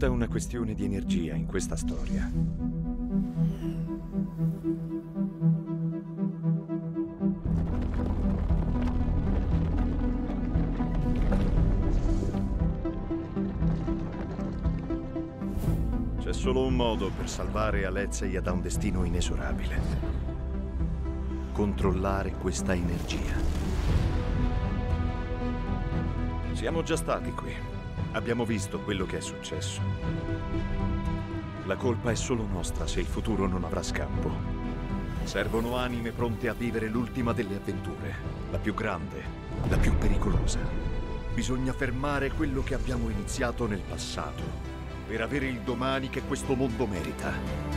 Tutta una questione di energia in questa storia. C'è solo un modo per salvare Alezia da un destino inesorabile. Controllare questa energia. Siamo già stati qui. Abbiamo visto quello che è successo. La colpa è solo nostra se il futuro non avrà scampo. Servono anime pronte a vivere l'ultima delle avventure, la più grande, la più pericolosa. Bisogna fermare quello che abbiamo iniziato nel passato per avere il domani che questo mondo merita.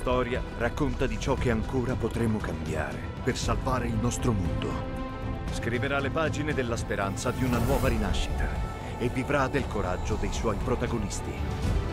Storia racconta di ciò che ancora potremo cambiare per salvare il nostro mondo. Scriverà le pagine della speranza di una nuova rinascita e vivrà del coraggio dei suoi protagonisti.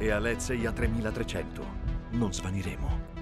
Questa è Alezia 3300. Non svaniremo.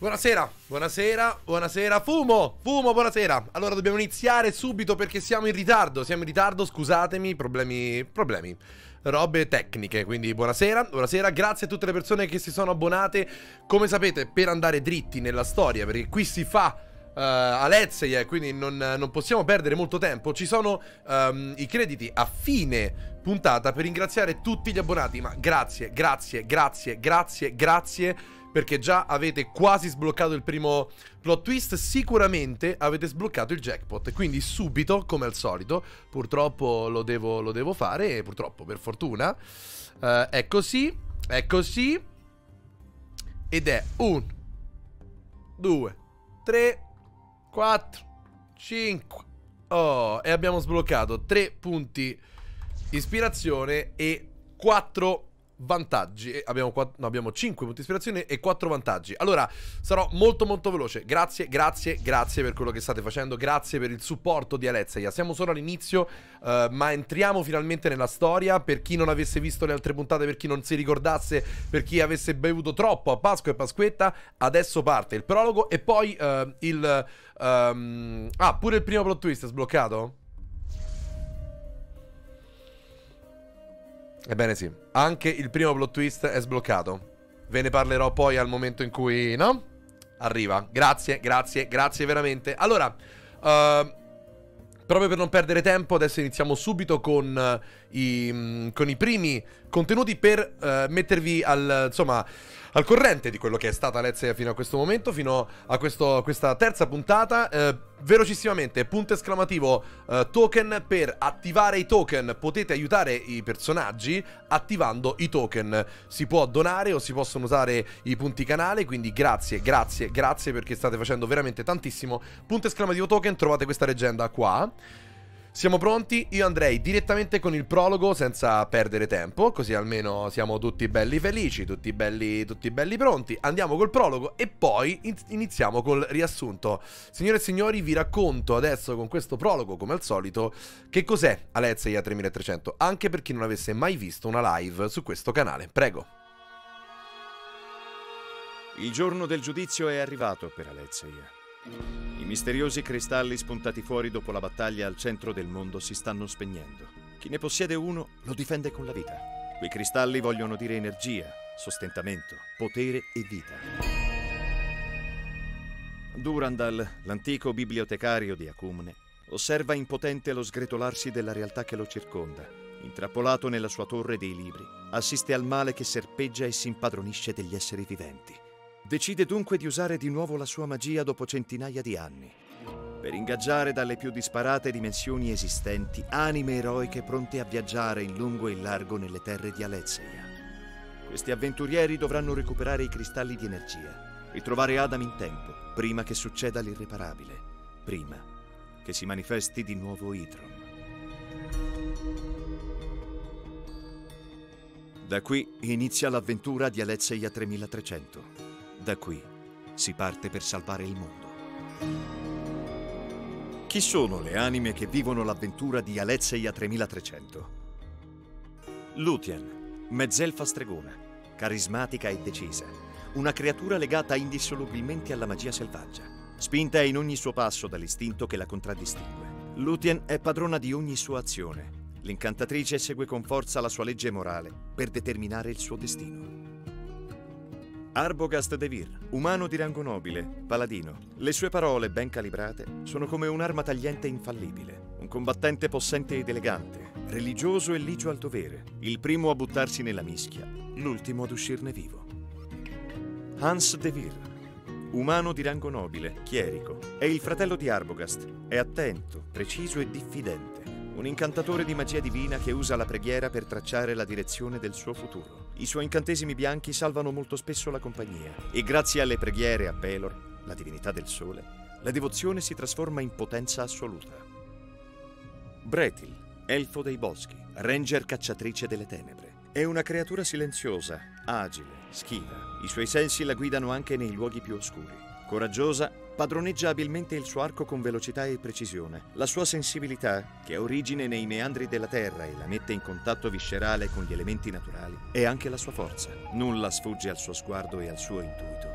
Buonasera, buonasera, buonasera. Fumo, fumo, buonasera. Allora dobbiamo iniziare subito perché siamo in ritardo. Siamo in ritardo, scusatemi, problemi, problemi. Robe tecniche, quindi buonasera, buonasera, grazie a tutte le persone che si sono abbonate, come sapete, per andare dritti nella storia, perché qui si fa uh, Alezia, quindi non, non, possiamo perdere molto tempo. Ci sono um, i crediti a fine puntata per ringraziare tutti gli abbonati, ma grazie, grazie, grazie, grazie, grazie perché già avete quasi sbloccato il primo plot twist, sicuramente avete sbloccato il jackpot, quindi subito, come al solito, purtroppo lo devo, lo devo fare, purtroppo, per fortuna, uh, è così, è così, ed è un, due, tre, quattro, cinque, oh, e abbiamo sbloccato tre punti ispirazione e quattro vantaggi. Abbiamo, no, abbiamo 5 punti ispirazione e 4 vantaggi. Allora, sarò molto molto veloce. Grazie, grazie, grazie per quello che state facendo. Grazie per il supporto di Alezia. Siamo solo all'inizio, uh, ma entriamo finalmente nella storia. Per chi non avesse visto le altre puntate, per chi non si ricordasse, per chi avesse bevuto troppo a Pasqua e Pasquetta, adesso parte il prologo e poi uh, il... Um... Ah, pure il primo plot twist è sbloccato? Ebbene sì, anche il primo plot twist è sbloccato. Ve ne parlerò poi al momento in cui, no? Arriva. Grazie, grazie, grazie veramente. Allora, uh, proprio per non perdere tempo, adesso iniziamo subito con, uh, i, con i, primi contenuti per uh, mettervi al, insomma, al corrente di quello che è stata Alexia fino a questo momento, fino a, questo, questa terza puntata. Eh, velocissimamente, punto esclamativo eh, token per attivare i token. Potete aiutare i personaggi attivando i token. Si può donare o si possono usare i punti canale, quindi grazie, grazie, grazie perché state facendo veramente tantissimo. Punto esclamativo token, trovate questa leggenda qua. Siamo pronti? Io andrei direttamente con il prologo senza perdere tempo, così almeno siamo tutti belli felici, tutti belli, tutti belli pronti. Andiamo col prologo e poi iniziamo col riassunto. Signore e signori, vi racconto adesso con questo prologo, come al solito, che cos'è Alexia 3300, anche per chi non avesse mai visto una live su questo canale. Prego. Il giorno del giudizio è arrivato per Alexia. I misteriosi cristalli spuntati fuori dopo la battaglia al centro del mondo si stanno spegnendo. Chi ne possiede uno lo difende con la vita. Quei cristalli vogliono dire energia, sostentamento, potere e vita. Durandal, l'antico bibliotecario di Acumne, osserva impotente lo sgretolarsi della realtà che lo circonda. Intrappolato nella sua torre dei libri, assiste al male che serpeggia e si impadronisce degli esseri viventi. Decide dunque di usare di nuovo la sua magia dopo centinaia di anni, per ingaggiare dalle più disparate dimensioni esistenti anime eroiche pronte a viaggiare in lungo e in largo nelle terre di Alezeia. Questi avventurieri dovranno recuperare i cristalli di energia e trovare Adam in tempo, prima che succeda l'irreparabile, prima che si manifesti di nuovo Idron. Da qui inizia l'avventura di Alezeia 3300. Da qui si parte per salvare il mondo. Chi sono le anime che vivono l'avventura di Alezzeia 3300? Lutien, mezzelfa stregona, carismatica e decisa, una creatura legata indissolubilmente alla magia selvaggia, spinta in ogni suo passo dall'istinto che la contraddistingue. Lutien è padrona di ogni sua azione. L'incantatrice segue con forza la sua legge morale per determinare il suo destino. Arbogast Devir, umano di rango nobile, paladino. Le sue parole, ben calibrate, sono come un'arma tagliente infallibile. Un combattente possente ed elegante, religioso e ligio al dovere. Il primo a buttarsi nella mischia, l'ultimo ad uscirne vivo. Hans Devir, umano di rango nobile, chierico. È il fratello di Arbogast. È attento, preciso e diffidente. Un incantatore di magia divina che usa la preghiera per tracciare la direzione del suo futuro. I suoi incantesimi bianchi salvano molto spesso la compagnia e grazie alle preghiere a Pelor, la divinità del sole, la devozione si trasforma in potenza assoluta. Bretil, elfo dei boschi, ranger cacciatrice delle tenebre. È una creatura silenziosa, agile, schiva. I suoi sensi la guidano anche nei luoghi più oscuri. Coraggiosa, padroneggia abilmente il suo arco con velocità e precisione. La sua sensibilità, che ha origine nei meandri della terra e la mette in contatto viscerale con gli elementi naturali, è anche la sua forza. Nulla sfugge al suo sguardo e al suo intuito.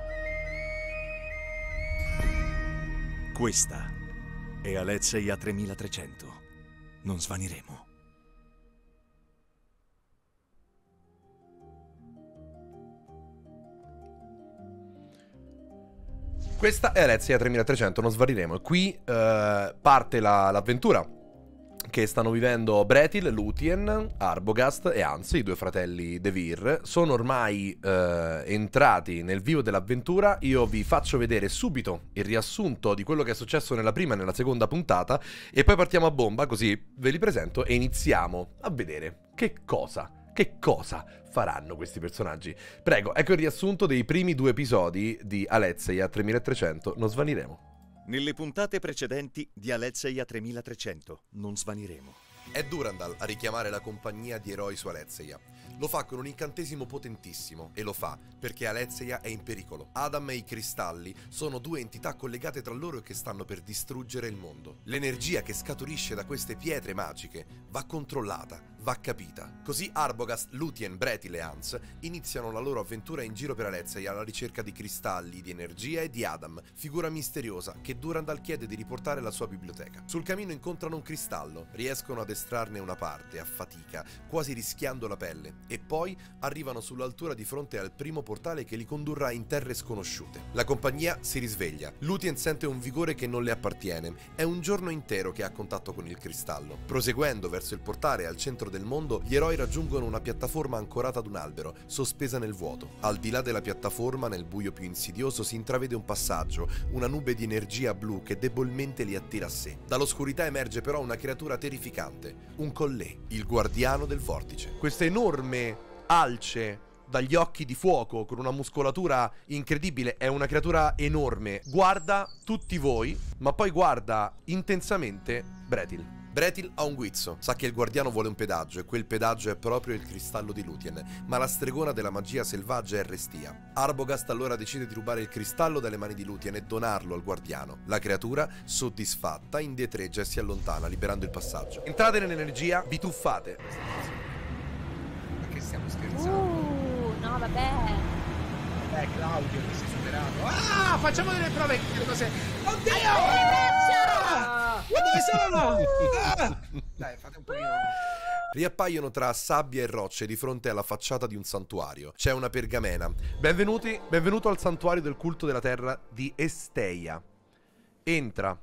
Questa è Alezia 3300. Non svaniremo. Questa è Alexia 3300, non svariremo. Qui eh, parte la, l'avventura che stanno vivendo Bretil, Lutien, Arbogast e Hans, i due fratelli Devir. Sono ormai eh, entrati nel vivo dell'avventura. Io vi faccio vedere subito il riassunto di quello che è successo nella prima e nella seconda puntata e poi partiamo a bomba, così ve li presento e iniziamo a vedere che cosa che cosa faranno questi personaggi? Prego, ecco il riassunto dei primi due episodi di Alexia 3300, non svaniremo. Nelle puntate precedenti di Alexia 3300, non svaniremo. È Durandal a richiamare la compagnia di eroi su Alexia. Lo fa con un incantesimo potentissimo e lo fa perché Alexia è in pericolo. Adam e i cristalli sono due entità collegate tra loro e che stanno per distruggere il mondo. L'energia che scaturisce da queste pietre magiche va controllata, va capita. Così Arbogast, Lutien, Bretil e Hans iniziano la loro avventura in giro per Alexia alla ricerca di cristalli, di energia e di Adam, figura misteriosa che Durandal chiede di riportare alla sua biblioteca. Sul cammino incontrano un cristallo, riescono ad estrarne una parte a fatica, quasi rischiando la pelle, e poi arrivano sull'altura di fronte al primo portale che li condurrà in terre sconosciute. La compagnia si risveglia. Lutien sente un vigore che non le appartiene. È un giorno intero che ha contatto con il cristallo. Proseguendo verso il portale al centro del mondo, gli eroi raggiungono una piattaforma ancorata ad un albero, sospesa nel vuoto. Al di là della piattaforma, nel buio più insidioso, si intravede un passaggio, una nube di energia blu che debolmente li attira a sé. Dall'oscurità emerge però una creatura terrificante, un collè, il guardiano del vortice. Questa enorme alce dagli occhi di fuoco con una muscolatura incredibile, è una creatura enorme. Guarda tutti voi, ma poi guarda intensamente Bretil. Bretil ha un guizzo, sa che il guardiano vuole un pedaggio e quel pedaggio è proprio il cristallo di Lutien, ma la stregona della magia selvaggia è Restia. Arbogast allora decide di rubare il cristallo dalle mani di Lutien e donarlo al guardiano. La creatura, soddisfatta, indietreggia e si allontana, liberando il passaggio. Entrate nell'energia, vi tuffate. Ma che stiamo scherzando? Uh, no, vabbè. Eh, Claudio, mi sei superato. Ah, facciamo delle prove. Che cos'è? Oddio! Ah! Ma dove sono? Dai, fate un pochino. Riappaiono tra sabbia e rocce di fronte alla facciata di un santuario. C'è una pergamena. Benvenuti, benvenuto al santuario del culto della terra di Esteia. Entra.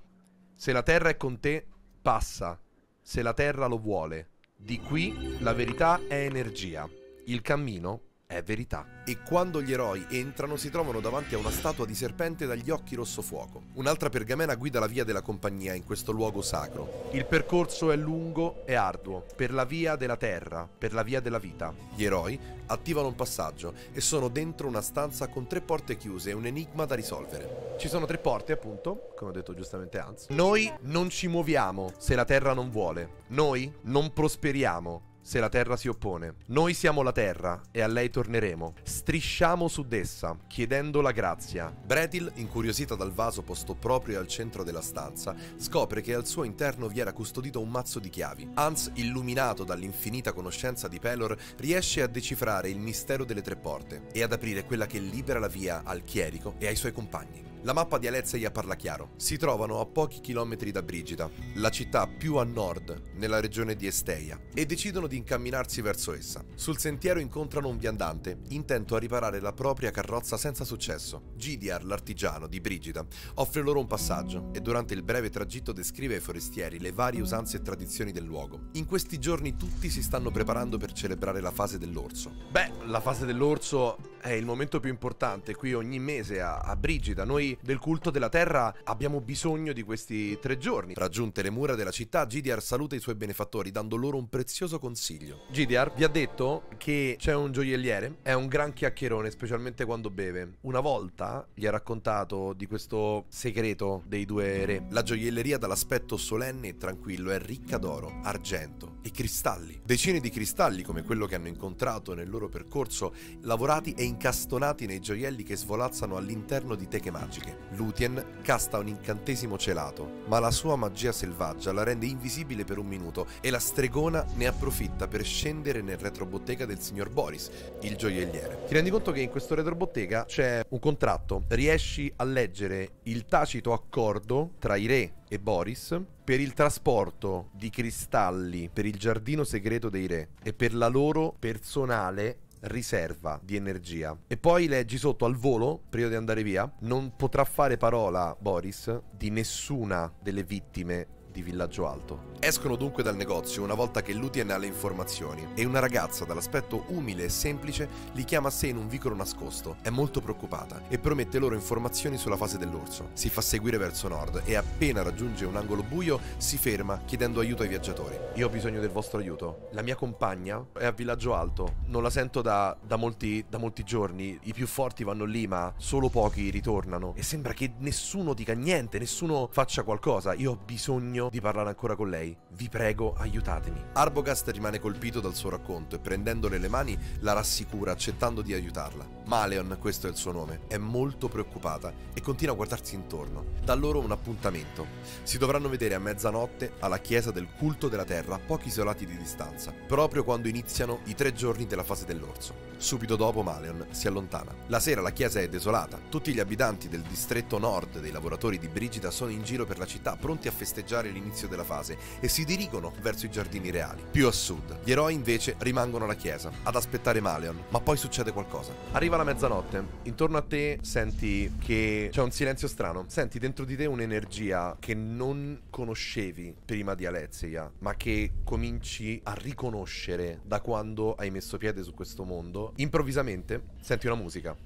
Se la terra è con te, passa. Se la terra lo vuole. Di qui la verità è energia. Il cammino è verità. E quando gli eroi entrano si trovano davanti a una statua di serpente dagli occhi rosso fuoco. Un'altra pergamena guida la via della compagnia in questo luogo sacro. Il percorso è lungo e arduo, per la via della terra, per la via della vita. Gli eroi attivano un passaggio e sono dentro una stanza con tre porte chiuse e un enigma da risolvere. Ci sono tre porte, appunto, come ha detto giustamente Hans. Noi non ci muoviamo se la terra non vuole. Noi non prosperiamo se la terra si oppone. Noi siamo la terra e a lei torneremo. Strisciamo su d'essa, chiedendo la grazia. Bretil, incuriosita dal vaso posto proprio al centro della stanza, scopre che al suo interno vi era custodito un mazzo di chiavi. Hans, illuminato dall'infinita conoscenza di Pelor, riesce a decifrare il mistero delle tre porte e ad aprire quella che libera la via al chierico e ai suoi compagni. La mappa di Alezeia parla chiaro. Si trovano a pochi chilometri da Brigida, la città più a nord nella regione di Esteia, e decidono di incamminarsi verso essa. Sul sentiero incontrano un viandante, intento a riparare la propria carrozza senza successo. Gidiar, l'artigiano di Brigida, offre loro un passaggio e durante il breve tragitto descrive ai forestieri le varie usanze e tradizioni del luogo. In questi giorni tutti si stanno preparando per celebrare la fase dell'orso. Beh, la fase dell'orso è il momento più importante qui ogni mese a, a Brigida. Noi del culto della terra abbiamo bisogno di questi tre giorni. Raggiunte le mura della città, Gidiar saluta i suoi benefattori dando loro un prezioso consiglio. Gidiar vi ha detto che c'è un gioielliere, è un gran chiacchierone, specialmente quando beve. Una volta gli ha raccontato di questo segreto dei due re. La gioielleria dall'aspetto solenne e tranquillo è ricca d'oro, argento e cristalli. Decine di cristalli come quello che hanno incontrato nel loro percorso, lavorati e incastonati nei gioielli che svolazzano all'interno di teche magiche magiche. Lutien casta un incantesimo celato, ma la sua magia selvaggia la rende invisibile per un minuto e la stregona ne approfitta per scendere nel retrobottega del signor Boris, il gioielliere. Ti rendi conto che in questo retrobottega c'è un contratto, riesci a leggere il tacito accordo tra i re e Boris per il trasporto di cristalli per il giardino segreto dei re e per la loro personale riserva di energia. E poi leggi sotto al volo, prima di andare via, non potrà fare parola Boris di nessuna delle vittime di Villaggio Alto. Escono dunque dal negozio una volta che Lutien ha le informazioni e una ragazza dall'aspetto umile e semplice li chiama a sé in un vicolo nascosto. È molto preoccupata e promette loro informazioni sulla fase dell'orso. Si fa seguire verso nord e appena raggiunge un angolo buio si ferma chiedendo aiuto ai viaggiatori. Io ho bisogno del vostro aiuto. La mia compagna è a Villaggio Alto. Non la sento da, da, molti, da molti giorni. I più forti vanno lì ma solo pochi ritornano. E sembra che nessuno dica niente, nessuno faccia qualcosa. Io ho bisogno di parlare ancora con lei. Vi prego, aiutatemi. Arbogast rimane colpito dal suo racconto e prendendole le mani la rassicura accettando di aiutarla. Maleon, questo è il suo nome, è molto preoccupata e continua a guardarsi intorno. Da loro un appuntamento. Si dovranno vedere a mezzanotte alla chiesa del culto della terra, a pochi isolati di distanza, proprio quando iniziano i tre giorni della fase dell'orso. Subito dopo Maleon si allontana. La sera la chiesa è desolata. Tutti gli abitanti del distretto nord dei lavoratori di Brigida sono in giro per la città pronti a festeggiare l'inizio della fase e si dirigono verso i giardini reali. Più a sud, gli eroi invece rimangono alla chiesa ad aspettare Maleon, ma poi succede qualcosa. Arriva la mezzanotte, intorno a te senti che c'è un silenzio strano. Senti dentro di te un'energia che non conoscevi prima di Alezeia, ma che cominci a riconoscere da quando hai messo piede su questo mondo improvvisamente senti una musica.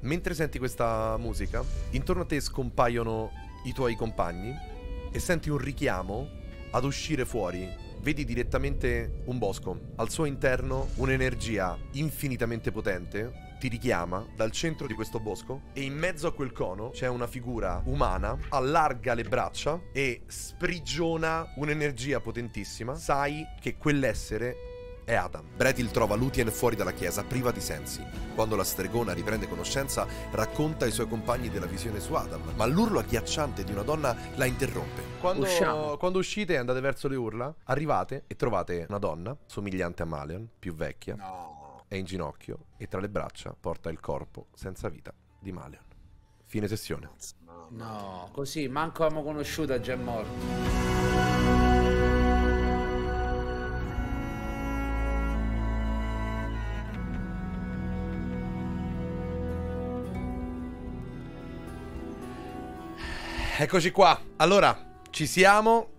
Mentre senti questa musica, intorno a te scompaiono i tuoi compagni e senti un richiamo ad uscire fuori. Vedi direttamente un bosco, al suo interno un'energia infinitamente potente ti richiama dal centro di questo bosco e in mezzo a quel cono c'è una figura umana, allarga le braccia e sprigiona un'energia potentissima. Sai che quell'essere è Adam. Bretil trova Lutien fuori dalla chiesa, priva di sensi. Quando la stregona riprende conoscenza, racconta ai suoi compagni della visione su Adam, ma l'urlo agghiacciante di una donna la interrompe. Quando, quando uscite e andate verso le urla, arrivate e trovate una donna somigliante a Maleon, più vecchia, No. È in ginocchio e tra le braccia porta il corpo senza vita di Maleon. Fine sessione. No, così manco abbiamo conosciuto, è già morto. Eccoci qua. Allora, ci siamo.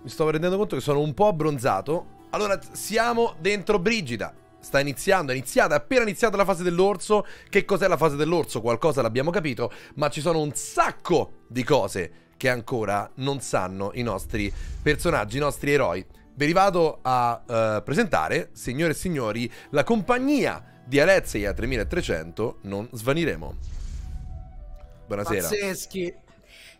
Mi sto rendendo conto che sono un po' abbronzato. Allora, siamo dentro Brigida. Sta iniziando, è iniziata, è appena iniziata la fase dell'orso. Che cos'è la fase dell'orso? Qualcosa l'abbiamo capito, ma ci sono un sacco di cose che ancora non sanno i nostri personaggi, i nostri eroi. Vi vado a eh, presentare, signore e signori, la compagnia di Alexia 3300, non svaniremo. Buonasera. Pazzeschi.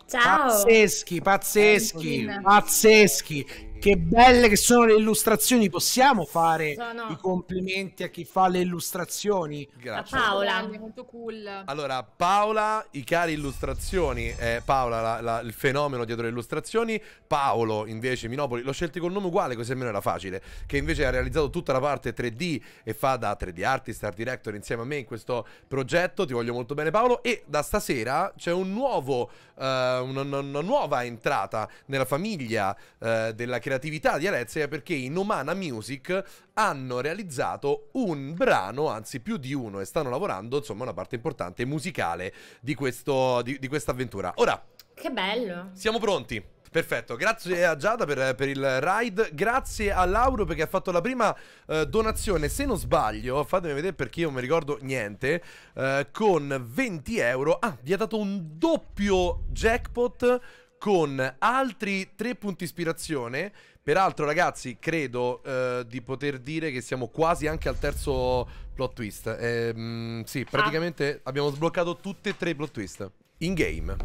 Ciao. Pazzeschi, pazzeschi, pazzeschi. Che belle che sono le illustrazioni. Possiamo fare Sono- i complimenti a chi fa le illustrazioni? Grazie. A Paola. Molto cool. Allora, Paola, i cari illustrazioni, eh, Paola, la- la- il fenomeno dietro le illustrazioni, Paolo invece, Minopoli, l'ho scelto con nome uguale così almeno era facile, che invece ha realizzato tutta la parte 3D e fa da 3D artist, art director insieme a me in questo progetto, ti voglio molto bene Paolo, e da stasera c'è un nuovo, eh, una, una- nuova entrata nella famiglia eh, della creatività di Alexia perché i Nomana Music hanno realizzato un brano, anzi più di uno, e stanno lavorando, insomma, una parte importante musicale di, questo, di, di questa avventura. Ora, Che bello. siamo pronti. Perfetto, grazie a Giada per, per il ride, grazie a Lauro perché ha fatto la prima eh, donazione, se non sbaglio, fatemi vedere perché io non mi ricordo niente, eh, con 20 euro, ah, vi ha dato un doppio jackpot con altri 3 punti ispirazione, peraltro ragazzi credo eh, di poter dire che siamo quasi anche al terzo plot twist, Ehm, sì, praticamente abbiamo sbloccato tutte e tre i plot twist, in game.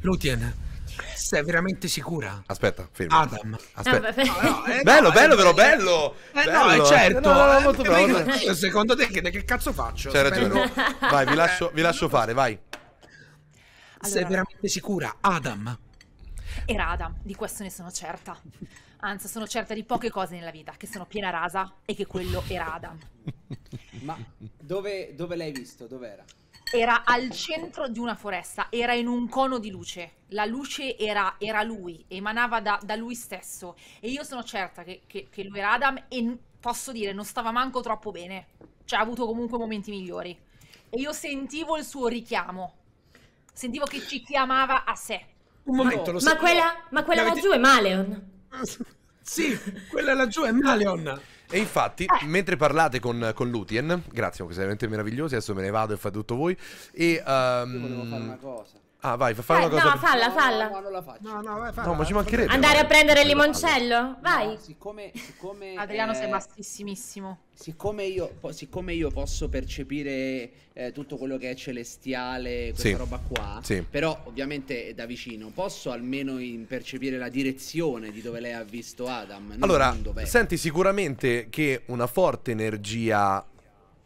Lutien, sei veramente sicura? Aspetta, fermo. Adam. Aspetta. No. No, eh, bello, no, bello, eh, però eh, bello. Eh bello. no, è certo. No, no, no, eh, molto bravo. secondo te che, che cazzo faccio? C'hai ragione. Vai, vi lascio, vi lascio fare, vai. Sei Allora. veramente sicura? Adam. Era Adam, di questo ne sono certa. Anzi, sono certa di poche cose nella vita, che sono piena rasa e che quello era Adam. Ma dove, dove l'hai visto? Dov'era? Era al centro di una foresta, era in un cono di luce. La luce era, era lui, emanava da, da lui stesso. E io sono certa che, che- che lui era Adam e posso dire, non stava manco troppo bene. Cioè, ha avuto comunque momenti migliori. E io sentivo il suo richiamo. Sentivo che ci chiamava a sé. Un momento, lo Ma quella, ma quella L'avete- laggiù è Maleon. Sì, quella laggiù è Maleon. E infatti, mentre parlate con, con Lutien, grazie, siete veramente meravigliosi. Adesso me ne vado e fate tutto voi. E. Io volevo fare ehm, una cosa. Ah, vai, fa fare Eh, una cosa. no, falla, No, falla. No, non la faccio. No, no, vai, No, ma ci mancherebbe. Andare a prendere il limoncello? Vai. No, siccome, siccome, Adriano, sei eh, bastissimissimo. siccome, io, po- siccome io posso percepire eh, tutto quello che è celestiale, questa Sì. roba qua, Sì. però ovviamente da vicino, posso almeno percepire la direzione di dove lei ha visto Adam? non- Allora, senti sicuramente che una forte energia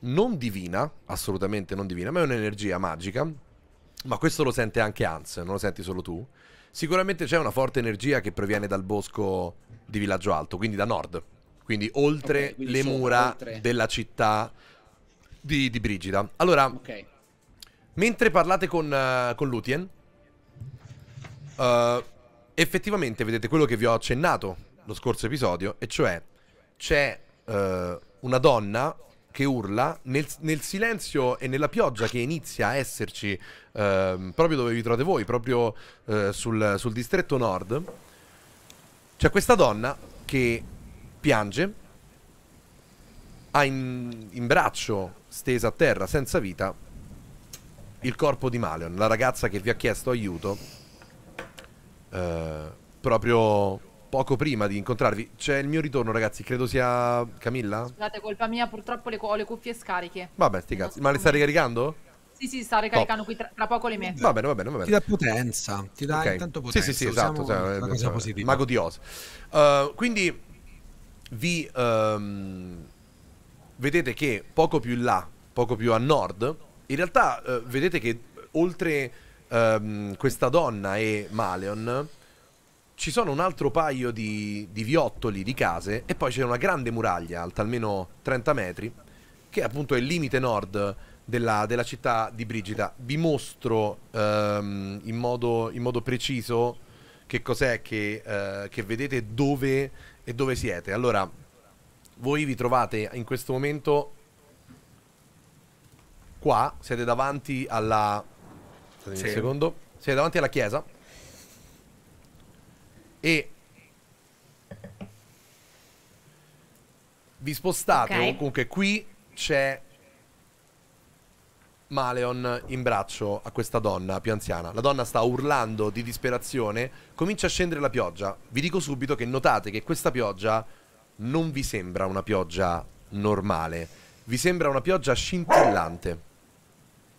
non divina, assolutamente non divina, ma è un'energia magica. Ma questo lo sente anche Hans, non lo senti solo tu. Sicuramente c'è una forte energia che proviene dal bosco di Villaggio Alto, quindi da nord. Quindi oltre Ok, quindi le mura oltre. della città di, di Brigida. Allora, Ok. Mentre parlate con, eh, con Lutien, eh, effettivamente vedete quello che vi ho accennato lo scorso episodio, e cioè c'è eh, una donna che urla nel, nel silenzio e nella pioggia che inizia a esserci ehm, proprio dove vi trovate voi, proprio eh, sul, sul distretto nord. C'è questa donna che piange, ha in, in braccio, stesa a terra, senza vita, il corpo di Maleon, la ragazza che vi ha chiesto aiuto, eh, proprio poco prima di incontrarvi. C'è il mio ritorno, ragazzi. Credo sia Camilla? Scusate, colpa mia, purtroppo le, cu- ho le cuffie scariche. Vabbè, sti cazzi. Ma le stai ricaricando? Sì, sì, sta ricaricando qui, tra, tra poco le metto. Va bene, va bene, va Ti bene. dà potenza, ti dà Ok. intanto Sì, potenza. sì, sì, esatto. usiamo esatto, una eh, cosa eh, positiva. Mago di Oz. Uh, quindi vi ehm, vedete che poco più in là, poco più a nord, in realtà eh, vedete che oltre ehm, questa donna e Maleon ci sono un altro paio di, di viottoli, di case e poi c'è una grande muraglia alta almeno 30 metri che appunto è il limite nord della, della città di Brigida. Vi mostro ehm, in, modo, in modo preciso che cos'è che, eh, che vedete dove e dove siete. Allora, voi vi trovate in questo momento qua, siete davanti alla... Sì. Siete davanti alla chiesa e vi spostate Ok. o comunque qui c'è Maleon in braccio a questa donna più anziana. La donna sta urlando di disperazione, comincia a scendere la pioggia. Vi dico subito che notate che questa pioggia non vi sembra una pioggia normale, vi sembra una pioggia scintillante.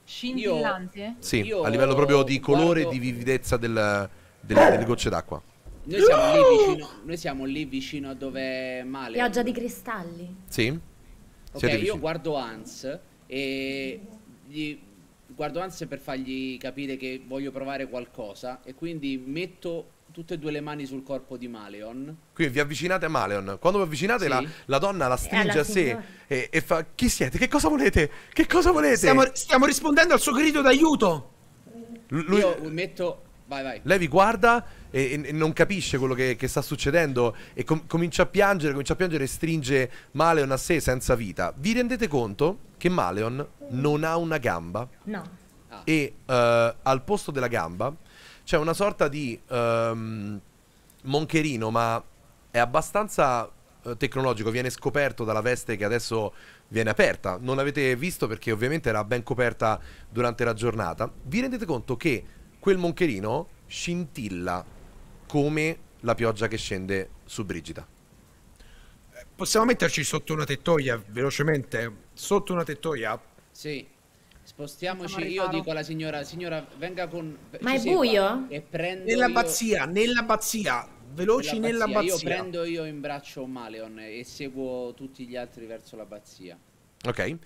Scintillante? Sì, Io a livello proprio di colore e guardo- di vividezza del- delle, delle gocce d'acqua. Noi siamo lì vicino, noi siamo lì vicino a dove è male. Pioggia di cristalli. Sì? Ok, Siete io guardo Hans e gli guardo Hans per fargli capire che voglio provare qualcosa e quindi metto tutte e due le mani sul corpo di Maleon. Quindi vi avvicinate a Maleon. Quando vi avvicinate, Sì. la, la donna la stringe alla a sé e, e fa: Chi siete? Che cosa volete? Che cosa volete? Stiamo, stiamo rispondendo al suo grido d'aiuto. L- lui- Io metto Vai, vai. Lei vi guarda e, e non capisce quello che, che sta succedendo e com- comincia a piangere, comincia a piangere e stringe Maleon a sé senza vita. Vi rendete conto che Maleon non ha una gamba No. e eh, al posto della gamba c'è una sorta di ehm, moncherino, ma è abbastanza eh, tecnologico, viene scoperto dalla veste che adesso viene aperta. Non l'avete visto perché ovviamente era ben coperta durante la giornata. Vi rendete conto che quel moncherino scintilla come la pioggia che scende su Brigida. Possiamo metterci sotto una tettoia velocemente? Sotto una tettoia? Sì. Spostiamoci. Io dico alla signora, signora, venga con. Ma è buio? E prendo Nella io- abbazia, nella abbazia. Veloci nella Io prendo io in braccio Maleon e seguo tutti gli altri verso l'abbazia. Ok?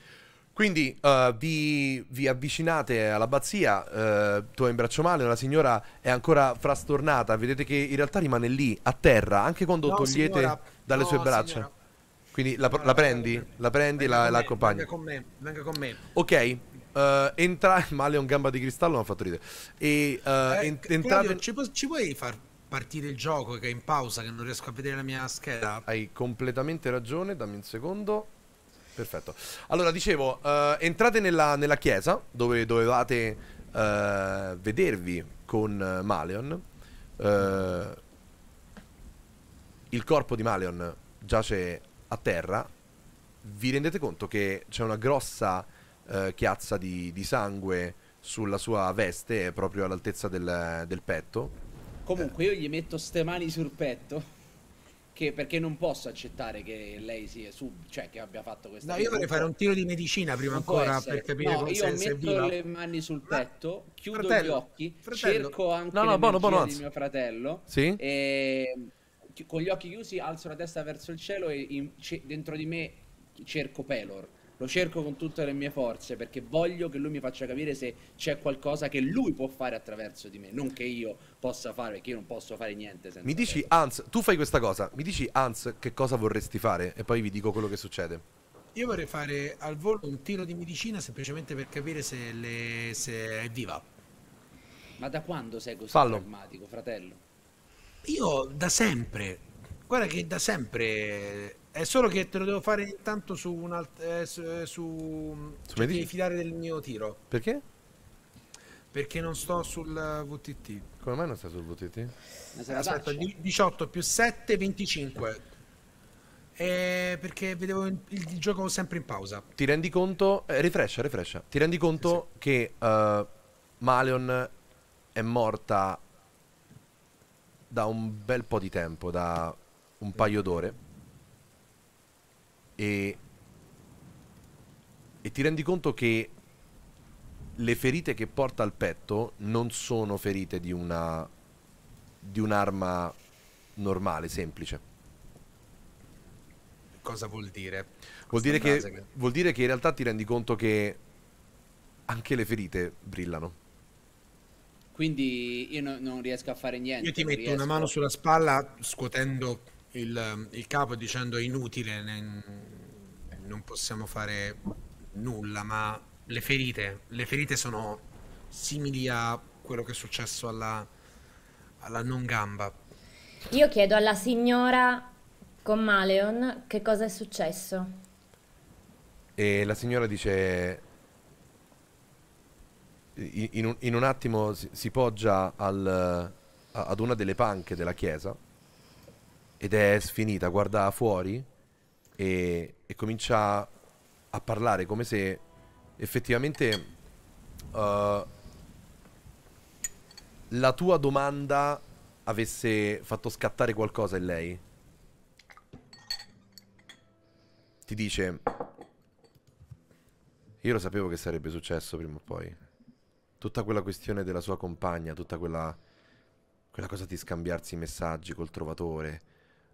Quindi eh, vi, vi avvicinate all'abbazia, eh, tu hai in braccio male, la signora è ancora frastornata, vedete che in realtà rimane lì, a terra, anche quando No, togliete signora, dalle no, sue braccia. signora. Quindi la, la prendi? La prendi e la, la accompagni? Venga con me, venga con me. Ok, eh, entra... Male è un gamba di cristallo, mi ha fatto ridere. E eh, Eh, entrate... ci, pu- ci puoi far partire il gioco che è in pausa, che non riesco a vedere la mia scheda? Hai completamente ragione, dammi un secondo. Perfetto. Allora, dicevo, eh, entrate nella, nella chiesa dove dovevate eh, vedervi con eh, Maleon. Eh, il corpo di Maleon giace a terra. Vi rendete conto che c'è una grossa eh, chiazza di, di sangue sulla sua veste, proprio all'altezza del, del petto. Comunque io gli metto ste mani sul petto. Che, perché non posso accettare che lei sia su, cioè che abbia fatto questa No, io vorrei fare un tiro di medicina prima non ancora per capire no, io metto viva. le mani sul Ma- petto, chiudo fratello, gli occhi, fratello. cerco anche No, no, buono, buono, di mio fratello Sì? e con gli occhi chiusi alzo la testa verso il cielo e in- dentro di me cerco Pelor. Lo cerco con tutte le mie forze perché voglio che lui mi faccia capire se c'è qualcosa che lui può fare attraverso di me, non che io possa fare, perché io non posso fare niente senza Mi dici. Hans, tu fai questa cosa, mi dici, Hans, che cosa vorresti fare? E poi vi dico quello che succede. Io vorrei fare al volo un tiro di medicina semplicemente per capire se, le- se è viva. Ma da quando sei così Fallo. pragmatico, fratello? Io da sempre, guarda che da sempre, è solo che te lo devo fare intanto su un alt- eh, su, eh, su cioè, medicina? devi fidare del mio tiro, Perché? perché non sto sul VTT. Come mai non stai sul VTT? Aspetta, faccia? di- 18 più 7, 25. Eh, perché vedevo il, il gioco sempre in pausa. Ti rendi conto, eh, rifrescia, rifrescia, ti rendi conto che eh, Maleon è morta da un bel po' di tempo, da un paio d'ore. E, e ti rendi conto che le ferite che porta al petto non sono ferite di una di un'arma normale, semplice. Cosa vuol dire? Vuol dire, che, vuol dire che in realtà ti rendi conto che anche le ferite brillano. Quindi io no- non riesco a fare niente. Io ti metto una riesco- mano sulla spalla scuotendo il, il capo dicendo è inutile, ne- non possiamo fare nulla, ma le ferite, le ferite sono simili a quello che è successo alla, alla non gamba. Io chiedo alla signora con Maleon che cosa è successo. E la signora dice... In, un, in un attimo si, si poggia al, ad una delle panche della chiesa ed è sfinita, guarda fuori e, e comincia a parlare come se effettivamente eh, la tua domanda avesse fatto scattare qualcosa in lei. Ti dice, io lo sapevo che sarebbe successo prima o poi. Tutta quella questione della sua compagna, tutta quella, quella cosa di scambiarsi i messaggi col trovatore,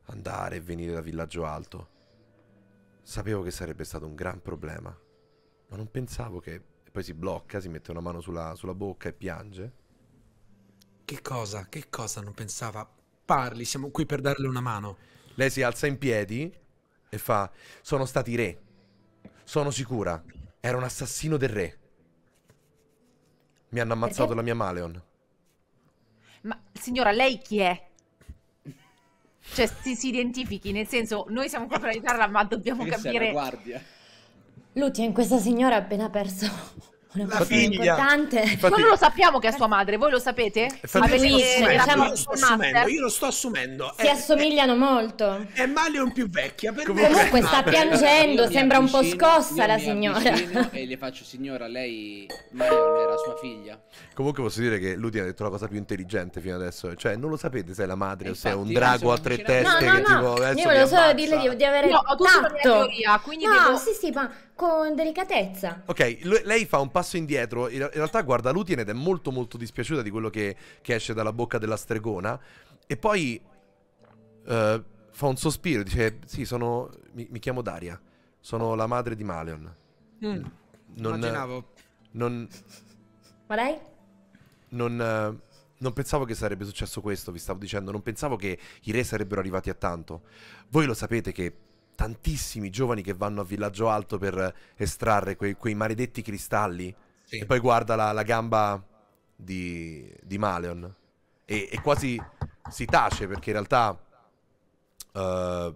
andare e venire da Villaggio Alto. Sapevo che sarebbe stato un gran problema, ma non pensavo che... e poi si blocca, si mette una mano sulla, sulla bocca e piange. Che cosa? Che cosa non pensava? Parli, siamo qui per darle una mano. Lei si alza in piedi e fa: Sono stati i re. Sono sicura. Era un assassino del re. Mi hanno ammazzato Perché? la mia Maleon. Ma signora, lei chi è? Cioè, si, si identifichi, nel senso, noi siamo qua per aiutarla, ma dobbiamo la capire. guardia. Lutien, questa signora ha appena perso una La figlia. importante. Infatti- Noi non lo sappiamo che è sua madre, voi lo sapete? Infatti- Avete Lui, eh, diciamo, diciamo, io lo sto il assumendo, master? io lo sto assumendo. Si È- assomigliano molto. È, è Malion più vecchia. Per me Comunque è sta madre. piangendo, Io sembra un po' avvicino- scossa io la signora. avvicino E le faccio, signora, lei Marion era sua figlia. Comunque posso dire che Ludi ha detto la cosa più intelligente fino adesso. Cioè, non lo sapete se è la madre E o se è un drago a io tre teste a- No, che no, tipo no, io volevo solo dirle di, di avere Io ho tutta la mia tatto. teoria, quindi no, devo- sì, sì, ma con delicatezza. Ok, lui- lei fa un passo indietro, in, realtà guarda Lutien ed è molto molto dispiaciuta di quello che, che esce dalla bocca della stregona e poi eh, fa un sospiro, dice sì, sono, mi, mi chiamo Daria, sono la madre di Maleon. Mm, Non, immaginavo. non, Ma lei? non, eh, non pensavo che sarebbe successo questo, vi stavo dicendo, non pensavo che i re sarebbero arrivati a tanto. Voi lo sapete che tantissimi giovani che vanno a Villaggio Alto per estrarre quei, quei maledetti cristalli Sì. e poi guarda la, la gamba di, di Maleon e, e quasi si tace perché in realtà eh,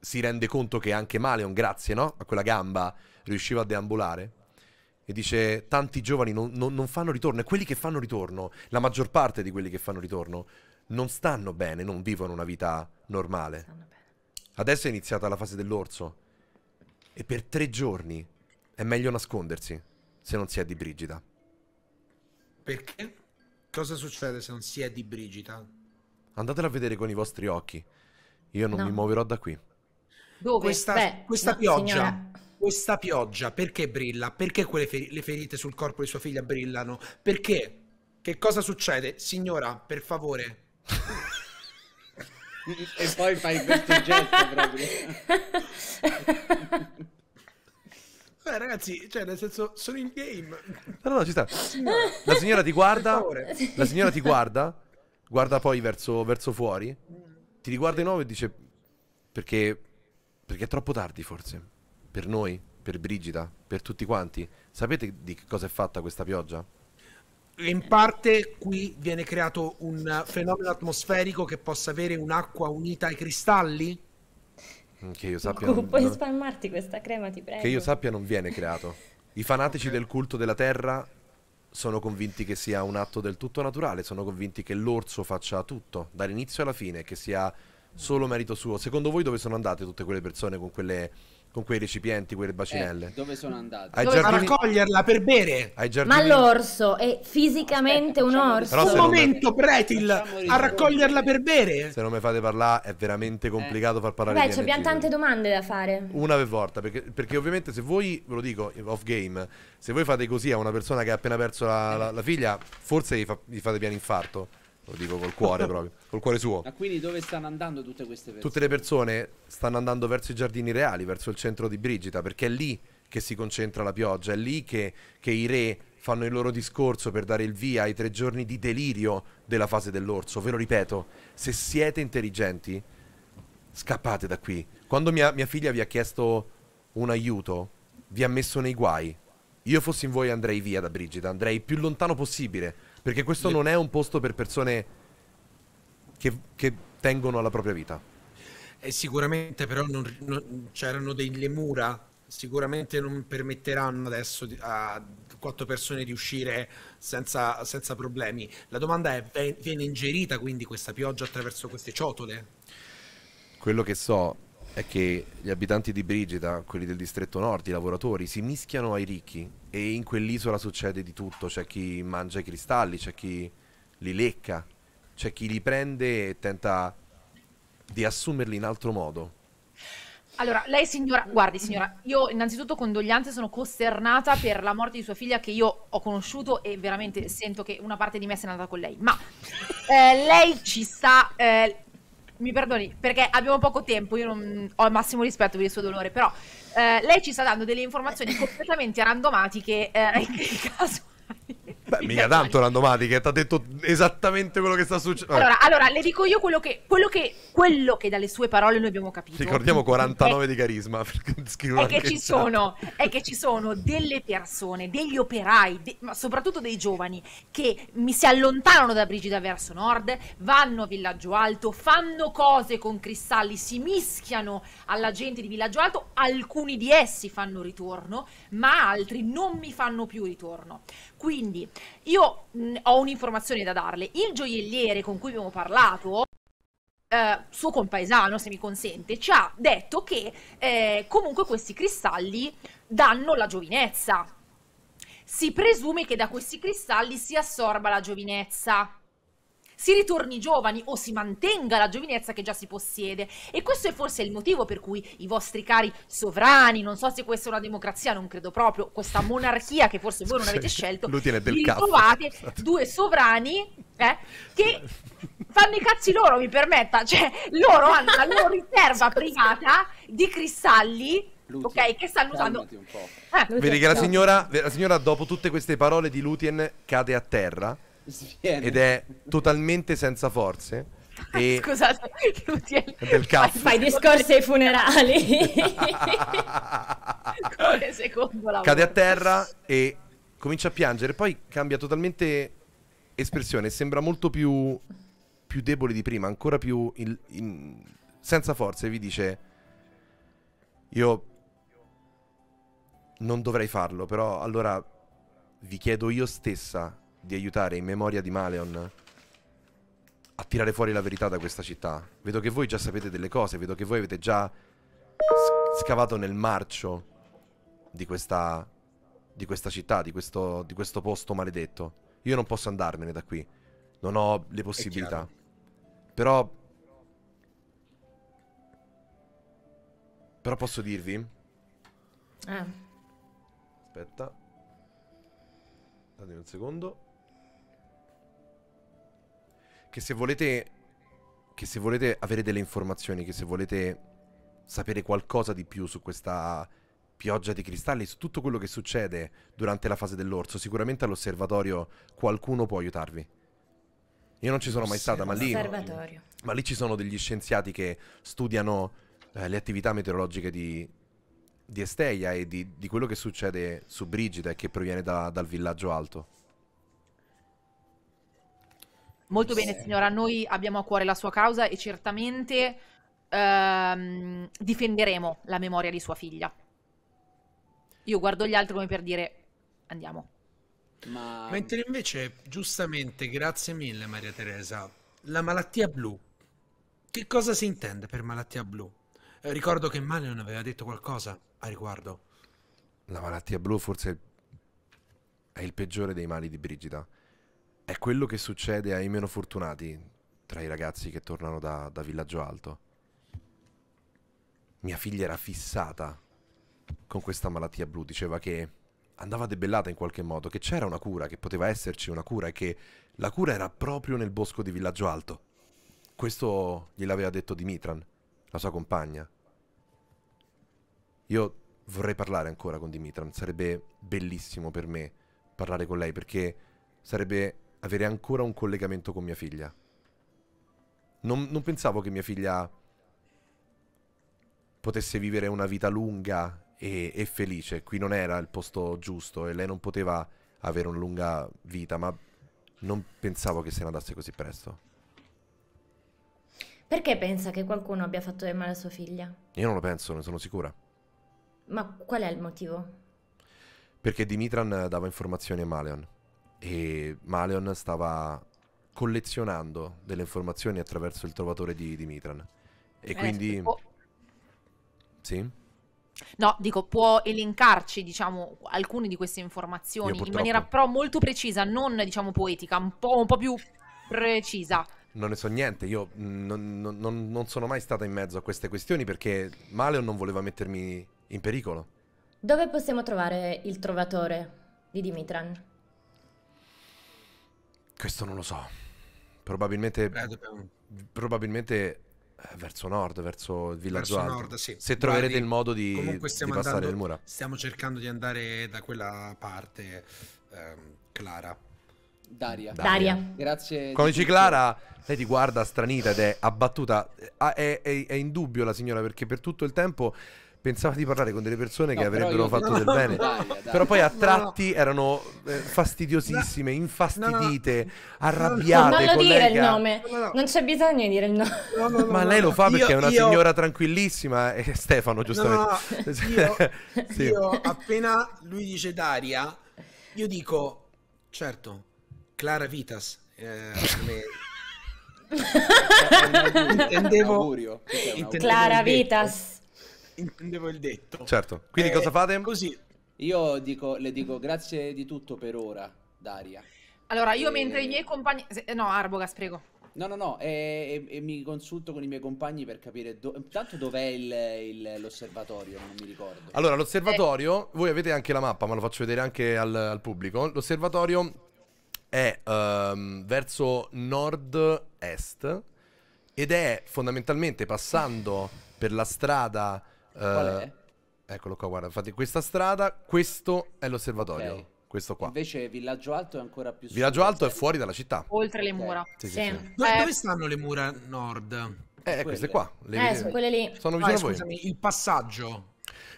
si rende conto che anche Maleon, grazie no? a quella gamba, riusciva a deambulare. E dice: Tanti giovani non, non- non fanno ritorno. E quelli che fanno ritorno, la maggior parte di quelli che fanno ritorno, non stanno bene, non vivono una vita normale. Adesso è iniziata la fase dell'orso. E per tre giorni è meglio nascondersi se non si è di Brigida. Perché? Cosa succede se non si è di Brigida? Andatela a vedere con i vostri occhi. Io non No. mi muoverò da qui. Dove? Questa, Beh, questa no, pioggia, signora. questa pioggia, perché brilla? Perché quelle feri- le ferite sul corpo di sua figlia brillano? Perché? Che cosa succede? Signora, per favore. E poi fai questo gesto proprio. Eh, ragazzi, cioè, nel senso, sono in game. No, no, no, ci sta. La signora ti guarda. La signora ti guarda. Guarda poi verso, verso fuori. Ti riguarda di nuovo e dice: Perché. Perché è troppo tardi, forse. Per noi, per Brigida, per tutti quanti. Sapete di che cosa è fatta questa pioggia? In parte qui viene creato un fenomeno atmosferico che possa avere un'acqua unita ai cristalli? Che io sappia. Non- puoi non- spalmarti questa crema, ti prego. Che io sappia non viene creato. I fanatici del culto della terra sono convinti che sia un atto del tutto naturale, sono convinti che l'orso faccia tutto, dall'inizio alla fine, che sia solo merito suo. Secondo voi dove sono andate tutte quelle persone con quelle con quei recipienti, quelle bacinelle. Eh, dove sono andati? Ai Dove A giardini, raccoglierla per bere. ai Ma l'orso è fisicamente Aspetta, un orso? Però Un momento, Pretil, Facciamo a raccoglierla per bere. Se non mi fate parlare è veramente complicato far parlare Beh, abbiamo tante domande da fare. Una per volta, perché, perché ovviamente se voi, ve lo dico off game, se voi fate così a una persona che ha appena perso la, la- la figlia, forse gli, fa- gli fate piano infarto. Lo dico col cuore proprio, col cuore suo. Ma quindi dove stanno andando tutte queste persone? Tutte le persone stanno andando verso i giardini reali, verso il centro di Brigida, perché è lì che si concentra la pioggia, è lì che, che i re fanno il loro discorso per dare il via ai tre giorni di delirio della fase dell'orso. Ve lo ripeto, se siete intelligenti, scappate da qui. Quando mia, mia figlia vi ha chiesto un aiuto, vi ha messo nei guai. Io fossi in voi andrei via da Brigida, andrei più lontano possibile, perché questo non è un posto per persone che, che tengono alla propria vita. E sicuramente però non- non- c'erano delle mura, sicuramente non permetteranno adesso a quattro persone di uscire senza, senza problemi. La domanda è, viene ingerita quindi questa pioggia attraverso queste ciotole? Quello che so è che gli abitanti di Brigida, quelli del distretto nord, i lavoratori, si mischiano ai ricchi e in quell'isola succede di tutto. C'è chi mangia i cristalli, c'è chi li lecca, c'è chi li prende e tenta di assumerli in altro modo. Allora, lei signora, guardi signora, io innanzitutto condoglianze, sono costernata per la morte di sua figlia che io ho conosciuto e veramente sento che una parte di me se n'è andata con lei. Ma eh, lei ci sta, eh, mi perdoni, perché abbiamo poco tempo, io non ho il massimo rispetto per il suo dolore, però eh, lei ci sta dando delle informazioni completamente randomatiche eh, in caso... Beh, mica tanto randomatiche, ti ha detto esattamente quello che sta succedendo. Allora, allora, le dico io quello che, quello, che, quello che dalle sue parole noi abbiamo capito. Ricordiamo 49 È- di carisma. è che ci sono, è che ci sono delle persone, degli operai, de- ma soprattutto dei giovani, che mi si allontanano da Brigida verso nord, vanno a Villaggio Alto, fanno cose con cristalli, si mischiano alla gente di Villaggio Alto, alcuni di essi fanno ritorno, ma altri non mi fanno più ritorno. Quindi io mh, ho un'informazione da darle. Il gioielliere con cui abbiamo parlato eh, suo compaesano, se mi consente, ci ha detto che eh, comunque questi cristalli danno la giovinezza. Si presume che da questi cristalli si assorba la giovinezza. Si ritorni giovani o si mantenga la giovinezza che già si possiede. E questo è forse il motivo per cui i vostri cari sovrani, non so se questa è una democrazia, non credo proprio, questa monarchia che forse voi non avete scelto, vi caffè. ritrovate due sovrani eh, che fanno i cazzi loro, mi permetta, cioè loro hanno la loro riserva privata di cristalli, Luti, ok, che stanno usando. Eh, Vedi che la signora, la signora, dopo tutte queste parole di Lutien, cade a terra Sviene. ed è totalmente senza forze. E Scusate, del caffè. Fai discorsi ai funerali. come secondo lavoro. cade a terra e comincia a piangere. Poi cambia totalmente espressione. Sembra molto più, più debole di prima, ancora più in- in- senza forze. Vi dice: Io non dovrei farlo, però allora vi chiedo io stessa di aiutare in memoria di Maleon a tirare fuori la verità da questa città. Vedo che voi già sapete delle cose, vedo che voi avete già scavato nel marcio di questa, di questa città, di questo, di questo posto maledetto. Io non posso andarmene da qui. Non ho le possibilità. Però... Però posso dirvi... Eh, Aspetta. Datemi un secondo. Che se volete. Che se volete avere delle informazioni, che se volete sapere qualcosa di più su questa pioggia di cristalli, su tutto quello che succede durante la fase dell'orso, sicuramente all'osservatorio qualcuno può aiutarvi. Io non ci sono mai stata, ma lì, ma lì ci sono degli scienziati che studiano eh, le attività meteorologiche di, di Esteia e di, di quello che succede su Brigida e che proviene da- dal villaggio alto. Molto bene, signora, noi abbiamo a cuore la sua causa e certamente ehm, difenderemo la memoria di sua figlia. Io guardo gli altri come per dire andiamo. Ma Mentre invece, giustamente, grazie mille Maria Teresa, la malattia blu. Che cosa si intende per malattia blu? Eh, ricordo che Malion aveva detto qualcosa a riguardo. La malattia blu forse è il peggiore dei mali di Brigida. È quello che succede ai meno fortunati tra i ragazzi che tornano da, da Villaggio Alto. Mia figlia era fissata con questa malattia blu, diceva che andava debellata in qualche modo, che c'era una cura, che poteva esserci una cura e che la cura era proprio nel bosco di Villaggio Alto. Questo gliel'aveva detto Dimitran, la sua compagna. Io vorrei parlare ancora con Dimitran, sarebbe bellissimo per me parlare con lei perché sarebbe avere ancora un collegamento con mia figlia. Non, non pensavo che mia figlia potesse vivere una vita lunga e, e felice. Qui non era il posto giusto e lei non poteva avere una lunga vita, ma non pensavo che se ne andasse così presto. Perché pensa che qualcuno abbia fatto del male a sua figlia? Io non lo penso, ne sono sicura. Ma qual è il motivo? Perché Dimitran dava informazioni a Maleon e Maleon stava collezionando delle informazioni attraverso il trovatore di Dimitran. E Eh, quindi... può- Sì? No, dico, può elencarci, diciamo, alcune di queste Io informazioni in purtroppo- maniera però molto precisa, non, diciamo, poetica, un po', un po' più precisa. Non ne so niente, io non, non- non- non sono mai stata in mezzo a queste questioni perché Maleon non voleva mettermi in pericolo. Dove possiamo trovare il trovatore di Dimitran? Questo non lo so. Probabilmente, Beh, dobbiamo- probabilmente eh, verso nord, verso il villaggio Verso alto. nord, sì. Se troverete Guardi, il modo di, Comunque di passare andando, le mura. stiamo cercando di andare da quella parte, ehm, Clara. Daria. Daria. Daria. Grazie. Quando dici. Clara, lei ti guarda stranita ed è abbattuta. Ah, È, è- è in dubbio la signora perché per tutto il tempo pensava di parlare con delle persone No, che avrebbero fatto no, del no, bene. Daria, Daria. Però poi a No, no. tratti erano eh, fastidiosissime, infastidite, No, arrabbiate. non lo dire il nome. No, no. Non c'è bisogno di dire il nome. No, no, no, Ma no, lei lo no. fa perché Io- è una io- signora tranquillissima e Stefano giustamente. No, io, Sì. io appena lui dice Daria, io dico, certo, Clara Vitas. eh, me- È augurio, Intendevo- augurio. È. Clara. Vitas. Intendevo il detto. Certo. Quindi Eh, cosa fate? Così. Io dico, le dico grazie di tutto per ora, Daria. Allora, io Eh, mentre i miei compagni... se- No, Arbogas, prego. No, no, no, e, e- e mi consulto con i miei compagni per capire do- intanto dov'è il- il- l'osservatorio, non mi ricordo. Allora, l'osservatorio, voi avete anche la mappa, ma lo faccio vedere anche al, al pubblico. L'osservatorio è ehm, verso nord-est ed è fondamentalmente passando per la strada... eh, Qual è? Eccolo qua, guarda, infatti questa strada, questo è l'osservatorio, Ok. questo qua. Invece Villaggio Alto è ancora più Villaggio Alto è fuori dalla città. Oltre le mura. Sì, sì, Sì. Eh. Dove stanno le mura nord? Eh, Quelle. queste qua. le Eh, sono quelle lì. Sono Ah, vicino a voi. scusami, il passaggio.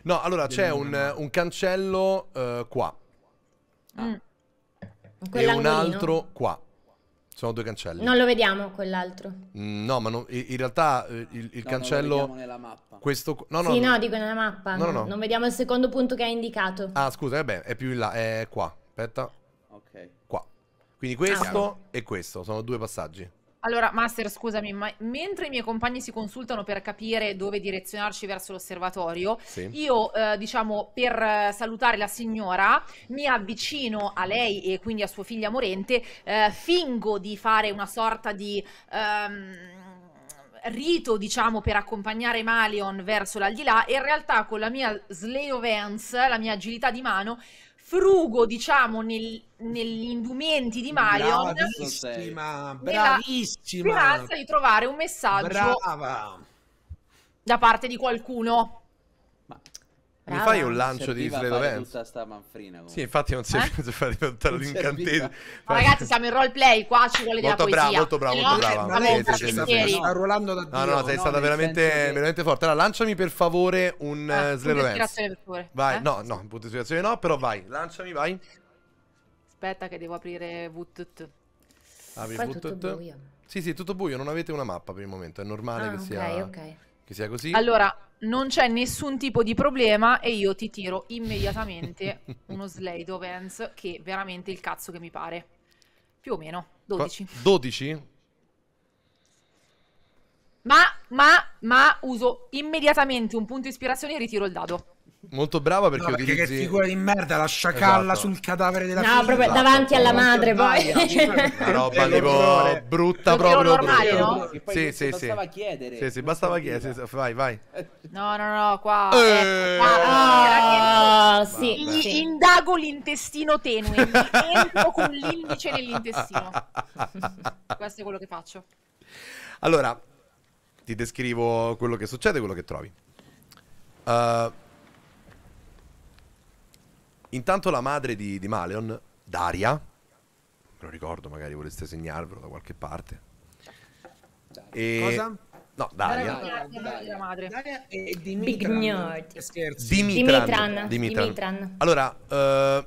No, allora c'è un, un cancello eh, qua Ah. E un altro qua. Sono due cancelli. Non lo vediamo quell'altro. Mm, No, ma non- in realtà eh, il, il No, non lo cancello... vediamo nella mappa. questo... No, no, sì, no. no, dico nella mappa. No, no, non, no. non vediamo il secondo punto che hai indicato. Ah, scusa, vabbè, è più in là, è qua. Aspetta, Ok. qua. Quindi questo Ah. e questo, sono due passaggi. Allora, Master, scusami, ma mentre i miei compagni si consultano per capire dove direzionarci verso l'osservatorio, Sì. io, eh, diciamo, per salutare la signora, mi avvicino a lei e quindi a sua figlia morente, eh, fingo di fare una sorta di ehm, rito, diciamo, per accompagnare Malion verso l'aldilà e in realtà con la mia Slay of Hands, la mia agilità di frugo, diciamo, nel- negli indumenti di Malion Bravissima, nella bravissima. speranza di trovare un messaggio Brava. da parte di qualcuno. Mi fai un lancio di fare of Hands? tutta sta manfrina comunque. Sì, infatti non si Eh? si fa diventare Non l'incantesimo. Ma ragazzi, siamo in roleplay, qua ci vuole della Molto bravo, poesia. molto bravo, Se molto no, brava. siamo Sì. Sta ruolando da No, Dio. no, sei no, stata veramente, senso che- veramente forte. Allora, lanciami per favore un Ah, uh, Hands. ispirazione, per favore. Vai, Eh? no, no, punto di ispirazione no, però vai, lanciami, vai. Aspetta che devo aprire VTT. Apri Poi buio. Sì, sì, tutto buio, non avete una mappa per il momento, è normale Ah, che ok, sia ok. che sia così. Allora, non c'è nessun tipo di problema e io ti tiro immediatamente uno Slade of Hands che è veramente il cazzo che mi pare. Più o meno, Qua- 12. 12? Ma, ma, ma uso immediatamente un punto ispirazione e ritiro il dado. Molto brava perché No, perché che utilizzi... figura di merda, la sciacalla Esatto. sul cadavere della No, figlia. proprio Esatto. davanti alla Molto madre poi. Una roba tipo l'orrore. brutta proprio. normale, brutta. no? Che poi Sì, sì, sì. bastava chiedere. Sì, sì, bastava chiedere. dire. sì, sì, Vai, vai. No, no, no, qua. Eh. ecco, qua, Ah, sì, sì. Indago l'intestino tenue, mi entro con l'indice nell'intestino. Questo è quello che faccio. Allora, ti descrivo quello che succede e quello che trovi. Uh, intanto la madre di, di Maleon, Daria, me lo ricordo, magari voleste segnarvelo da qualche parte. E... Cosa? No, Daria. Daria. Daria, madre. Daria e Big Dimitran. nerd. Che scherzi. Dimitran. Dimitran. Dimitran. Allora, eh,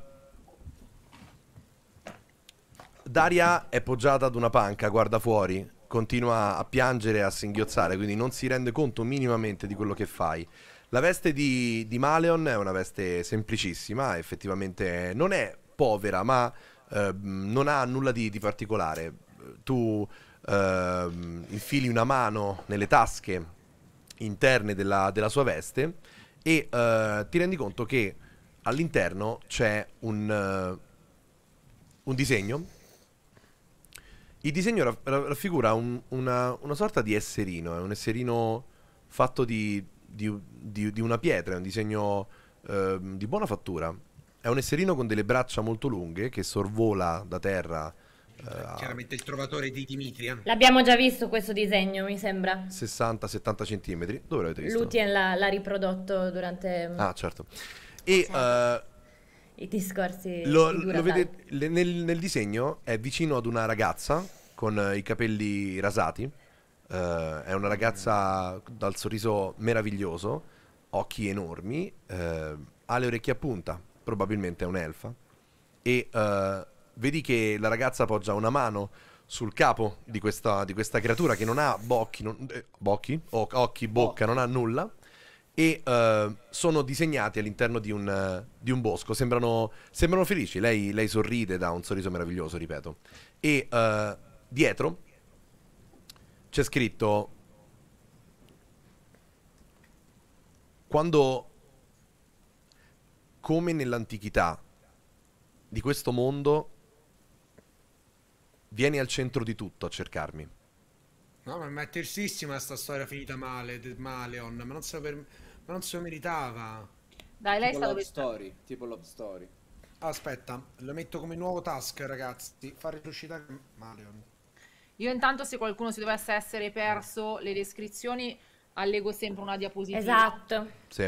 Daria è poggiata ad una panca, guarda fuori, continua a piangere e a singhiozzare, quindi non si rende conto minimamente di quello che fai. La veste di, di Maleon è una veste semplicissima, effettivamente non è povera, ma ehm, non ha nulla di, di particolare. Tu ehm, infili una mano nelle tasche interne della, della sua veste e eh, ti rendi conto che all'interno c'è un, eh, un disegno. Il disegno ra- ra- raffigura un- una, una sorta di esserino, è un esserino fatto di, di- di- di una pietra, è un disegno ehm, di buona fattura. È un esserino con delle braccia molto lunghe che sorvola da terra eh, Chiaramente il trovatore di Dimitrian. L'abbiamo già visto questo disegno, mi sembra. 60-70 centimetri. Dove l'avete visto? Lutien l'ha, l'ha riprodotto durante mm, Ah, certo. E eh, i discorsi Lo, lo vedete nel, nel disegno è vicino ad una ragazza con eh, i capelli rasati. Eh, è una ragazza dal sorriso meraviglioso, occhi enormi, eh, ha le orecchie a punta, probabilmente è un'elfa. E eh, vedi che la ragazza appoggia una mano sul capo di questa, di questa creatura che non ha bocchi, non- eh, bocchi? O- occhi, bocca, non ha nulla e sono disegnati all'interno di un, di un bosco. Sembrano, sembrano felici. Lei, lei sorride da un sorriso meraviglioso, ripeto. E dietro c'è scritto: Quando, come nell'antichità di questo mondo, vieni al centro di tutto a cercarmi. No, ma è tersissima sta storia finita male, de- Maleon, ma non se lo, per- ma non se lo meritava. Dai, lei Tipo sta love dove sta? story, tipo love story. Aspetta, lo metto come nuovo task, ragazzi. Fare riuscita Maleon. Io intanto se qualcuno si dovesse essere perso le descrizioni, allego sempre una diapositiva. Esatto. Sì,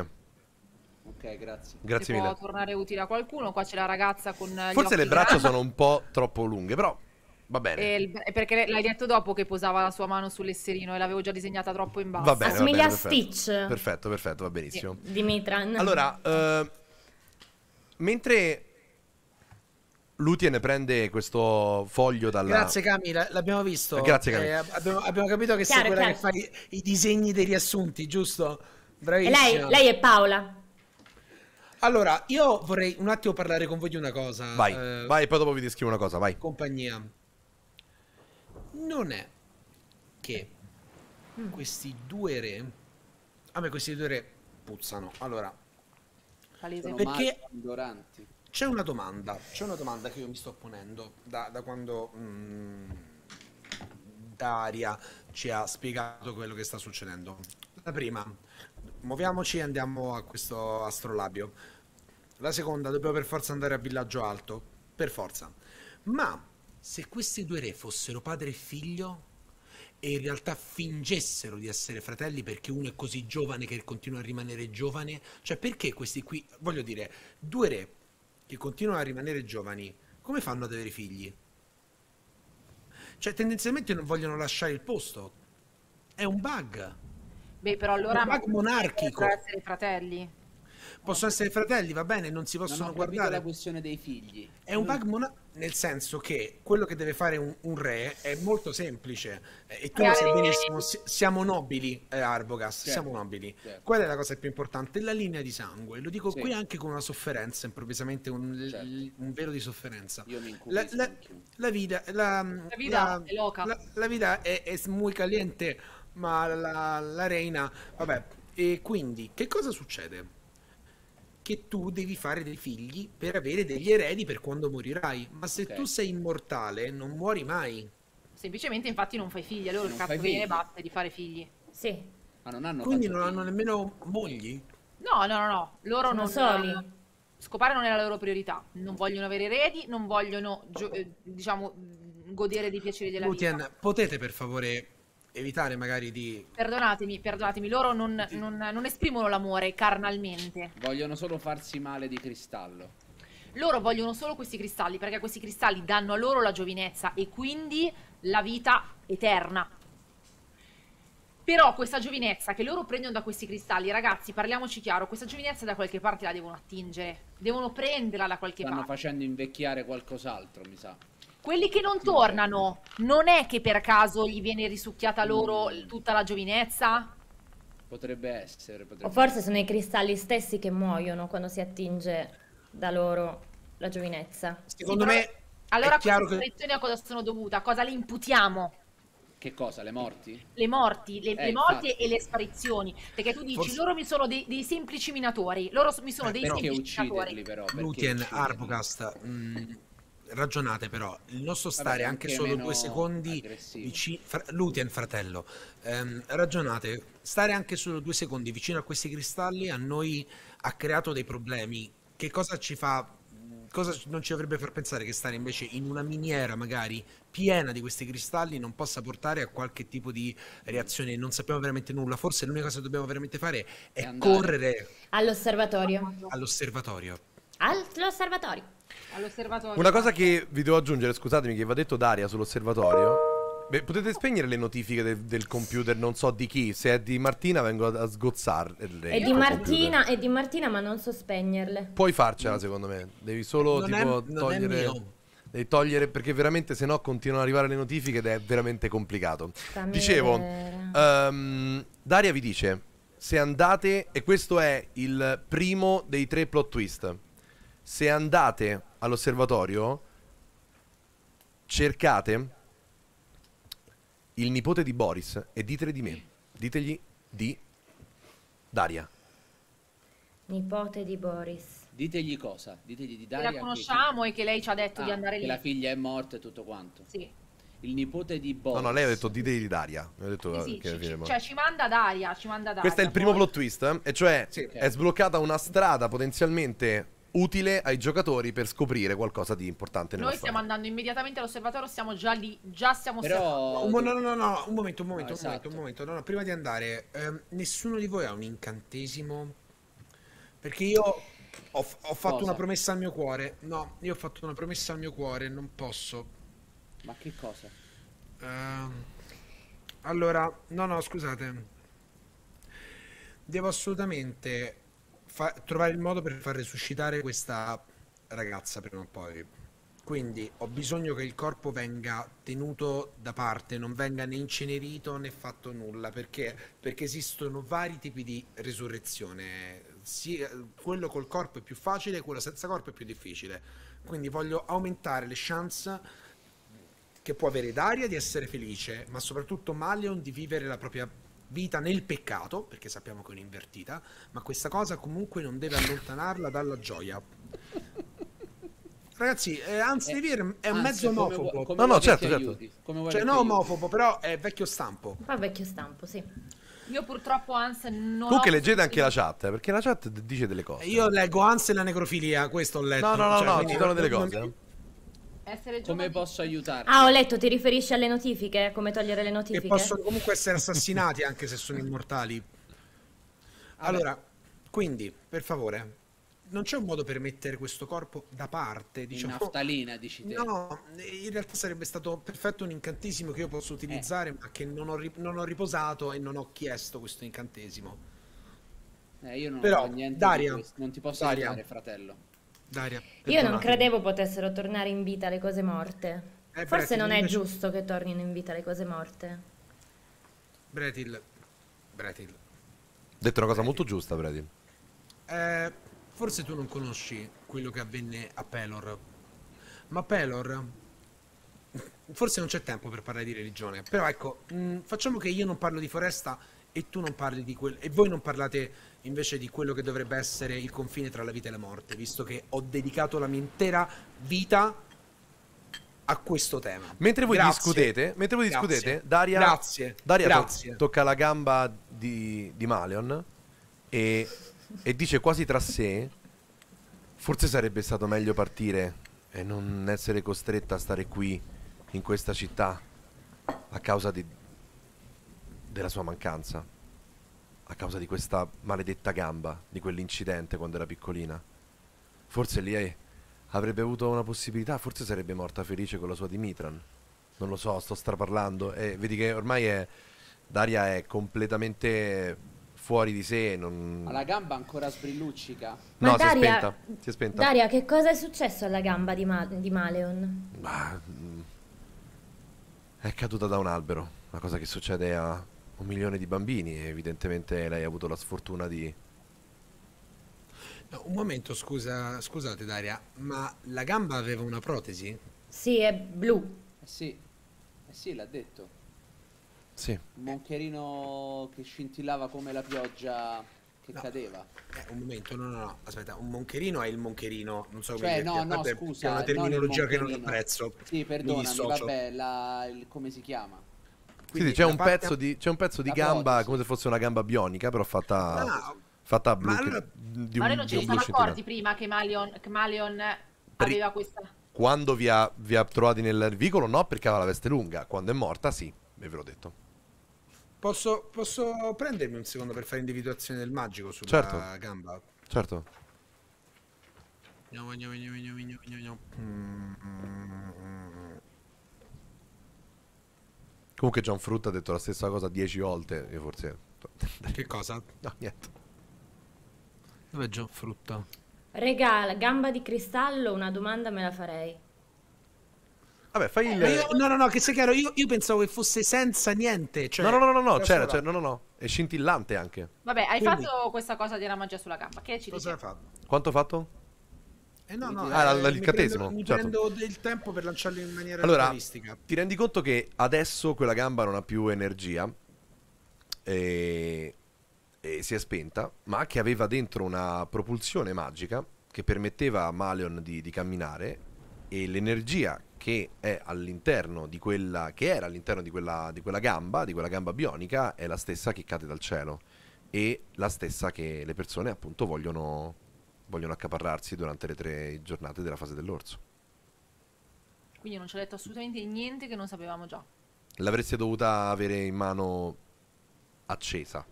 Ok, grazie. grazie Se mille. può tornare utile a qualcuno. Qua c'è la ragazza con gli Forse le braccia grandi. sono un po' troppo lunghe, però va bene. Il- è perché l'hai detto dopo che posava la sua mano sull'esserino e l'avevo già disegnata troppo in basso. Va bene, va Assomiglia bene, a perfetto. Stitch. Perfetto, perfetto, va benissimo. Dimitran. Allora, eh, mentre Lutien prende questo foglio dalla... Grazie Cami, la- l'abbiamo visto. Grazie, Cami. Eh, abbiamo, abbiamo capito che sei Chiaro, quella chiaro. che fa i, i disegni dei riassunti, giusto? E Bravissima. lei, lei è Paola. Allora, io vorrei un attimo parlare con voi di una cosa. Vai, eh, vai, poi dopo vi descrivo una cosa, vai. compagnia. Non è che questi due re. A me questi due re puzzano. Allora. Sono Perché- ignoranti. C'è una domanda. C'è una domanda che io mi sto ponendo da, da quando mm, Daria ci ha spiegato quello che sta succedendo. La prima, muoviamoci e andiamo a questo astrolabio. La seconda, dobbiamo per forza andare a Villaggio Alto. Per forza. Ma se questi due re fossero padre e figlio e in realtà fingessero di essere fratelli perché uno è così giovane che continua a rimanere giovane, cioè perché questi qui, voglio dire, due re che continuano a rimanere giovani, come fanno ad avere figli? Cioè tendenzialmente non vogliono lasciare il posto. È un bug. Beh, però allora Un bug monarchico. potrebbero essere fratelli. Possono essere fratelli, va bene, non si Non possono ho capito guardare. la questione dei figli. È un bug mona- nel senso che quello che deve fare un, un re è molto semplice eh, e tu lo sai benissimo, si- siamo nobili eh, Arbogast, Certo, siamo nobili. certo. Qual è la cosa più importante? La linea di sangue. Lo dico Sì. qui anche con una sofferenza, improvvisamente un, Certo. un velo di sofferenza. Io mi La, la- la vita, la, La vita è loca. La, la vita è, è muy caliente, ma la, la reina, vabbè, e quindi che cosa succede? Che tu devi fare dei figli per avere degli eredi per quando morirai, ma se Ok. tu sei immortale non muori mai. Semplicemente, infatti, non fai figli. A loro il Non cazzo viene figli. basta di fare figli. Sì, Ma non hanno Quindi non figli. hanno nemmeno mogli? No, no, no, no. Loro Sono non soli. Scopare non è la loro priorità. Non vogliono avere eredi, non vogliono, gio- eh, diciamo, godere dei piaceri della vita. Lutien, potete per favore evitare magari di... Perdonatemi, perdonatemi, loro non, non- non esprimono l'amore carnalmente. Vogliono solo farsi male di cristallo. Loro vogliono solo questi cristalli perché questi cristalli danno a loro la giovinezza e quindi la vita eterna. Però questa giovinezza che loro prendono da questi cristalli, ragazzi, parliamoci chiaro, questa giovinezza da qualche parte la devono attingere, devono prenderla da qualche Stanno parte. facendo invecchiare qualcos'altro, mi sa. Quelli che non tornano, non è che per caso gli viene risucchiata loro Mm. tutta la giovinezza? Potrebbe essere. Potrebbe o forse sono i cristalli stessi che muoiono quando si attinge da loro la giovinezza. Secondo però- me Allora queste che... sparizioni a cosa sono dovute? A cosa le imputiamo? Che cosa? Le morti? Le morti, le, Eh, le morti e le sparizioni. Perché tu dici, Forse- loro mi sono dei, dei semplici minatori. Loro mi sono Eh, dei però- Perché semplici ucciderli minatori. però? Perché Lutien? Arbogast, mh, ragionate però, il nostro Vabbè, stare anche anche solo due secondi aggressivo. vicino... Lutien, fratello, ehm, ragionate, stare anche solo due secondi vicino a questi cristalli a noi ha creato dei problemi. Che cosa ci fa... Cosa non ci dovrebbe far pensare che stare invece in una miniera magari piena di questi cristalli non possa portare a qualche tipo di reazione? Non sappiamo veramente nulla. Forse l'unica cosa che dobbiamo veramente fare è È correre All'osservatorio. all'osservatorio. All'osservatorio. All'osservatorio. Una cosa che vi devo aggiungere, scusatemi, che va detto Daria sull'osservatorio. Beh, potete spegnere le notifiche del, del computer, non so di chi. Se è di Martina, vengo a, sgozzarle. È di computer. Martina, è di Martina, ma non so spegnerle. Puoi farcela, secondo me. Devi solo Non tipo è togliere. Devi togliere perché veramente se no continuano ad arrivare le notifiche ed è veramente complicato. Fammi Dicevo, ehm, Daria vi dice: Se andate, e questo è il primo dei tre plot twist. Se andate all'osservatorio, cercate il nipote di Boris e ditele di me. Ditegli di Daria. Nipote di Boris. Ditegli cosa? Ditegli di Che Daria. la conosciamo e che lei ci ha detto che, di Ah, andare che lì. la figlia è morta e tutto quanto. Sì. Il nipote di Boris. No, no, lei ha detto ditegli di Daria. Detto Sì, sì, che ci- cioè ci manda Daria, ci manda Daria. Questo è il primo poi- plot twist, eh? e cioè Sì. è sbloccata una strada potenzialmente utile ai giocatori per scoprire qualcosa di importante nella Noi stiamo storia. andando immediatamente all'osservatorio, stiamo già lì, già stiamo osservando. Però... Mo- no, no, no, no, un momento, un momento, No, un momento, esatto. un momento. No, no, prima di andare, ehm, nessuno di voi ha un incantesimo? Perché io ho, ho fatto Cosa? una promessa al mio cuore. No, io ho fatto una promessa al mio cuore, non posso. Ma che cosa? Ehm, allora, no, no, scusate. Devo assolutamente fa- trovare il modo per far resuscitare questa ragazza prima o poi. Quindi ho bisogno che il corpo venga tenuto da parte, non venga né incenerito né fatto nulla, perché, perché esistono vari tipi di resurrezione. Sia- quello col corpo è più facile, quello senza corpo è più difficile. Quindi voglio aumentare le chance che può avere Daria di essere felice, ma soprattutto Malion di vivere la propria vita nel peccato, perché sappiamo che è un'invertita, ma questa cosa comunque non deve allontanarla dalla gioia. Ragazzi, eh, Hans Eh, De Vier è un mezzo come omofobo. vuoi- come No, no, che certo, certo. Come Cioè, che no omofobo, però è vecchio stampo. Fa vecchio stampo, sì. Io purtroppo Hans non Comunque ho leggete anche la chat, eh, perché la chat dice delle cose. Io leggo Hans e la necrofilia, questo ho letto. No, no, no, Cioè, no, quindi ci sono delle non- cose. Eh. Essere Come posso aiutarti? Ah, ho letto, ti riferisci alle notifiche? Come togliere le Che notifiche? possono comunque essere assassinati anche se sono immortali. Allora, quindi, per favore, non c'è un modo per mettere questo corpo da parte, In diciamo. naftalina, dici te. No, in realtà sarebbe stato perfetto un incantesimo che io posso utilizzare, ma che non ho, non ho riposato e non ho chiesto questo incantesimo. Eh, io non Però, ho niente Daria, di questo. Non ti posso Daria. aiutare, fratello. Daria, Io non credevo potessero tornare in vita le cose morte. Eh, Forse Bretil, non è invece- giusto che tornino in vita le cose morte. Bretil. Bretil. Detto una cosa molto giusta, Brady. Eh, forse tu non conosci quello che avvenne a Pelor. Ma Pelor forse non c'è tempo per parlare di religione, però ecco, mh, facciamo che io non parlo di foresta e tu non parli di quello, e voi non parlate invece di quello che dovrebbe essere il confine tra la vita e la morte, visto che ho dedicato la mia intera vita a questo tema. Mentre voi Grazie. discutete, mentre voi Grazie. discutete, Daria, Grazie. Daria to- Grazie. tocca la gamba di, di Maleon e, e dice quasi tra sé: Forse sarebbe stato meglio partire e non essere costretta a stare qui in questa città a causa di, della sua mancanza, a causa di questa maledetta gamba, di quell'incidente quando era piccolina. Forse lei avrebbe avuto una possibilità, forse sarebbe morta felice con la sua Dimitran. Non lo so, sto straparlando e vedi che ormai è Daria è completamente fuori di sé, non... Ma la gamba ancora sbrilluccica. No, Ma si è Daria- spenta, si è spenta. Daria, che cosa è successo alla gamba di, Ma- di Maleon? Ma, mm, è caduta da un albero, una cosa che succede a un milione di bambini e evidentemente lei ha avuto la sfortuna di... No, un momento, scusa, scusate Daria, ma la gamba aveva una protesi? Sì, è blu. Eh sì, eh sì, l'ha detto. Sì, Un moncherino che scintillava come la pioggia che No. cadeva. Eh, un momento, no, no, no, aspetta, un moncherino è il moncherino, non so come Cioè, dirti, no, no, parte scusa, che è una terminologia che non apprezzo. Sì, mi perdonami, vabbè, la, il- come si chiama? Quindi sì, c'è, un parte- pezzo di, c'è un pezzo di gamba protesi. come se fosse una gamba bionica, però fatta, Ah, fatta a blu. ma che- allora- di Ma un- noi non di ci un siamo blu accorti scintillante. prima che Malion, che Malion aveva questa... Quando vi ha, vi ha trovati nel vicolo no, perché aveva la veste lunga. Quando è morta sì, e ve l'ho detto. Posso, posso prendermi un secondo per fare individuazione del magico sulla Certo. gamba? Certo. Andiamo, andiamo, andiamo, andiamo, andiamo, andiamo. Mm. Comunque John Fruit ha detto la stessa cosa dieci volte. Io forse... Che cosa? No, niente. Dov'è John Frutta? Regala, gamba di cristallo, una domanda me la farei. Vabbè, fai il... Ma io- no, no, no, che sia chiaro, io, io pensavo che fosse senza niente. Cioè, no, no, no, no, no, c'era, c'era, no, no, no. È scintillante anche. Vabbè, hai Quindi- fatto questa cosa della magia sulla gamba. Che ci Cosa dici? ha fatto? Quanto ho fatto? Eh no, no, Ah, eh, mi prendo- Mi certo. prendo del tempo per lanciarlo in maniera Allora, realistica. ti rendi conto che adesso quella gamba non ha più energia e, e si è spenta, ma che aveva dentro una propulsione magica che permetteva a Maleon di, di camminare e l'energia che è all'interno di quella che era all'interno di quella, di quella gamba, di quella gamba bionica, è la stessa che cade dal cielo e la stessa che le persone appunto vogliono, vogliono accaparrarsi durante le tre giornate della fase dell'orso. Quindi non ci ha detto assolutamente niente che non sapevamo già. L'avreste dovuta avere in mano accesa.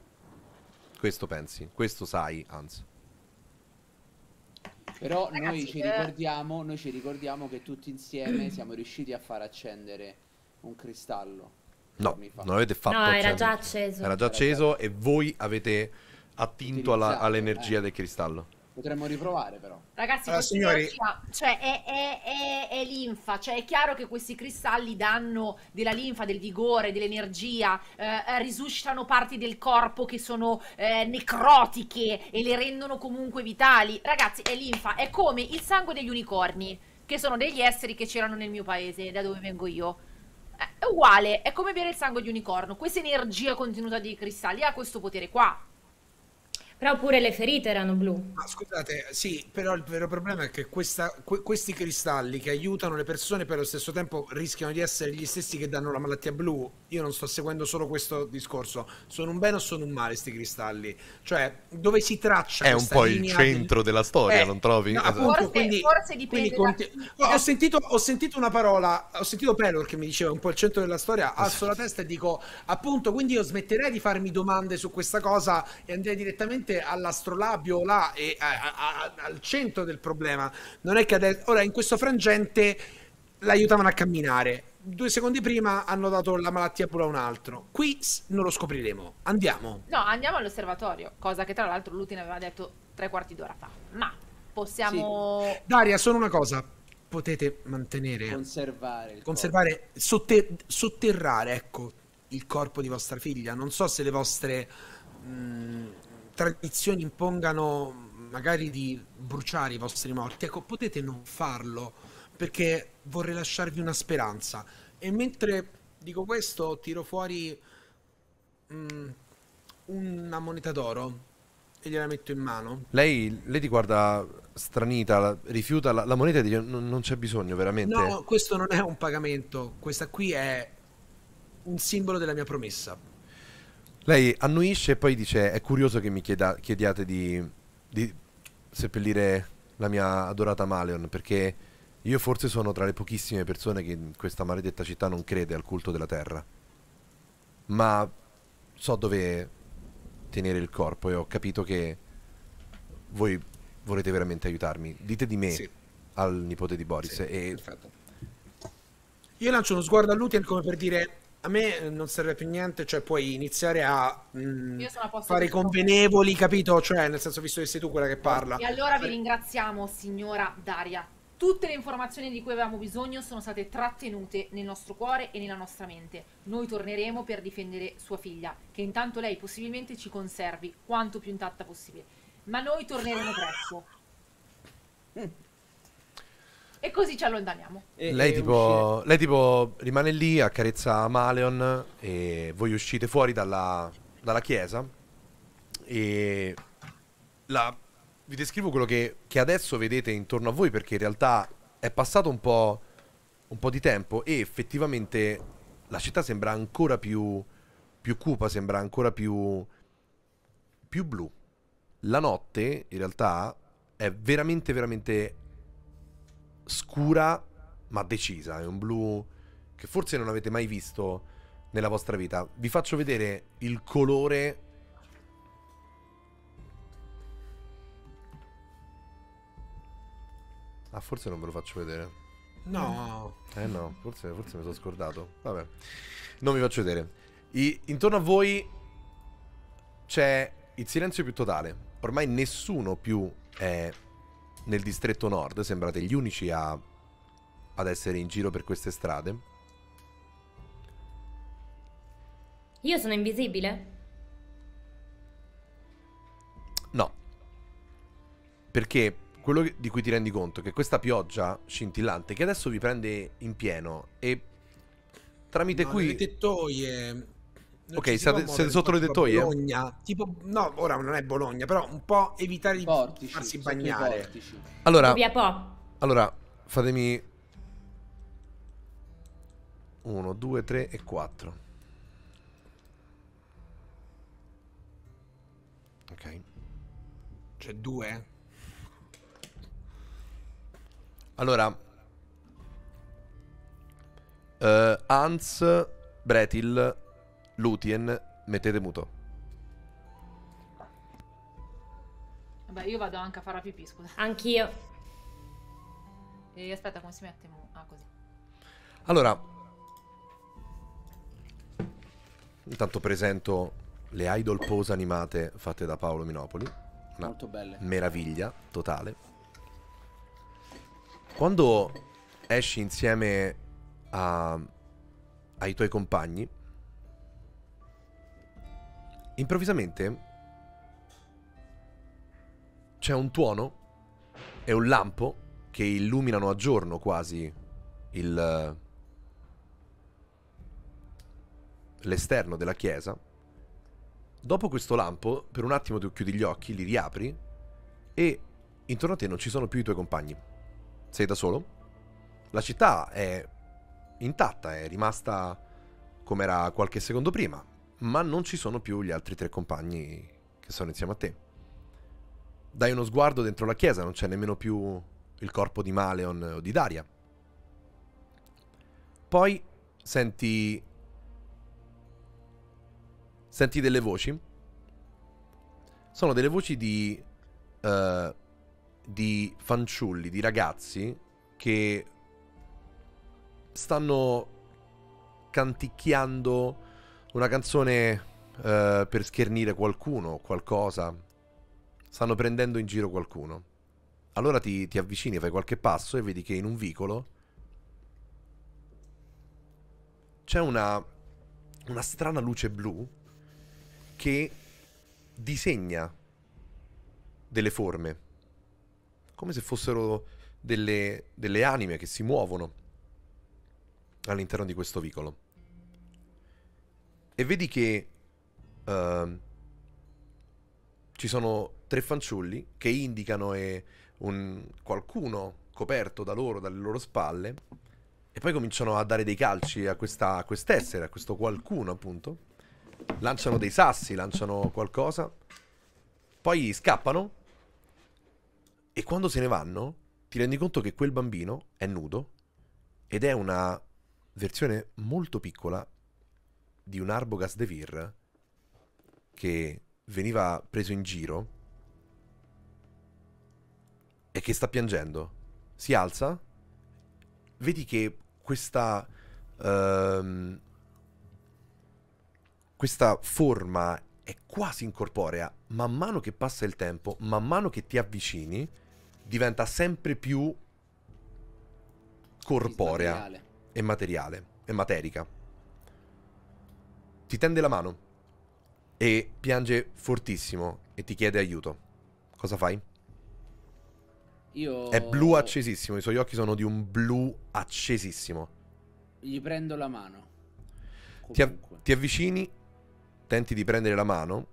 Questo pensi, questo sai, Hans. Però noi Ragazzi, ci eh. ricordiamo, noi ci ricordiamo che tutti insieme siamo riusciti a far accendere un cristallo. No, non avete fatto no, era accendere. già acceso. Era già acceso e voi avete attinto all'energia eh. del cristallo. Potremmo riprovare però. Ragazzi, Allora, signori- cioè è, è- è- è linfa, cioè è chiaro che questi cristalli danno della linfa, del vigore, dell'energia, eh, eh, risuscitano parti del corpo che sono eh, necrotiche e le rendono comunque vitali. Ragazzi, è linfa, è come il sangue degli unicorni, che sono degli esseri che c'erano nel mio paese, da dove vengo io. Eh, È uguale, è come bere il sangue di unicorno. Questa energia contenuta dei cristalli ha questo potere qua. Però pure le ferite erano blu. Ma scusate, sì, però il vero problema è che questa- que- questi cristalli che aiutano le persone per allo stesso tempo rischiano di essere gli stessi che danno la malattia blu. Io non sto seguendo solo questo discorso. Sono un bene o sono un male questi cristalli? Cioè, dove si traccia È un po' il linea del- centro della storia, Eh, non trovi? no, Esatto. appunto, Forse- quindi- forse dipende quindi da conti- chi- ho, ho sentito, ho sentito una parola, ho sentito Pelor che mi diceva un po' il centro della storia, alzo la testa e dico appunto, quindi io smetterei di farmi domande su questa cosa e andrei direttamente all'astrolabio là e a- a- a- al centro del problema. Non è che adesso, ora in questo frangente l'aiutavano a camminare. Due secondi prima hanno dato la malattia pure a un altro. Qui non lo scopriremo. Andiamo. No, andiamo all'osservatorio, cosa che tra l'altro Lutin aveva detto tre quarti d'ora fa. Ma possiamo... Daria, solo una cosa. Potete mantenere Conservare il conservare, sotte- sotterrare, ecco, il corpo di vostra figlia. Non so se le vostre mh, tradizioni impongano magari di bruciare i vostri morti. Ecco, potete non farlo perché vorrei lasciarvi una speranza. E mentre dico questo, tiro fuori mm, una moneta d'oro e gliela metto in mano. Lei, lei ti guarda stranita, la- rifiuta la, la moneta e dice non, non c'è bisogno veramente. No, questo non è un pagamento, questa qui è un simbolo della mia promessa. Lei annuisce e poi dice è curioso che mi chieda- chiediate di, di seppellire la mia adorata Maleon perché io forse sono tra le pochissime persone che in questa maledetta città non crede al culto della terra. Ma so dove tenere il corpo e ho capito che voi volete veramente aiutarmi. Dite di me Sì. al nipote di Boris Sì, e perfetto. Io lancio uno sguardo a Lutien come per dire a me eh, non serve più niente, cioè puoi iniziare a mm, a posto fare i convenevoli, capito? Cioè, nel senso, visto che sei tu quella che parla. E allora vi ringraziamo, signora Daria. Tutte le informazioni di cui avevamo bisogno sono state trattenute nel nostro cuore e nella nostra mente. Noi torneremo per difendere sua figlia, che intanto lei possibilmente ci conservi quanto più intatta possibile. Ma noi torneremo presto. E così ci allontaniamo. E- Lei e tipo, lei tipo rimane lì, accarezza Maleon e voi uscite fuori dalla, dalla chiesa e la- vi descrivo quello che, che adesso vedete intorno a voi perché in realtà è passato un po', un po' di tempo e effettivamente la città sembra ancora più, più cupa, sembra ancora più, più blu. La notte in realtà è veramente, veramente scura ma decisa, è un blu che forse non avete mai visto nella vostra vita. Vi faccio vedere il colore Ah, forse non ve lo faccio vedere. No, Eh no, forse, forse mi sono scordato. Vabbè. Non vi faccio vedere. I- intorno a voi c'è il silenzio più totale. Ormai nessuno più è nel distretto nord. Sembrate gli unici a- ad essere in giro per queste strade. Io sono invisibile? No. Perché quello di cui ti rendi conto è che questa pioggia scintillante che adesso vi prende in pieno e tramite no, cui le tettoie. Non Ok, si siete- sotto le tettoie? Bologna. Tipo, no, ora non è Bologna, però un po' evitare di Portici, farsi bagnare. Allora, Via Po. allora fatemi 1 2 3 e 4. Ok. Cioè, due? Allora eh, Hans, Bretil, Lutien, mettete muto. Vabbè, io vado anche a fare la pipì, scusa. Anch'io. E aspetta, come si mette? Ah, così. Allora, intanto presento le idol pose animate fatte da Paolo Minopoli. Una Molto belle. meraviglia totale. Quando esci insieme a- ai tuoi compagni, improvvisamente c'è un tuono e un lampo che illuminano a giorno quasi il l'esterno della chiesa. Dopo questo lampo, per un attimo tu chiudi gli occhi, li riapri e intorno a te non ci sono più i tuoi compagni. Sei da solo? La città è intatta, è rimasta come era qualche secondo prima, ma non ci sono più gli altri tre compagni che sono insieme a te. Dai uno sguardo dentro la chiesa, non c'è nemmeno più il corpo di Maleon o di Daria. Poi senti senti delle voci. Sono delle voci di eh, di fanciulli, di ragazzi che stanno canticchiando una canzone eh, per schernire qualcuno, qualcosa. Stanno prendendo in giro qualcuno. Allora ti, ti avvicini, fai qualche passo e vedi che in un vicolo c'è una, una strana luce blu che disegna delle forme, come se fossero delle, delle anime che si muovono. all'interno di questo vicolo. E vedi che ehm, ci sono tre fanciulli che indicano e un, qualcuno coperto da loro, dalle loro spalle, e poi cominciano a dare dei calci a, questa, a quest'essere, a questo qualcuno appunto. Lanciano dei sassi, lanciano qualcosa, poi scappano e quando se ne vanno ti rendi conto che quel bambino è nudo ed è una versione molto piccola di un Arbogast de Vir che veniva preso in giro e che sta piangendo. Si alza, vedi che questa ehm, questa forma è quasi incorporea. Man mano che passa il tempo, man mano che ti avvicini, diventa sempre più corporea e materiale e materica. Ti tende la mano e piange fortissimo e ti chiede aiuto. Cosa fai? Io È blu accesissimo, i suoi occhi sono di un blu accesissimo. Gli prendo la mano. Ti, av- ti avvicini, tenti di prendere la mano.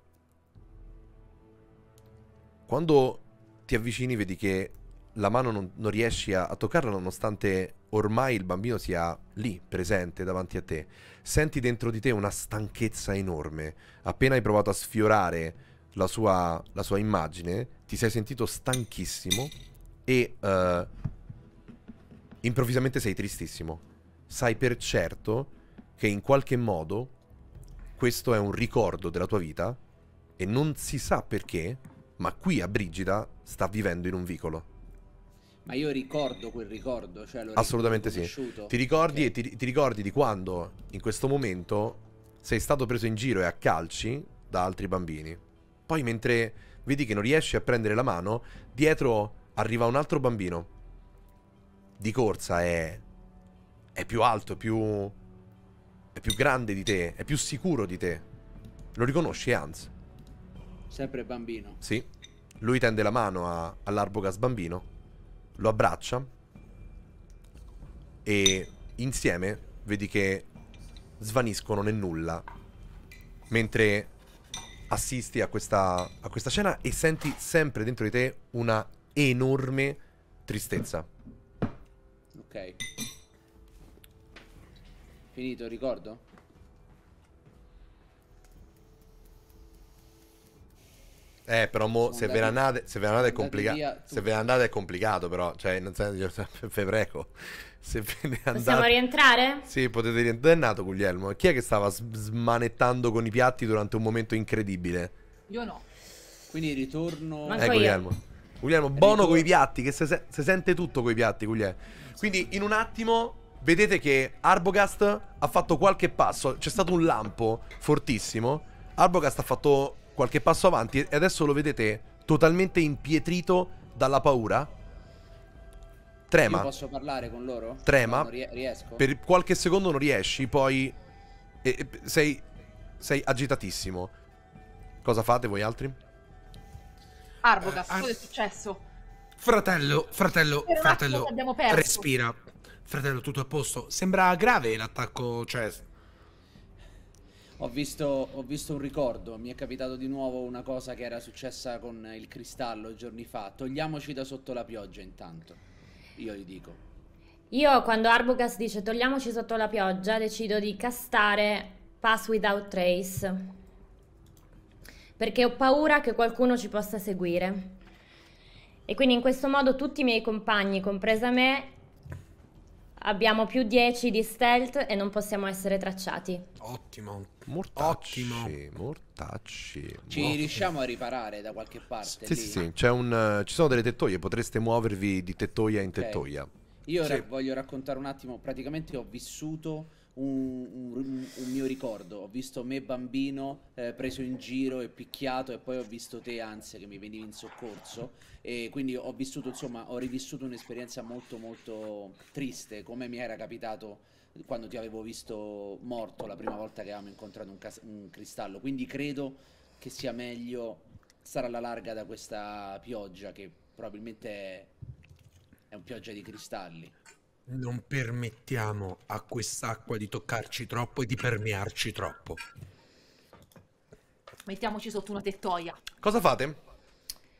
Quando ti avvicini vedi che la mano non, non riesci a, a toccarla nonostante ormai il bambino sia lì, presente davanti a te. Senti dentro di te una stanchezza enorme. Appena hai provato a sfiorare la sua, la sua immagine, ti sei sentito stanchissimo e eh, improvvisamente sei tristissimo. Sai per certo che in qualche modo questo è un ricordo della tua vita e non si sa perché, ma qui a Brigida sta vivendo in un vicolo. Ma io ricordo quel ricordo, cioè Assolutamente sì. Ti ricordi Ok. e ti, ti ricordi di quando in questo momento sei stato preso in giro e a calci da altri bambini. Poi mentre vedi che non riesci a prendere la mano, dietro arriva un altro bambino. Di corsa è è più alto, è più è più grande di te, è più sicuro di te. Lo riconosci, Hans? Sempre bambino. Sì. Lui tende la mano all'Arbogas bambino, lo abbraccia e insieme vedi che svaniscono nel nulla mentre assisti a questa, a questa scena e senti sempre dentro di te una enorme tristezza. Ok. Finito, ricordo? Eh, però mo, se ve ne andate, se ve ne andate è complicato. Se ve ne andate è complicato, però, cioè, nel senso, febreco. Se ve ne Possiamo andate... rientrare? Sì, potete rientrare. È nato Guglielmo. Chi è che stava s- smanettando con i piatti durante un momento incredibile? Io no. Quindi ritorno... Manco Eh, io. Guglielmo. Guglielmo, buono con i piatti, che si se- si sente tutto con i piatti, Guglielmo. Quindi, in un attimo, vedete che Arbogast ha fatto qualche passo. C'è stato un lampo fortissimo. Arbogast ha fatto qualche passo avanti e adesso lo vedete totalmente impietrito dalla paura. Trema. Io posso parlare con loro? Trema. No, riesco? Per qualche secondo non riesci, poi e- e- sei, sei agitatissimo. Cosa fate voi altri? Arbogast, Ah, cosa è successo? Fratello, fratello, fratello, perso. respira. Fratello, tutto a posto. Sembra grave l'attacco, cioè... Ho visto, ho visto un ricordo, mi è capitato di nuovo una cosa che era successa con il cristallo giorni fa. Togliamoci da sotto la pioggia intanto. Io gli dico. Io quando Arbogast dice togliamoci sotto la pioggia, decido di castare Pass Without Trace. Perché ho paura che qualcuno ci possa seguire. E quindi in questo modo tutti i miei compagni, compresa me, abbiamo più 10 di stealth e non possiamo essere tracciati. Ottimo. Mortacci. Ottimo. Mortacci. Ci Mor- riusciamo a riparare da qualche parte? Sì, lì? sì, sì. C'è un, eh, ci sono delle tettoie, potreste muovervi di tettoia in Ok. tettoia. Io ora Sì. voglio raccontare un attimo, praticamente ho vissuto un, un- un mio ricordo, ho visto me bambino eh, preso in giro e picchiato e poi ho visto te anzi che mi venivi in soccorso. E quindi ho vissuto insomma, ho rivissuto un'esperienza molto molto triste come mi era capitato quando ti avevo visto morto la prima volta che avevamo incontrato un, cas- un cristallo, quindi credo che sia meglio stare alla larga da questa pioggia che probabilmente è, è un pioggia di cristalli. Non permettiamo a quest'acqua di toccarci troppo e di permearci troppo. Mettiamoci sotto una tettoia. Cosa fate?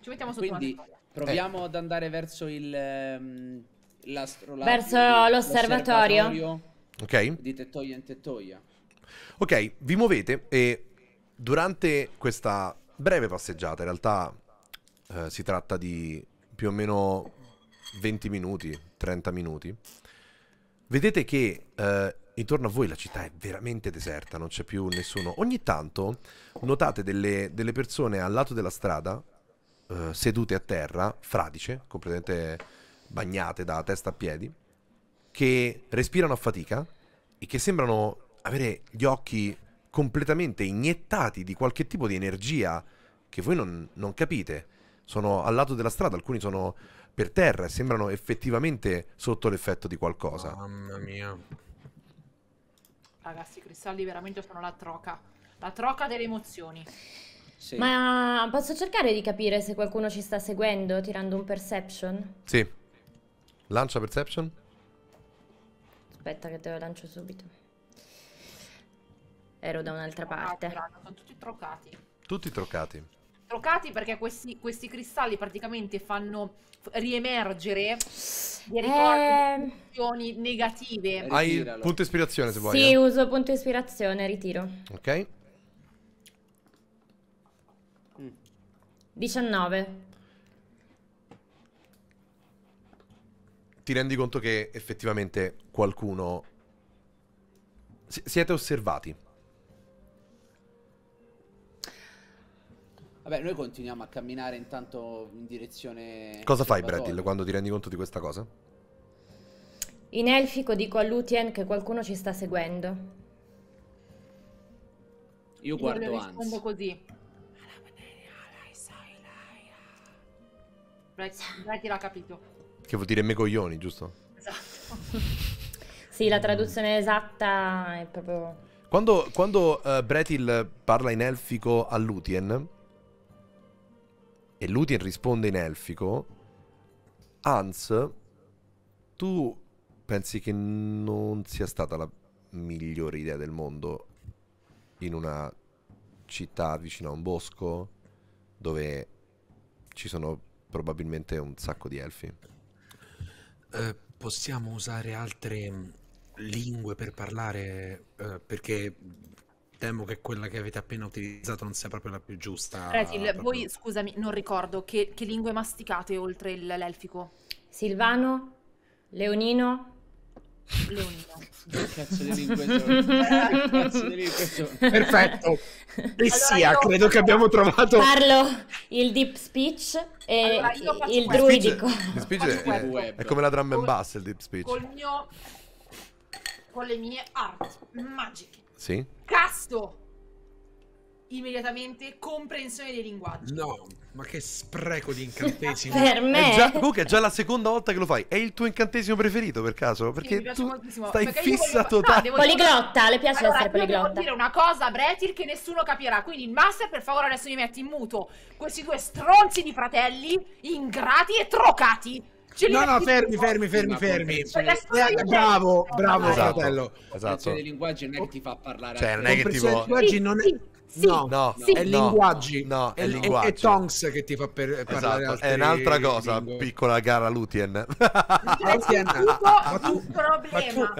Ci mettiamo sotto Quindi una tettoia. proviamo ad andare verso il ehm, Verso l'osservatorio Ok? di tettoia in tettoia. Ok, vi muovete e durante questa breve passeggiata, in realtà eh, si tratta di più o meno 20 minuti, 30 minuti, vedete che eh, intorno a voi la città è veramente deserta, non c'è più nessuno. Ogni tanto notate delle, delle persone al lato della strada, eh, sedute a terra, fradice, completamente bagnate da testa a piedi, che respirano a fatica e che sembrano avere gli occhi completamente iniettati di qualche tipo di energia che voi non, non capite. Sono al lato della strada, alcuni sono per terra e sembrano effettivamente sotto l'effetto di qualcosa. Mamma mia. Ragazzi, i cristalli veramente sono la troca. La troca delle emozioni. Sì. Ma posso cercare di capire se qualcuno ci sta seguendo tirando un perception? Sì. Lancia perception? Aspetta che te lo lancio subito. Ero da un'altra Trocati, parte. raga, sono tutti trocati. Tutti troccati. Trocati perché questi, questi cristalli praticamente fanno riemergere dei ricordi, Eh, negative. Hai il Ritiralo. punto ispirazione se vuoi. sì, eh. uso punto ispirazione, ritiro. Ok. 19. Ti rendi conto che effettivamente qualcuno... Si- siete osservati. Vabbè, noi continuiamo a camminare intanto in direzione Cosa fai. Brettil, quando ti rendi conto di questa cosa? In elfico dico a Lutien che qualcuno ci sta seguendo. Io Io guardo le rispondo così. Brett l'ha capito. Che vuol dire me coglioni, giusto? Esatto. Sì, la traduzione esatta è proprio... Quando, quando eh, Bretil parla in elfico a Lutien e Lutien risponde in elfico, Hans, tu pensi che non sia stata la migliore idea del mondo in una città vicino a un bosco dove ci sono probabilmente un sacco di elfi? Eh, possiamo usare altre lingue per parlare? eh, perché temo che quella che avete appena utilizzato non sia proprio la più giusta. Bretil, proprio- voi, scusami, non ricordo che, che lingue masticate oltre il- l'elfico? Silvano, Leonino, Leonino. Cazzo di lingue cazzo di lingue? Perfetto. E Allora sia, io- credo che abbiamo trovato. parlo il deep speech e Allora, il druidico. Deep speech è, è come la drum and bass, il deep speech. Col mio... Con le mie arti magiche. Sì? Casto! Immediatamente comprensione dei linguaggi. No, ma che spreco di incantesimi. Per È me... già, comunque è già la seconda volta che lo fai. È il tuo incantesimo preferito per caso? Sì, Perché piace tu moltissimo, stai perché fissa voglio- no, totale. devo- Poliglotta, le piace Allora, essere io devo poliglotta. dire una cosa a Bretil che nessuno capirà. Quindi il master, per favore, adesso mi metti in muto. Questi due stronzi di fratelli, ingrati e trocati. No, no, fermi, fermi, fermi, Ma fermi. Eh, bravo, bravo, Esatto. fratello. Esatto. Comprensione dei linguaggi non è che ti fa parlare Cioè, a non è che dei linguaggi non è... Sì, no, No, sì. è linguaggi. no, è è, linguaggi. è tongs che ti fa per, parlare Esatto, è un'altra cosa, lingue. piccola gara Lutien. Lutien, ma tu- un problema.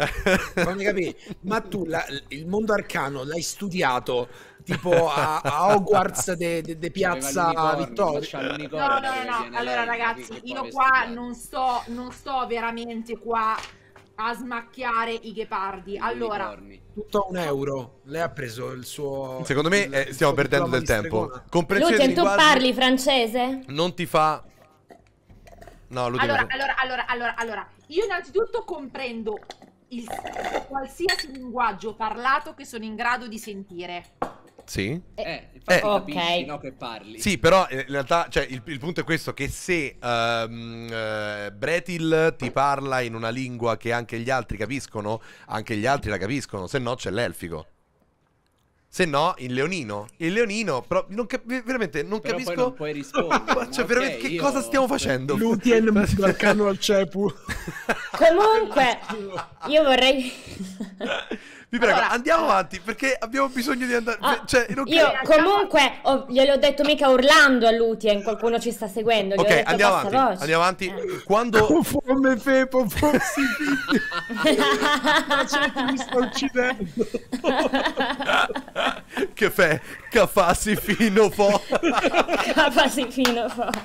Fammi capire, ma tu la- il mondo arcano l'hai studiato tipo a, a Hogwarts de, de- de Piazza Vittoria? No, no, no, no. Allora, ragazzi, io qua non sto, non sto veramente qua a smacchiare i ghepardi. Allora, Tutto a un euro. Lei ha preso il suo. Secondo me il- eh, stiamo perdendo del tempo. Comprensione tu parli francese? non ti fa... No, Lutien... allora, allora, allora, allora, allora, io innanzitutto comprendo il qualsiasi linguaggio parlato che sono in grado di sentire. Sì? Eh, infatti Eh. capisci, Ok. no, che parli. Sì, però eh, in realtà cioè, il, il punto è questo, che se ehm, eh, Bretil ti parla in una lingua che anche gli altri capiscono, anche gli altri la capiscono, se no c'è l'elfico. Se no, il leonino. Il leonino, però non cap- veramente non Però poi capisco. non puoi rispondere. Ma cioè, Ok, veramente, che io- cosa stiamo facendo? Lutien Balcano al Cepu. Comunque, io vorrei... Vi prego, Allora, andiamo avanti perché abbiamo bisogno di andare. Ah, cioè, non io credo- comunque ho- gliel'ho detto mica urlando a Lutien, qualcuno ci sta seguendo. Ok, detto andiamo avanti. voce. Andiamo avanti. Eh. Quando. Fome Fepo, fossi mi sto uccidendo. Che fe, cafassi fino fo. Capasi fino fuori.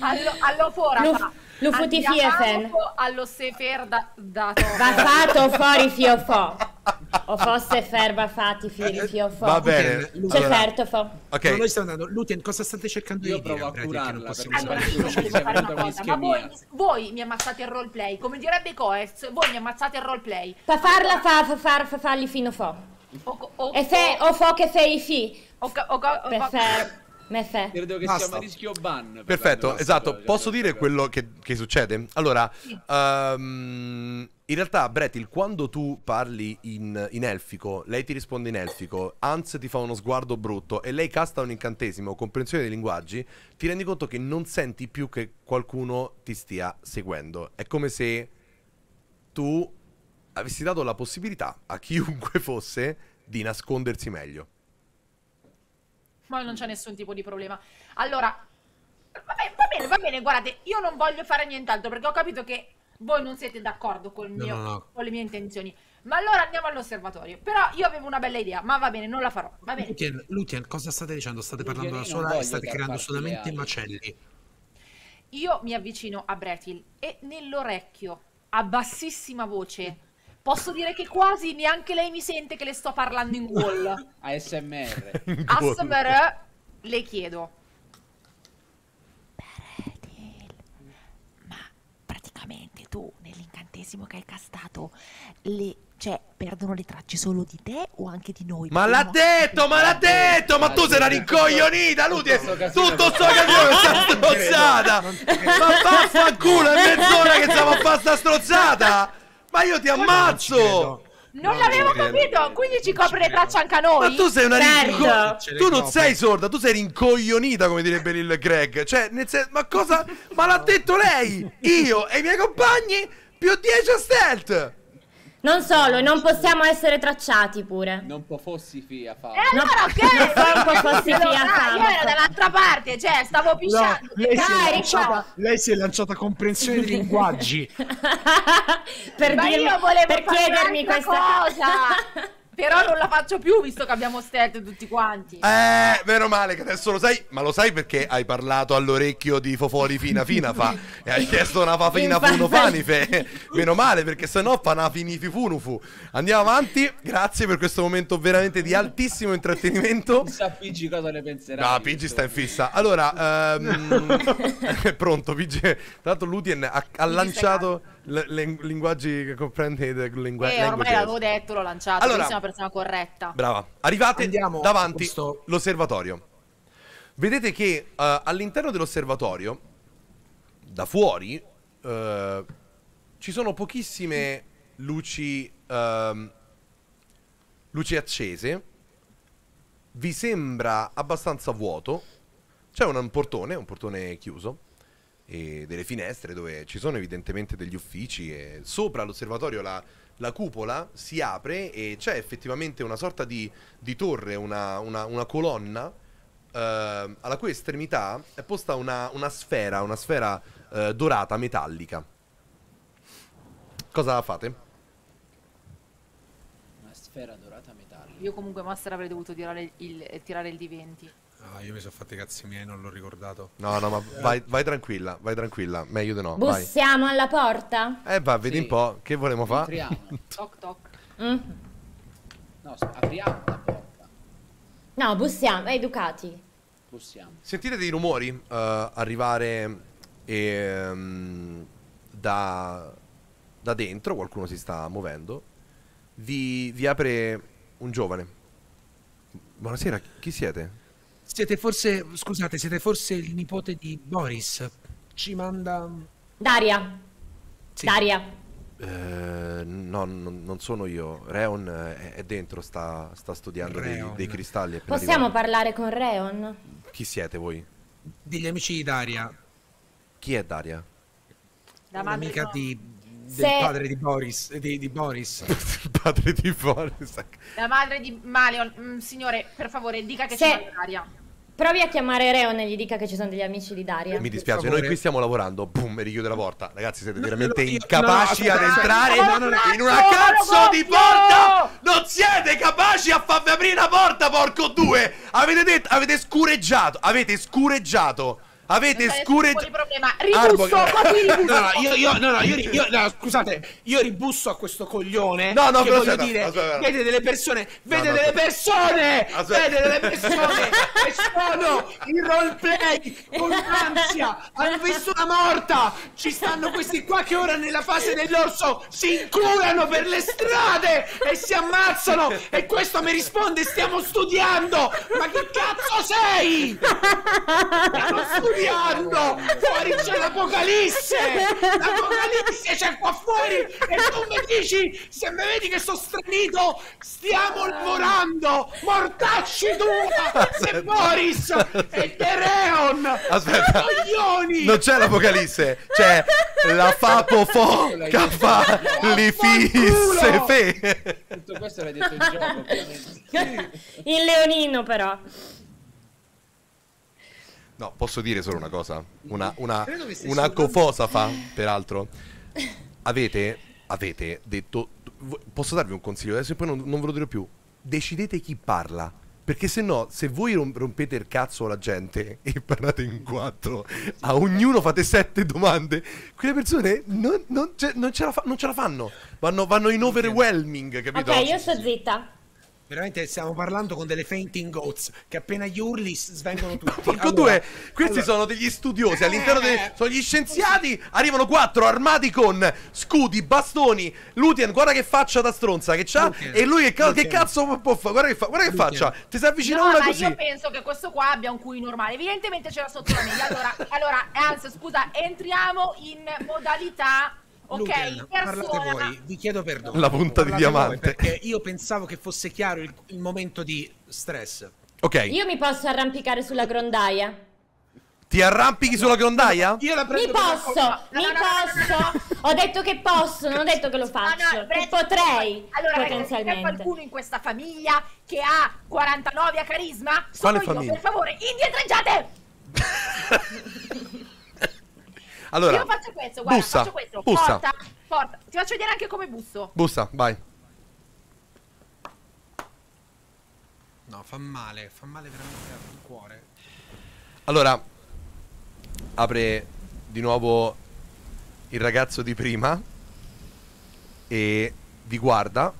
Allo, allo fora Lu- fa. lu futi fiefen. Allo sefer da, da Va fatto fuori fio fo. O fosse ferba fatti fili fio fo. Va bene. C'è Allora, ferto fo. ok. No, noi stiamo andando. Lutien, cosa state cercando Io di dire? provo a che non curarla, Allora, cosa, ma voi, voi mi ammazzate il roleplay, come direbbe Coez, voi mi ammazzate il roleplay. Pa farla fa, fa far fa farli fino fo. O, o, E fe, o fo che fei fi. o, o. Credo che Basta. siamo a rischio ban. per Perfetto, esatto. per la- Posso dire la- quello che, che succede? Allora, ehm, in realtà, Bretil, quando tu parli in, in elfico, lei ti risponde in elfico, Hans ti fa uno sguardo brutto e lei casta un incantesimo, comprensione dei linguaggi, ti rendi conto che non senti più che qualcuno ti stia seguendo. È come se tu avessi dato la possibilità a chiunque fosse di nascondersi meglio. Ma non c'è nessun tipo di problema. Allora, va bene, va bene, va bene, guardate, io non voglio fare nient'altro perché ho capito che voi non siete d'accordo col No, mio- no, no. con le mie intenzioni. Ma allora andiamo all'osservatorio. Però io avevo una bella idea, ma va bene, non la farò. Va bene. Lutien, Lutien, cosa state dicendo? State Lutien, parlando da sola e state creando solamente macelli. Io mi avvicino a Bretil e nell'orecchio, a bassissima voce, posso dire che quasi neanche lei mi sente che le sto parlando in wall. ASMR. ASMR le chiedo. Ma praticamente tu nell'incantesimo che hai castato le cioè perdono le tracce solo di te o anche di noi? Ma l'ha detto, ma l'ha detto! Ma tu sei una rincoglionita, Lutien! Tutto sto casino questa strozzata! Ma vaffanculo, è mezz'ora che stiamo a fare sta strozzata! Ma io ti ammazzo! Non No, l'avevo capito, quindi ci copre le tracce anche a noi? Ma tu sei una Certo. rincoglionita! Tu non sei sorda, tu sei rincoglionita, come direbbe il Greg. Cioè, nel sen- ma cosa? Ma l'ha detto lei! Io e i miei compagni più 10 a stealth! Non solo, non possiamo essere tracciati pure. Non po' fossi fia fa. E allora Fa un po' fossi Allora, via io ero dall'altra parte, cioè stavo No, pisciando. lei si, lanciata, lei si è lanciata comprensione dei linguaggi. per Ma dirmi, io volevo per chiedermi questa cosa. Però non la faccio più visto che abbiamo stealth tutti quanti. Eh, meno male che adesso lo sai, ma lo sai perché hai parlato all'orecchio di Fofori Fina Fina fa e hai chiesto una fafina Infatti. funo fanife. Meno male perché sennò fa una finifi funufu. Andiamo avanti, grazie per questo momento veramente di altissimo intrattenimento. Chissà Pigi cosa ne penserà. No, Pigi sta in fissa. Allora, ehm, è pronto, Pigi. Tra l'altro Lutien ha, ha lanciato l- linguaggi che comprende il lingua- E Eh, ormai l'avevo detto, l'ho lanciato. Allora- sono una persona corretta. Brava. Arrivate Andiamo davanti questo- l'osservatorio. Vedete che eh, all'interno dell'osservatorio, da fuori, eh, ci sono pochissime luci, ehm, luci accese. Vi sembra abbastanza vuoto. C'è un portone, un portone chiuso. E delle finestre dove ci sono evidentemente degli uffici. E sopra l'osservatorio la, la cupola si apre e c'è effettivamente una sorta di, di torre, una, una- una colonna. eh, alla cui estremità è posta una, una sfera, una sfera eh, dorata, metallica. Cosa fate? Una sfera dorata metallica. Io comunque Master avrei dovuto tirare il, il- tirare il D20. Ah, io mi sono fatti i cazzi miei, non l'ho ricordato. No, no, ma vai, vai tranquilla, vai tranquilla. Meglio di no. Vai. Bussiamo alla porta? Eh, va, vedi Sì. un po'. Che volevamo fare? Toc toc. Mm. No, apriamo la porta. No, bussiamo, educati. Possiamo. Sentite dei rumori eh, arrivare ehm, da, da dentro, qualcuno si sta muovendo. Vi, vi apre un giovane. Buonasera, chi siete? Siete forse, scusate, siete forse il nipote di Boris? Ci manda... Daria. Sì. Daria. Eh, no, non non sono io. Reon è, è dentro, sta, sta studiando dei, dei cristalli. Possiamo arrivato. parlare con Reon? Chi siete voi? Degli amici di Daria, Chi è Daria? La madre un'amica no. di, del Se- padre di Boris. Di, di Boris. Il padre di Boris. La madre di Maleon. Mm, signore, per favore, dica che Se- c'è l'aria. Provi a chiamare Reon e gli dica che ci sono degli amici di Daria. Mi dispiace, noi qui stiamo lavorando. Boom, mi richiude la porta. Ragazzi, siete No, veramente no, incapaci no, ad entrare no, no, no, in una no, cazzo no, di no! porta! Non siete capaci a farvi aprire una porta, porco due! Avete detto, avete scureggiato, avete scureggiato. Avete problema. Ribusso. No, no, io, io, no, no, io, io- no, scusate, io ribusso a questo coglione. No, no, che voglio aspetta, dire, aspetta. vede delle persone, vede no, delle persone, Aspetta. vede delle persone che sono in roleplay con ansia, hanno visto una morta, ci stanno questi qua che ora nella fase dell'orso si incurano per le strade e si ammazzano e questo mi risponde stiamo studiando, ma che cazzo sei? Stiamo studiando! Fuori c'è l'apocalisse! L'apocalisse c'è qua fuori! E tu mi dici, se mi vedi che sto stranito, stiamo lavorando! Mortacci tua! Se Boris e Tereon! Aspetta. Coglioni! Non c'è l'apocalisse, c'è la fapofo cafà li fisse fe. Tutto questo l'hai detto in gioco, ovviamente. Il leonino però. No, posso dire solo una cosa. Una, una, una ascoltando- cofosa fa, peraltro. Avete, avete detto. Posso darvi un consiglio adesso e poi non, non ve lo dirò più. Decidete chi parla. Perché se no, se voi rom- rompete il cazzo alla gente e parlate in quattro, a ognuno fate sette domande, quelle persone non, non ce, non ce la, fa- non ce la fanno. Vanno, vanno in overwhelming, capito? Ok, io sto zitta. Veramente stiamo parlando con delle fainting goats che appena gli urli svengono tutti. Porco Allora, due, questi allora- sono degli studiosi all'interno dei. Eh. Sono gli scienziati. Arrivano quattro armati con scudi, bastoni. Lutien, guarda che faccia da stronza che c'ha. Lutien, E lui che, ca- che cazzo può- fare? Guarda che, fa- guarda che faccia. Ti si avvicina No, una ma così. io penso che questo qua abbia un QI normale. Evidentemente c'era sotto la media. Allora, allora, anzi, scusa, entriamo in modalità. Ok, Lutien, parlate voi, vi chiedo perdono. La punta di Parlate diamante. perché io pensavo che fosse chiaro il, il momento di stress. Ok, Io mi posso arrampicare sulla grondaia? ti arrampichi sulla grondaia? Io la Mi prendo la posso, mi no, no, no, no, posso. Ho detto che posso, non ho detto che lo No, no, faccio. Che potrei, Allora, ragazzi, c'è potenzialmente. qualcuno in questa famiglia che ha 49 a carisma? Sono Quale io, famiglia? per favore, indietreggiate! Allora, io faccio questo, guarda, bussa, faccio questo. bussa, Porta, porta. Ti faccio vedere anche come busso. bussa, vai. No, fa male, fa male veramente al cuore. Allora, apre di nuovo il ragazzo di prima e vi guarda.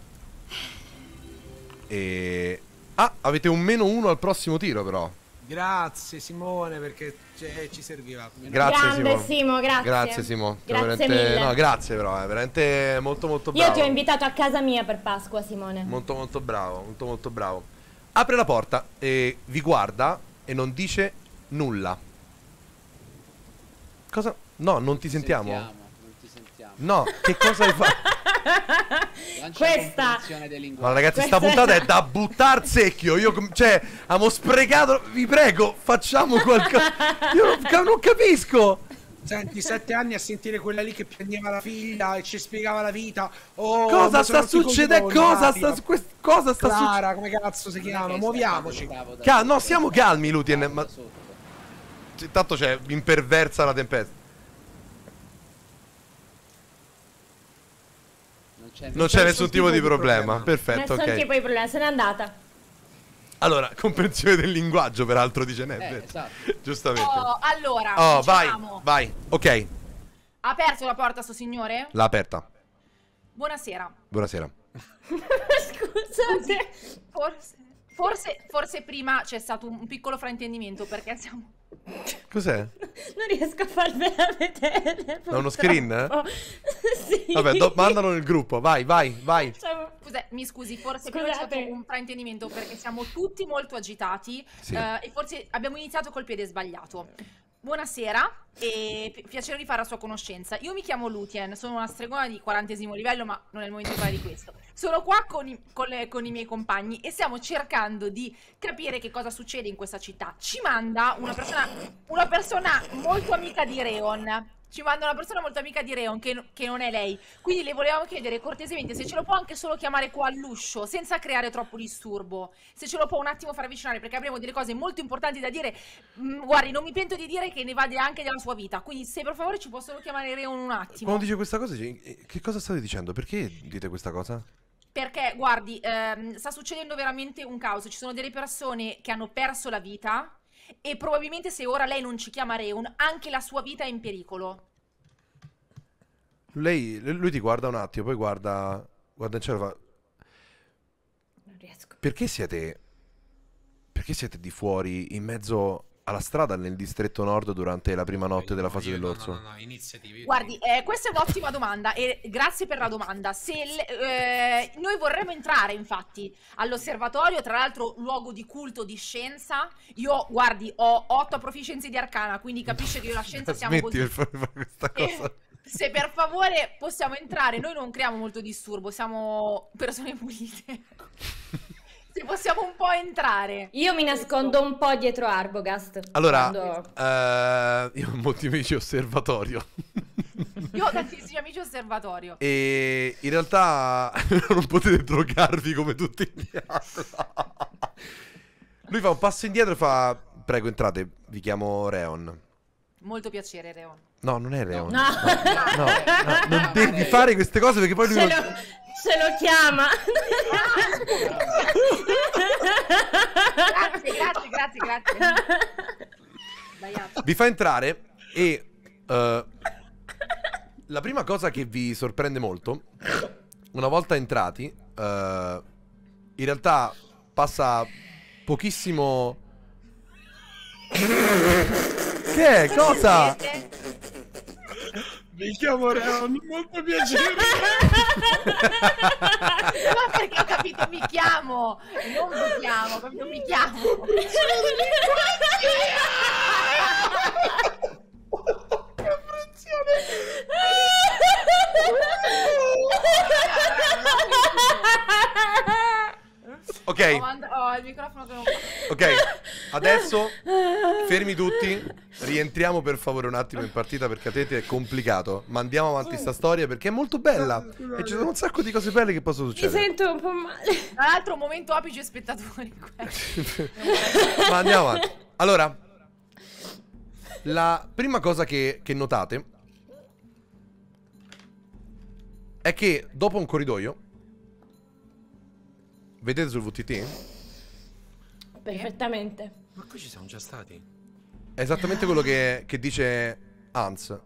E... Ah, avete un meno uno al prossimo tiro però. Grazie Simone perché cioè, ci serviva. Grazie Grande Simo. Simo, grazie. Grazie Simo. Grazie veramente- mille. No, grazie però, è veramente molto molto bravo. Io ti ho invitato a casa mia per Pasqua, Simone. Molto molto bravo, molto molto bravo. Apre la porta e vi guarda e non dice nulla. Cosa? No, non ti sentiamo. Sentiamo, non ti sentiamo. No, che cosa hai fatto? Questa-. No, ragazzi, sta Questa- puntata è da buttar secchio. Io, cioè, abbiamo sprecato. Vi prego, facciamo qualcosa. Io non, non capisco. Senti, sette anni a sentire quella lì che piangeva la figlia e ci spiegava la vita. Oh, cosa sta succedendo? Cosa sta, quest- cosa sta succedendo? Clara, come cazzo si chiama? Muoviamoci. stavo da Ca- sotto, no, siamo calmi, Lutien. Ma intanto c'è imperversa la tempesta. Non c'è Non c'è nessun tipo di problema. Perfetto, Nessun ok. tipo di problema, se n'è andata. Allora, comprensione del linguaggio, peraltro, dice Ned. Eh, esatto. Giustamente. Oh, allora, Oh, vai, diciamo, vai. Ok, ha aperto la porta sto signore? l'ha aperta. Buonasera. Buonasera. Scusate. Forse, forse, forse prima c'è stato un piccolo fraintendimento perché siamo... Cos'è? Non riesco a farvela vedere. Da uno screen, eh? sì. Vabbè, do- mandalo nel gruppo. Vai, vai, vai. Facciamo- Scusa, mi scusi, forse prima c'è Scusate. stato un fraintendimento perché siamo tutti molto agitati Sì. eh, e forse abbiamo iniziato col piede sbagliato. buonasera e pi- piacere di fare la sua conoscenza. Io mi chiamo Lutien, sono una stregona di quarantesimo livello, ma non è il momento di parlare di questo. Sono qua con i, con le- con i miei compagni e stiamo cercando di capire che cosa succede in questa città. Ci manda una persona, una persona molto amica di Reon. Ci manda una persona molto amica di Reon che, che non è lei. Quindi le volevamo chiedere cortesemente se ce lo può anche solo chiamare qua all'uscio, senza creare troppo disturbo. Se ce lo può un attimo far avvicinare, perché avremo delle cose molto importanti da dire. Mm, guardi, non mi pento di dire che ne va de- anche della sua vita. Quindi, se per favore ci può solo chiamare Reon un attimo. Quando dice questa cosa, eh, che cosa state dicendo? Perché dite questa cosa? Perché, guardi, ehm, sta succedendo veramente un caos. Ci sono delle persone che hanno perso la vita. E probabilmente se ora lei non ci chiama Reun, anche la sua vita è in pericolo. Lei, lui ti guarda un attimo, poi guarda, guarda in cielo e fa... Non riesco. Perché siete... Perché siete di fuori, in mezzo alla strada, nel distretto nord, durante la prima notte della fase dell'orso? No, no, no, iniziative. Guardi, eh, questa è un'ottima domanda e grazie per la domanda. Se le- eh, noi vorremmo entrare, infatti, all'osservatorio, tra l'altro luogo di culto di scienza. Io, guardi, ho otto proficiency di arcana, quindi capisce che io e la scienza siamo Smetti così. per fare fare questa Eh, cosa. Se per favore possiamo entrare, noi non creiamo molto disturbo, siamo persone pulite. Se possiamo un po' entrare. Io mi nascondo un po' dietro Arbogast. Allora, quando- eh, io ho molti amici osservatorio. Io ho tantissimi amici osservatorio. E in realtà non potete drogarvi come tutti gli altri. Lui fa un passo indietro e fa: Prego, entrate, vi chiamo Reon. Molto piacere, Reon. No, non è Reon. No. no, no, non devi fare queste cose perché poi lui. Lo, ce lo chiama. Grazie, grazie, grazie, grazie. Vi fa entrare e eh, la prima cosa che vi sorprende molto, una volta entrati, eh, in realtà passa pochissimo... che è? Cosa? Mi chiamo Reon, molto piacere. Ma perché ho capito mi chiamo, non mi chiamo, proprio mi chiamo. Ok, Ho oh, il microfono che non ok, adesso fermi tutti, rientriamo per favore un attimo in partita perché a te è complicato, ma andiamo avanti sta storia perché è molto bella e ci sono un sacco di cose belle che possono Mi succedere. sento un po' male. Tra l'altro momento apice spettatori. Ma andiamo avanti. Allora, la prima cosa che, che notate è che dopo un corridoio, vedete sul VTT, Perfettamente. Ma qui ci siamo già stati. è esattamente quello che, che dice Hans.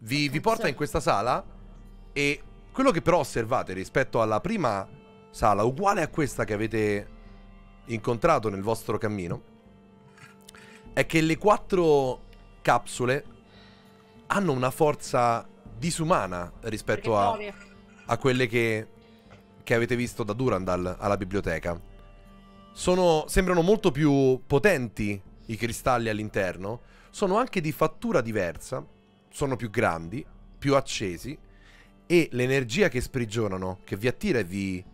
Vi, vi porta in questa sala e quello che però osservate rispetto alla prima sala, uguale a questa che avete incontrato nel vostro cammino, è che le quattro capsule hanno una forza disumana rispetto a, a quelle che, che avete visto da Durandal alla biblioteca. Sono, sembrano molto più potenti i cristalli all'interno, sono anche di fattura diversa, sono più grandi, più accesi e l'energia che sprigionano, che vi attira e vi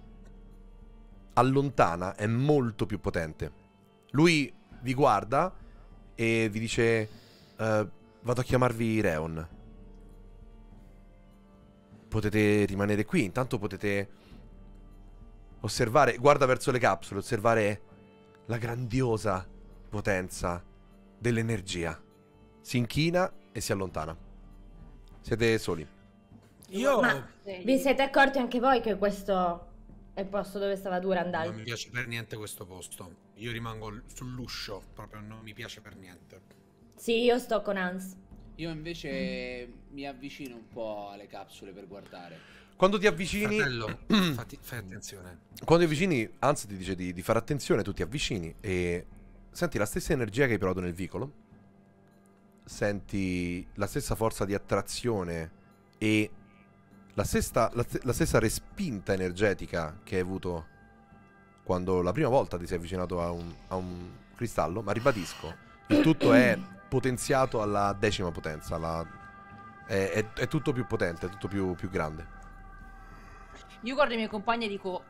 allontana, è molto più potente. Lui vi guarda e vi dice: "Eh, Vado a chiamarvi Reon. Potete rimanere qui, intanto potete osservare, guarda verso le capsule, osservare la grandiosa potenza dell'energia. Si inchina e si allontana. Siete soli. Io Ma vi siete accorti anche voi che questo è il posto dove stava non Durandal? mi piace per niente questo posto. Io rimango sull'uscio, proprio non mi piace per niente. Sì, io sto con Hans. Io invece mi avvicino un po' alle capsule per guardare. Quando ti avvicini, Fratello, fatti- fai attenzione. quando ti avvicini, anzi ti dice di, di fare attenzione, tu ti avvicini e senti la stessa energia che hai provato nel vicolo. Senti la stessa forza di attrazione e la stessa, la la stessa respinta energetica che hai avuto quando la prima volta ti sei avvicinato a un, a un cristallo. Ma ribadisco, il tutto è potenziato alla decima potenza. alla- È, è- è tutto più potente, è tutto più, più grande. Io guardo i miei compagni e dico,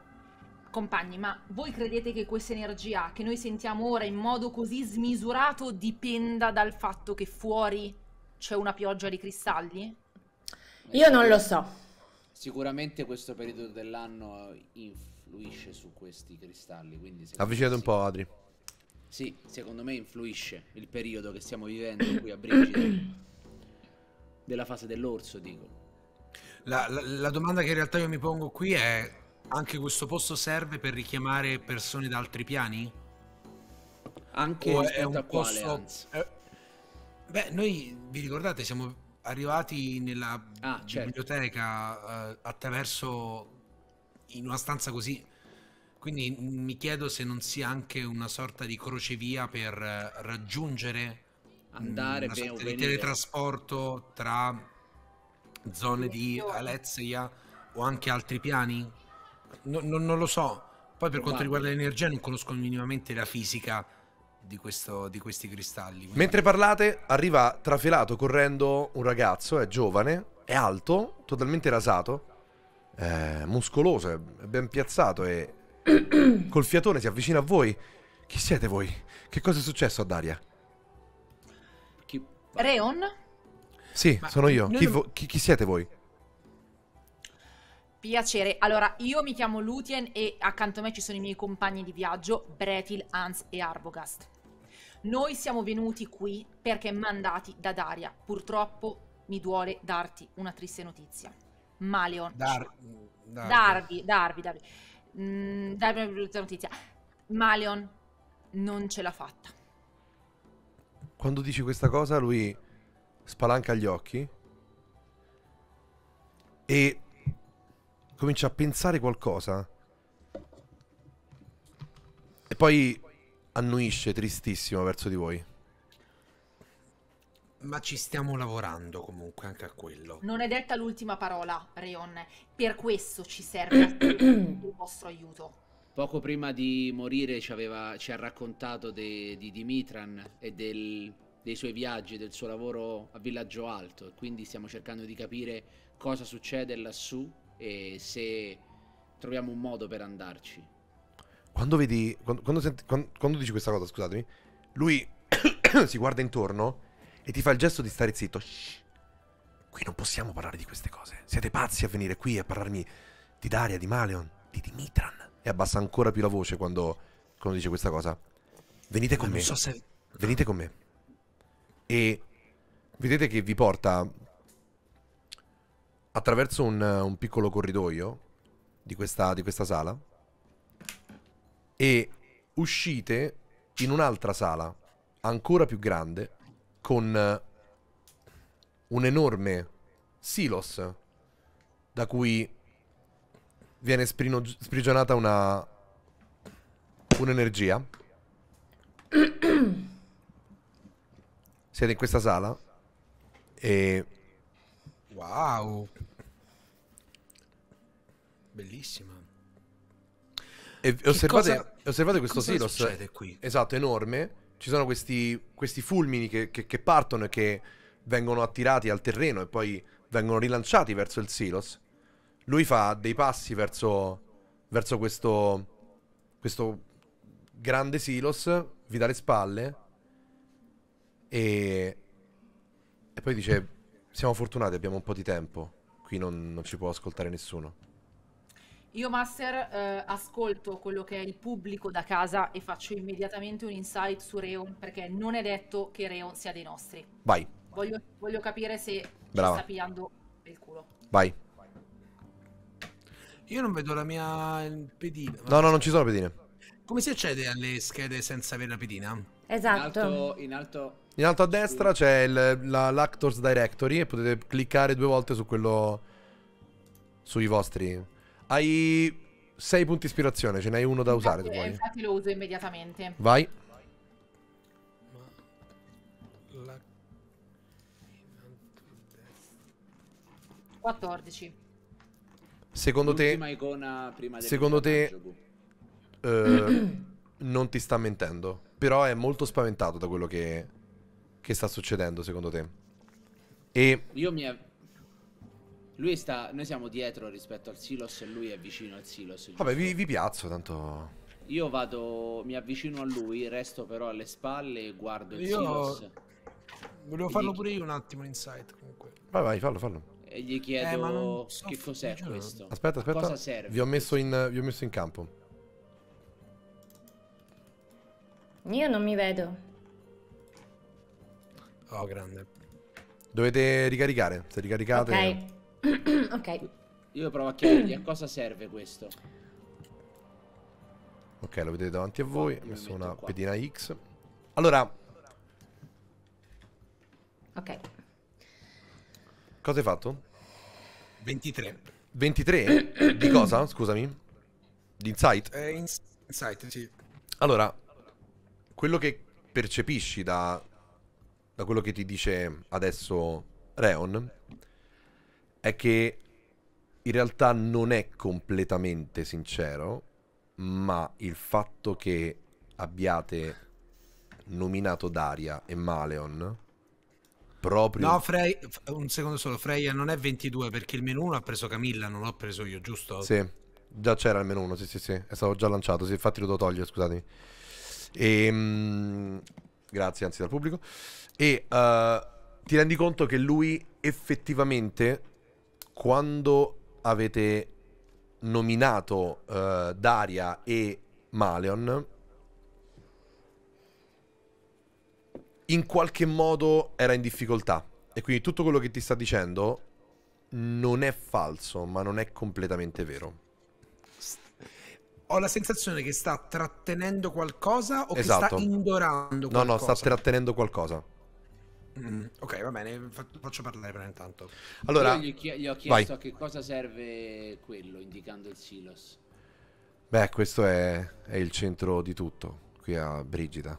compagni, ma voi credete che questa energia che noi sentiamo ora in modo così smisurato dipenda dal fatto che fuori c'è una pioggia di cristalli? Io non lo so. Sicuramente questo periodo dell'anno influisce su questi cristalli, quindi Avvicinate un po', Adri. Sì, secondo me influisce il periodo che stiamo vivendo qui a Brigida. Della fase dell'orso, dico. La, la- la domanda che in realtà io mi pongo qui è: anche questo posto serve per richiamare persone da altri piani? Anche O è un quale, posto- anzi. eh, Beh, noi vi ricordate, siamo arrivati nella Ah, certo. biblioteca eh, attraverso in una stanza così. Quindi mi chiedo se non sia anche una sorta di crocevia per eh, raggiungere Andare una sorta di teletrasporto tra zone di Alezia o anche altri piani? No- non- non lo so. Poi per quanto riguarda l'energia non conosco minimamente la fisica di, questo- di questi cristalli. Mentre parlate, arriva trafelato correndo un ragazzo, è giovane, è alto, totalmente rasato, è muscoloso, è ben piazzato e col fiatone si avvicina a voi. Chi siete voi? Che cosa è successo a Daria? Chi- Reon? Sì, Ma sono io. Chi, non- vo- chi- chi siete voi? Piacere. Allora, io mi chiamo Lutien e accanto a me ci sono i miei compagni di viaggio, Bretil, Hans e Arbogast. Noi siamo venuti qui perché mandati da Daria. Purtroppo mi duole darti una triste notizia. Maleon. Dar- dar- Darvi, darvi, darvi. Mm, darvi una brutta notizia. Maleon non ce l'ha fatta. Quando dici questa cosa, lui spalanca gli occhi e comincia a pensare qualcosa. E poi annuisce tristissimo verso di voi. Ma ci stiamo lavorando comunque anche a quello. Non è detta l'ultima parola, Reon. Per questo ci serve il vostro aiuto. Poco prima di morire ci, aveva- ci ha raccontato de- di Dimitran e del- dei suoi viaggi, del suo lavoro a Villaggio Alto. E quindi stiamo cercando di capire cosa succede lassù e se troviamo un modo per andarci. Quando vedi. Quando, quando senti- quando- quando dici questa cosa, scusatemi. Lui si guarda intorno e ti fa il gesto di stare zitto. Shh. Qui non possiamo parlare di queste cose. Siete pazzi a venire qui a parlarmi di Daria, di Maleon, di Dimitran. E abbassa ancora più la voce quando, quando dice questa cosa. Venite Ma con non me. so se... Venite con me. E vedete che vi porta attraverso un, un piccolo corridoio di questa, di questa sala e uscite in un'altra sala ancora più grande con un enorme silos da cui viene sprigionata una un'energia siete in questa sala e Wow. Bellissima. E osservate, cosa- osservate questo cosa silos esatto, enorme. Ci sono questi, questi fulmini che, che- che partono e che vengono attirati al terreno e poi vengono rilanciati verso il silos. Lui fa dei passi verso, verso questo, questo grande silos, vi dà le spalle e, e poi dice: Siamo fortunati, abbiamo un po' di tempo. Qui non, non ci può ascoltare nessuno. Io, Master, eh, ascolto quello che è il pubblico da casa e faccio immediatamente un insight su Reon perché non è detto che Reon sia dei nostri. Vai, Voglio, voglio capire se sta pigliando il culo. vai. Io non vedo la mia pedina. No, no, non ci sono pedine. Come si accede alle schede senza avere la pedina? In Esatto. alto, in alto In alto a destra c'è il- la, l'Actors Directory e potete cliccare due volte su quello. sui vostri. Hai 6 punti ispirazione, ce n'hai uno da usare se Infatti, vuoi. infatti lo uso immediatamente. Vai. La- 14. Secondo te, l'ultima icona prima del secondo te- personaggio, eh, non ti sta mentendo. Però è molto spaventato da quello che, che sta succedendo secondo te? E Io mi... av- Lui sta... Noi siamo dietro rispetto al silos e lui è vicino al silos. vabbè, giusto? vi, vi piazzo, tanto Io vado... Mi avvicino a lui, resto però alle spalle e guardo il Io- silos. Volevo farlo pure io un attimo l'insight comunque. Vai, vai, fallo, fallo. E gli chiedo Eh, so che cos'è questo. Aspetta, A aspetta. Cosa serve? Vi ho messo in, vi ho messo in campo. Io non mi vedo. Oh, grande. Dovete ricaricare. Se ricaricate. Ok. ok. Io provo a chiedergli a cosa serve questo. Ok, lo vedete davanti a voi. Ho messo una qua. pedina X. Allora, Ok. cosa hai fatto? 23. 23? Di cosa? Scusami. Di insight? Eh, ins- insight, sì. Allora, quello che percepisci da, da quello che ti dice adesso Reon è che in realtà non è completamente sincero, ma il fatto che abbiate nominato Daria e Maleon proprio No, Frey, un secondo solo, Freya non è 22 perché il menu 1 ha preso Camilla, non l'ho preso io, giusto? Sì, già c'era il menu 1, sì, sì, sì, è stato già lanciato, sì, infatti lo devo togliere, scusatemi. E, grazie, anzi, dal pubblico. E eh, ti rendi conto che lui effettivamente, quando avete nominato eh, Daria e Maleon, in qualche modo era in difficoltà. E quindi tutto quello che ti sta dicendo non è falso, ma non è completamente vero. Ho la sensazione che sta trattenendo qualcosa o Esatto. che sta indorando No, qualcosa. no, sta trattenendo qualcosa. Mm, ok, va bene, fa- faccio parlare per intanto. Allora, Io gli, chie- gli ho vai. chiesto a che cosa serve quello, indicando il silos. Beh, questo è, è il centro di tutto qui a Brigida.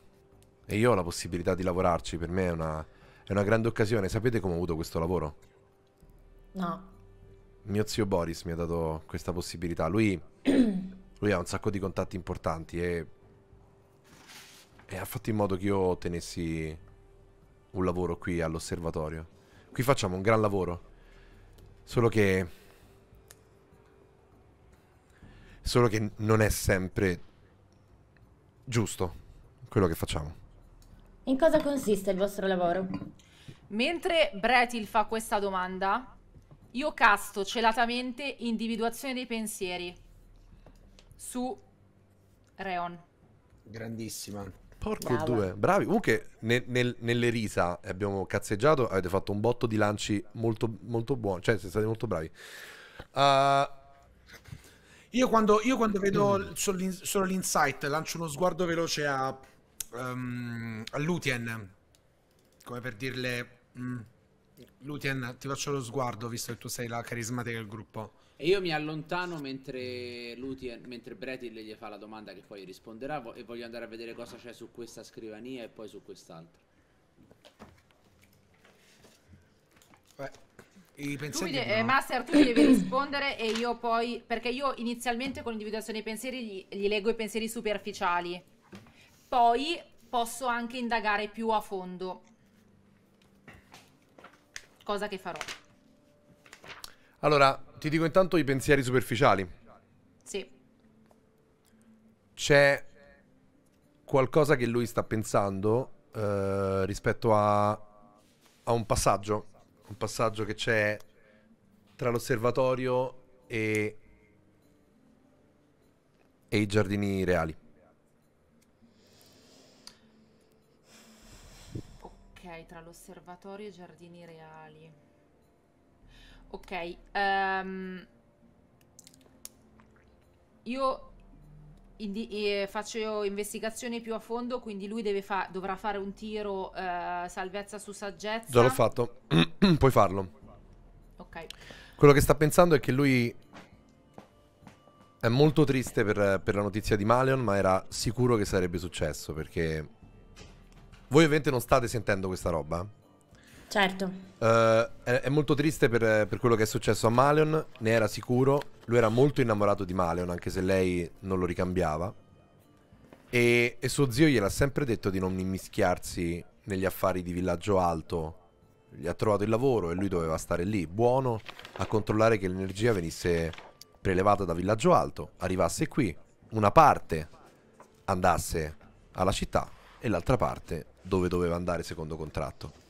E io ho la possibilità di lavorarci, per me è una, è una grande occasione. Sapete come ho avuto questo lavoro? No. Mio zio Boris mi ha dato questa possibilità. Lui, lui ha un sacco di contatti importanti e, e ha fatto in modo che io ottenessi un lavoro qui all'osservatorio. Qui facciamo un gran lavoro. Solo che... Solo che non è sempre giusto quello che facciamo. In cosa consiste il vostro lavoro? Mentre Bretil fa questa domanda, io casto celatamente individuazione dei pensieri su Reon. Grandissima. Porco Brava. due, bravi. Comunque, ne- nel- nelle risa abbiamo cazzeggiato. Avete fatto un botto di lanci molto, molto buoni. Cioè, siete stati molto bravi. Ah, Io quando, io quando vedo solo, l'in- solo l'insight lancio uno sguardo veloce a, ehm, a Lutien, come per dirle, mm, Lutien, ti faccio lo sguardo visto che tu sei la carismatica del gruppo. E io mi allontano mentre Lutien, mentre Bretil gli fa la domanda che poi risponderà vo- e voglio andare a vedere cosa c'è su questa scrivania e poi su quest'altra. Dicono- eh, Master, tu mi devi rispondere e io poi... Perché io inizialmente con l'individuazione dei pensieri gli, gli leggo i pensieri superficiali. Poi posso anche indagare più a fondo. Cosa che farò. allora, ti dico intanto i pensieri superficiali. Sì. C'è qualcosa che lui sta pensando eh, rispetto a, a un passaggio. Un passaggio che c'è tra l'osservatorio e, e i giardini reali. Ok, tra l'osservatorio e i giardini reali. Ok, ehm, io indi- eh, faccio investigazioni più a fondo, quindi lui fa- dovrà fare un tiro eh, salvezza su saggezza. Già l'ho fatto. Puoi farlo. Ok, Quello che sta pensando è che lui è molto triste per, per la notizia di Maleon, ma era sicuro che sarebbe successo perché voi ovviamente non state sentendo questa roba. Certo. Eh, è, è molto triste per, per quello che è successo a Maleon, ne era sicuro. Lui era molto innamorato di Maleon, anche se lei non lo ricambiava. E, e suo zio gliel'ha sempre detto di non immischiarsi negli affari di Villaggio Alto gli ha trovato il lavoro e lui doveva stare lì, buono, a controllare che l'energia venisse prelevata da Villaggio Alto, arrivasse qui, una parte andasse alla città e l'altra parte dove doveva andare secondo contratto.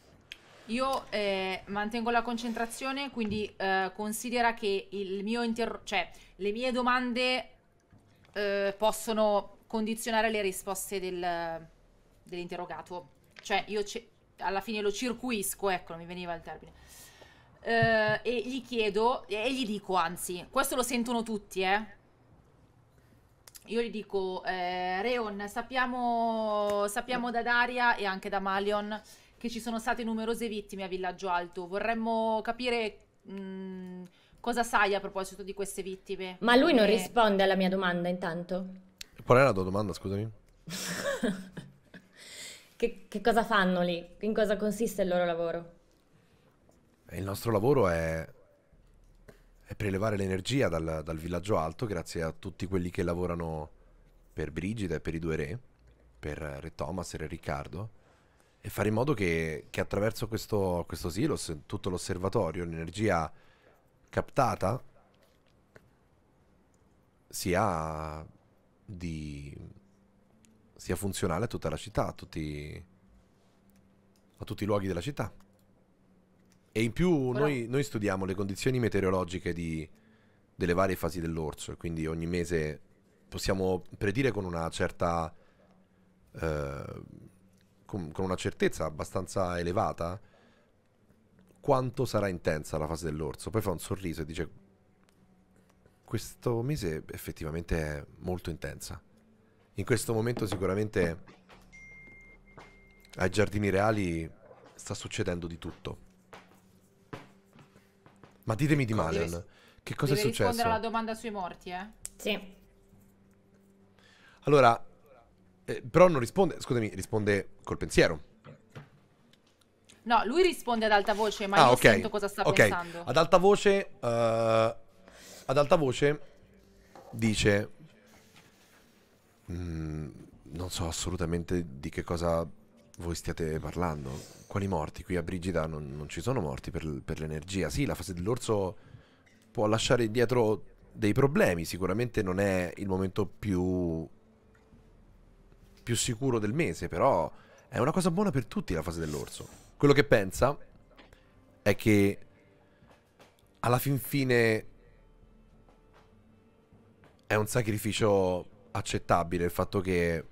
Io eh, mantengo la concentrazione, quindi eh, considera che il mio interro- cioè, le mie domande eh, possono condizionare le risposte del- dell'interrogato. Cioè, io alla fine lo circuisco, ecco, mi veniva il termine. Eh, e gli chiedo, e gli dico anzi, questo lo sentono tutti, eh. Io gli dico, eh, Reon, sappiamo, sappiamo da Daria e anche da Malion che ci sono state numerose vittime a Villaggio Alto. Vorremmo capire mh, cosa sai a proposito di queste vittime. Ma lui non E- risponde alla mia domanda intanto. Qual è la tua domanda, scusami? Che, che cosa fanno lì? In cosa consiste il loro lavoro? Il nostro lavoro è, è prelevare l'energia dal, dal villaggio alto grazie a tutti quelli che lavorano per Brigida e per i due re, per Re Thomas e Re Riccardo, e fare in modo che, che attraverso questo, questo silos, tutto l'osservatorio, l'energia captata sia, di, sia funzionale a tutta la città, a tutti, a tutti i luoghi della città. E in più noi, noi studiamo le condizioni meteorologiche di- delle varie fasi dell'orso e quindi ogni mese possiamo predire con una certa eh, con, con una certezza abbastanza elevata quanto sarà intensa la fase dell'orso. Poi fa un sorriso e dice questo mese effettivamente è molto intensa. In questo momento sicuramente ai giardini reali sta succedendo di tutto. Ma ditemi di Deve- Malion, che cosa è Deve rispondere successo? alla domanda sui morti, eh? Sì. Allora, eh, però non risponde, scusami, risponde col pensiero. No, lui risponde ad alta voce, ma ah, io ok. sento cosa sta ok. pensando. Ad alta voce, eh, ad alta voce dice: "Mm, Non so assolutamente di che cosa voi stiate parlando. Quali morti? Qui a Brigida non, non ci sono morti per, per l'energia. Sì, la fase dell'orso può lasciare indietro dei problemi. Sicuramente non è il momento più, più sicuro del mese, però è una cosa buona per tutti la fase dell'orso. Quello che pensa è che alla fin fine è un sacrificio accettabile il fatto che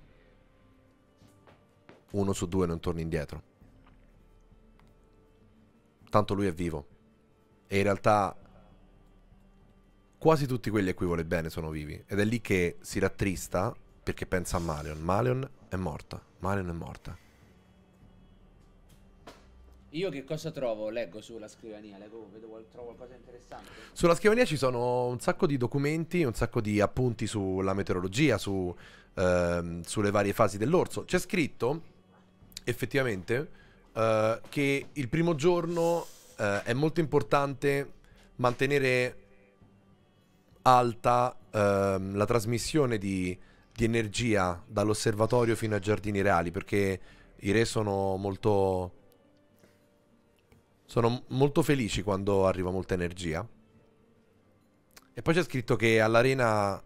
uno su due non torni indietro. Tanto lui è vivo. E in realtà quasi tutti quelli a cui vuole bene sono vivi. Ed è lì che si rattrista perché pensa a Malion. Malion è morta. Malion è morta. Io che cosa trovo? Leggo sulla scrivania, leggo, vedo trovo qualcosa di interessante. Sulla scrivania ci sono un sacco di documenti, un sacco di appunti sulla meteorologia, su, ehm, sulle varie fasi dell'orso. C'è scritto, effettivamente, eh, che il primo giorno eh, è molto importante mantenere alta ehm, la trasmissione di, di energia dall'osservatorio fino ai giardini reali, perché i re sono molto... Sono molto felici quando arriva molta energia. E poi c'è scritto che all'arena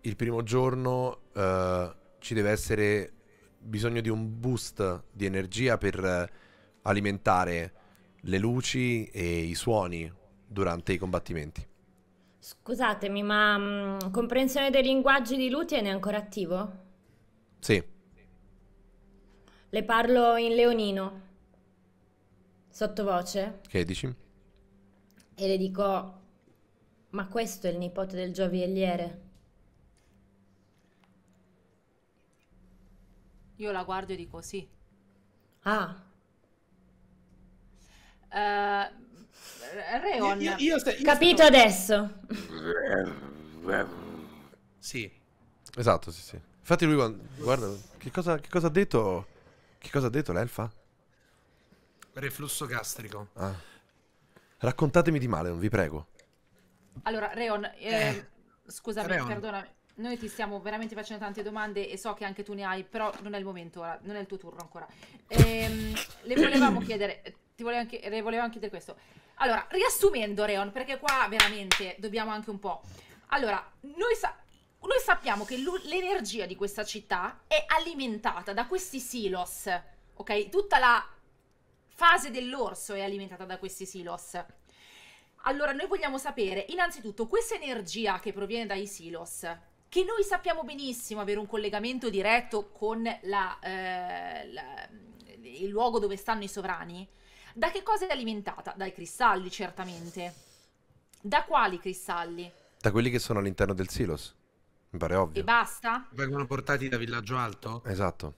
il primo giorno eh, ci deve essere bisogno di un boost di energia per eh, alimentare le luci e i suoni durante i combattimenti. Scusatemi, ma mm, comprensione dei linguaggi di Lutien è ancora attivo? Sì, Le parlo in leonino, sottovoce, che dici? e le dico: Ma questo è il nipote del giovielliere? Io la guardo e dico sì. Ah, Eh, Reon, Io, io sta- io capito sto- adesso. Sì. Esatto, sì, sì. Infatti lui guarda, che cosa, che cosa ha detto? Che cosa ha detto l'elfa? Reflusso gastrico. Ah. Raccontatemi di male, non vi prego. allora Reon, eh, Eh, scusami, Reon. perdonami. Noi ti stiamo veramente facendo tante domande e so che anche tu ne hai, però non è il momento ora, non è il tuo turno ancora. Ehm, le volevamo chiedere, ti volevo anche, le volevamo chiedere questo. Allora, riassumendo Reon, perché qua veramente dobbiamo anche un po'. Allora, noi, sa- noi sappiamo che l'energia di questa città è alimentata da questi silos, ok? Tutta la fase dell'orso è alimentata da questi silos. Allora, noi vogliamo sapere, innanzitutto, questa energia che proviene dai silos, che noi sappiamo benissimo avere un collegamento diretto con la, eh, la- il luogo dove stanno i sovrani, da che cosa è alimentata? Dai cristalli, certamente. Da quali cristalli? Da quelli che sono all'interno del silos. Mi pare ovvio. E basta? Vengono portati da Villaggio Alto? Esatto.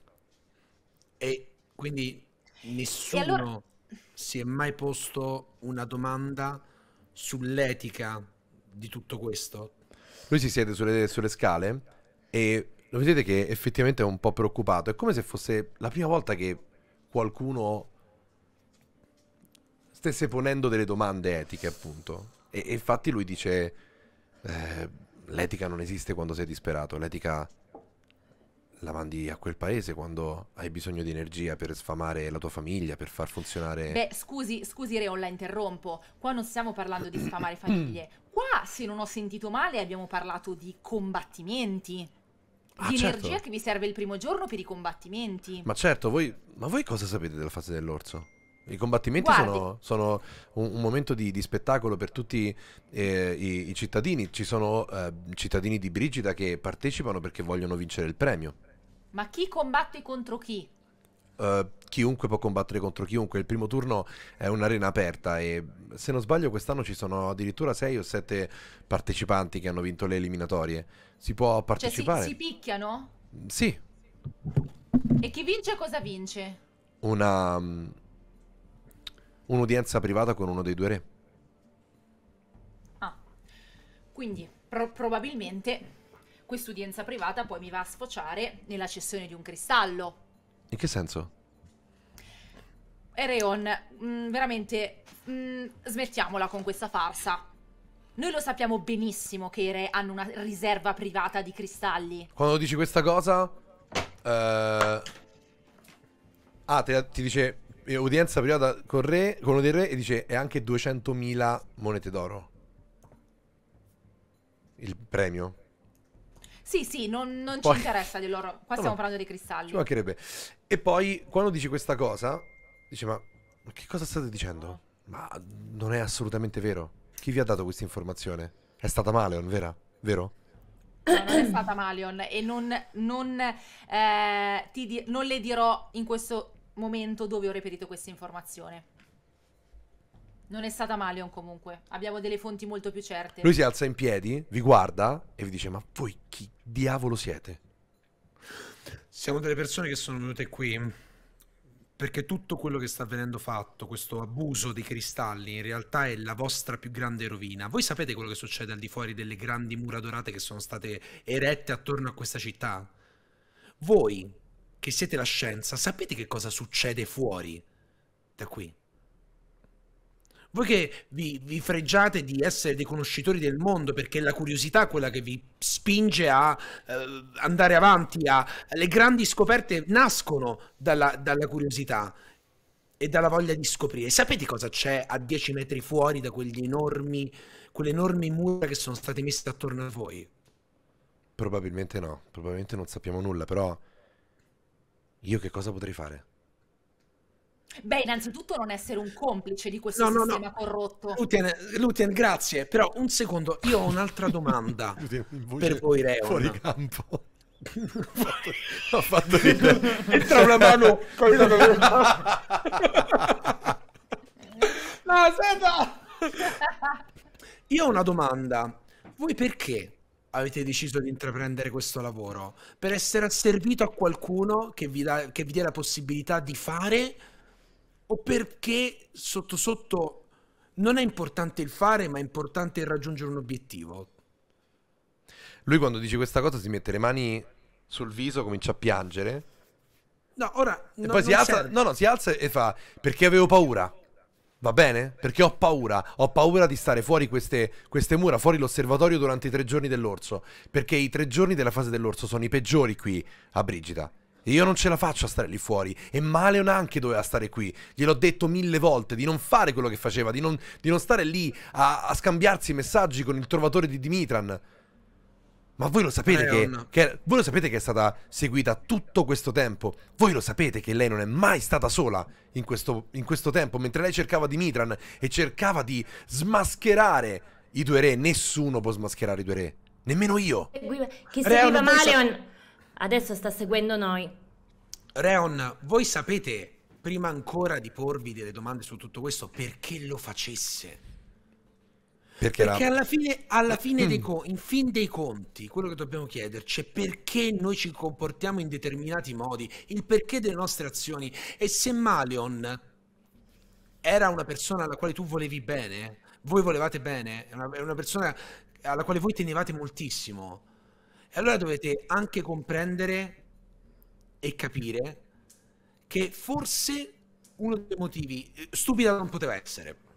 E quindi nessuno allora- si è mai posto una domanda sull'etica di tutto questo? Lui si siede sulle, sulle scale e lo vedete che effettivamente è un po' preoccupato. È come se fosse la prima volta che qualcuno stesse ponendo delle domande etiche, appunto. E, e infatti lui dice: eh, L'etica non esiste quando sei disperato, l'etica la mandi a quel paese quando hai bisogno di energia per sfamare la tua famiglia, per far funzionare. Beh, scusi, scusi Reon, la interrompo. Qua non stiamo parlando di sfamare famiglie. Qua, se non ho sentito male, abbiamo parlato di combattimenti. Ah, di certo. energia che vi serve il primo giorno per i combattimenti. Ma certo, voi, ma voi cosa sapete della fase dell'orso? I combattimenti sono, sono un, un momento di, di spettacolo per tutti eh, i, i cittadini. Ci sono eh, cittadini di Brigida che partecipano perché vogliono vincere il premio. Ma chi combatte contro chi? Eh, chiunque può combattere contro chiunque. Il primo turno è un'arena aperta e se non sbaglio quest'anno ci sono addirittura 6 o 7 partecipanti che hanno vinto le eliminatorie. Si può Cioè, si, partecipare? si picchiano? Sì, E chi vince cosa vince? una un'udienza privata con uno dei due re. Ah, quindi pro- probabilmente quest'udienza privata poi mi va a sfociare nella cessione di un cristallo. In che senso? E Reon, mm, veramente, mm, smettiamola con questa farsa. Noi lo sappiamo benissimo che i re hanno una riserva privata di cristalli. Quando dici questa cosa, eh, ah, te- ti dice udienza privata con, re, con uno dei re e dice e anche 200.000 monete d'oro. Il premio. Sì, sì, non, non Poi- ci interessa di loro. Qua No, stiamo parlando dei cristalli. Ci mancherebbe. E poi, quando dici questa cosa, dice ma, che cosa state dicendo? Ma non è assolutamente vero. Chi vi ha dato questa informazione? È stata Maleon, vera? Vero? No, non è stata Malion e non, non, eh, ti di- non le dirò in questo momento dove ho reperito questa informazione. Non è stata Malion comunque, abbiamo delle fonti molto più certe. Lui si alza in piedi, vi guarda e vi dice ma voi chi diavolo siete? Siamo delle persone che sono venute qui perché tutto quello che sta venendo fatto, questo abuso dei cristalli, in realtà è la vostra più grande rovina. Voi sapete quello che succede al di fuori delle grandi mura dorate che sono state erette attorno a questa città? Voi, che siete la scienza, sapete che cosa succede fuori da qui? Voi che vi, vi fregiate di essere dei conoscitori del mondo perché è la curiosità quella che vi spinge a eh, andare avanti, a, le grandi scoperte nascono dalla, dalla curiosità e dalla voglia di scoprire. Sapete cosa c'è a 10 metri fuori da quegli enormi, quelle enormi mura che sono state messe attorno a voi? Probabilmente no, probabilmente non sappiamo nulla, però io che cosa potrei fare? Beh, innanzitutto non essere un complice di questo No, no, sistema no. fatto. Lutien, Lutien, grazie, però un secondo, io ho un'altra domanda per voi, Reon. Fuori campo. Ho fatto ridere. Entra una mano con No, aspetta! Io ho una domanda. Voi perché avete deciso di intraprendere questo lavoro? Per essere asservito a qualcuno che vi, dà, che vi dia la possibilità di fare? O perché sotto sotto non è importante il fare, ma è importante il raggiungere un obiettivo? Lui quando dice questa cosa si mette le mani sul viso, comincia a piangere No, ora e no- poi si alza, no, no, si alza e fa perché avevo paura. Va bene? Perché ho paura. Ho paura di stare fuori queste, queste mura, fuori l'osservatorio durante i tre giorni dell'orso. Perché i tre giorni della fase dell'orso sono i peggiori qui a Brigida. Io non ce la faccio a stare lì fuori. E Maleon anche doveva stare qui. Gliel'ho detto mille volte di non fare quello che faceva, di non, di non stare lì a, a scambiarsi messaggi con il trovatore di Dimitran. Ma voi lo sapete che, che- voi lo sapete che è stata seguita tutto questo tempo? Voi lo sapete che lei non è mai stata sola in questo, in questo tempo, mentre lei cercava Dimitran e cercava di smascherare i due re, nessuno può smascherare i due re. Nemmeno io. Chi Reon, seguiva Maleon adesso sta seguendo noi. Reon, voi sapete, prima ancora di porvi delle domande su tutto questo, perché lo facesse? Perché, Perché era... alla fine, alla fine dei co- in fin dei conti, quello che dobbiamo chiederci è perché noi ci comportiamo in determinati modi, il perché delle nostre azioni. E se Maleon era una persona alla quale tu volevi bene, voi volevate bene, è una, una persona alla quale voi tenevate moltissimo, e allora dovete anche comprendere e capire che forse uno dei motivi, eh, stupida non poteva essere.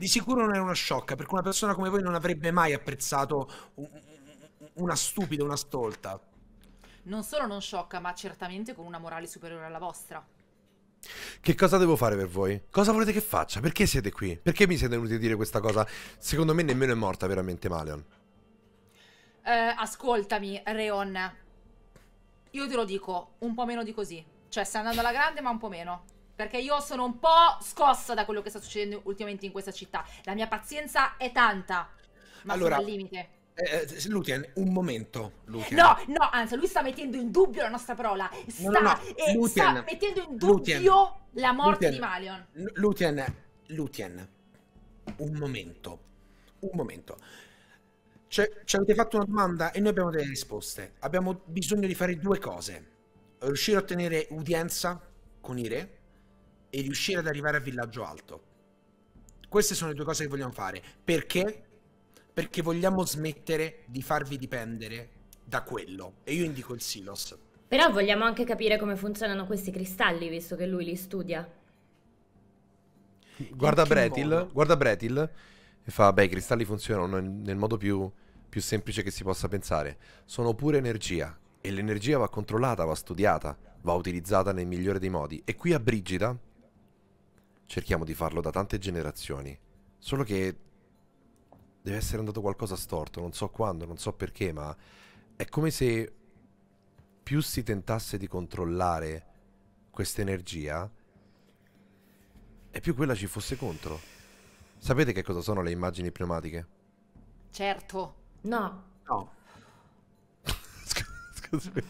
Di sicuro non era una sciocca, perché una persona come voi non avrebbe mai apprezzato un- un- una stupida, una stolta. Non solo non sciocca, ma certamente con una morale superiore alla vostra. Che cosa devo fare per voi? Cosa volete che faccia? Perché siete qui? Perché mi siete venuti a dire questa cosa? Secondo me nemmeno è morta veramente Maleon. Eh, ascoltami, Reon. Io te lo dico, un po' meno di così. Cioè, stai andando alla grande, ma un po' meno. Perché io sono un po' scossa da quello che sta succedendo ultimamente in questa città. La mia pazienza è tanta. Ma Allora- al limite. Eh, eh, Lutien, un momento, Lutien. No, no, anzi, lui sta mettendo in dubbio la nostra parola. Sta, No, no, no, eh, Lutien, sta mettendo in dubbio Lutien, la morte Lutien, di Malion. Lutien, Lutien, un momento, un momento. Cioè, ci avete fatto una domanda e noi abbiamo delle risposte. Abbiamo bisogno di fare due cose. Riuscire a ottenere udienza con i re e riuscire ad arrivare a Villaggio Alto. Queste sono le due cose che vogliamo fare. Perché? Perché vogliamo smettere di farvi dipendere da quello. E io indico il Silos. Però vogliamo anche capire come funzionano questi cristalli, visto che lui li studia. Guarda Bretil, modo? guarda Bretil e fa, beh, i cristalli funzionano nel, nel modo più, più semplice che si possa pensare. Sono pure energia e l'energia va controllata, va studiata, va utilizzata nel migliore dei modi. E qui a Brigida cerchiamo di farlo da tante generazioni. Solo che deve essere andato qualcosa storto, non so quando, non so perché, ma è come se più si tentasse di controllare questa energia e più quella ci fosse contro. Sapete che cosa sono le immagini pneumatiche? Certo. No. No. Scusami.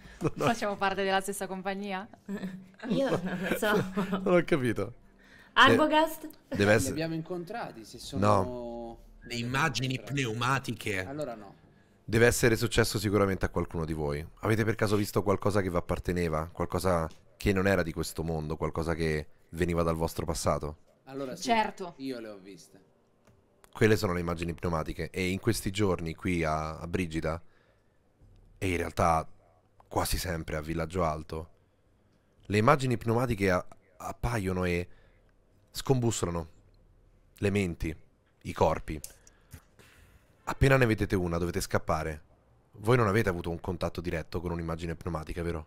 Facciamo parte della stessa compagnia? Io non lo so. Non ho capito. Arbogast? Deve Li essere... abbiamo incontrati, se sono... Le immagini pneumatiche. Allora no. Deve essere successo sicuramente a qualcuno di voi. Avete per caso visto qualcosa che vi apparteneva? Qualcosa che non era di questo mondo? Qualcosa che veniva dal vostro passato? Allora sì, Certo. io le ho viste. Quelle sono le immagini pneumatiche. E in questi giorni qui a, a Brigida, e in realtà quasi sempre a Villaggio Alto, le immagini pneumatiche a- appaiono e scombussolano le menti, i corpi. Appena ne vedete una dovete scappare. Voi non avete avuto un contatto diretto con un'immagine pneumatica, vero?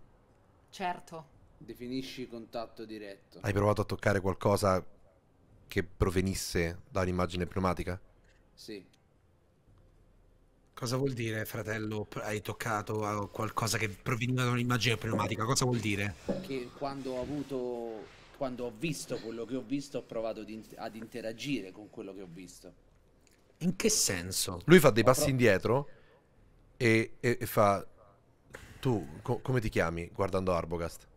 Certo. Definisci contatto diretto. Hai provato a toccare qualcosa che provenisse da un'immagine pneumatica? Sì. Cosa vuol dire, fratello? Hai toccato a qualcosa che proveniva da un'immagine pneumatica? Cosa vuol dire? Che quando ho avuto... Quando ho visto quello che ho visto, ho provato di- ad interagire con quello che ho visto. In che senso? Lui fa dei passi indietro e, e- e fa... Tu, co- come ti chiami guardando Arbogast?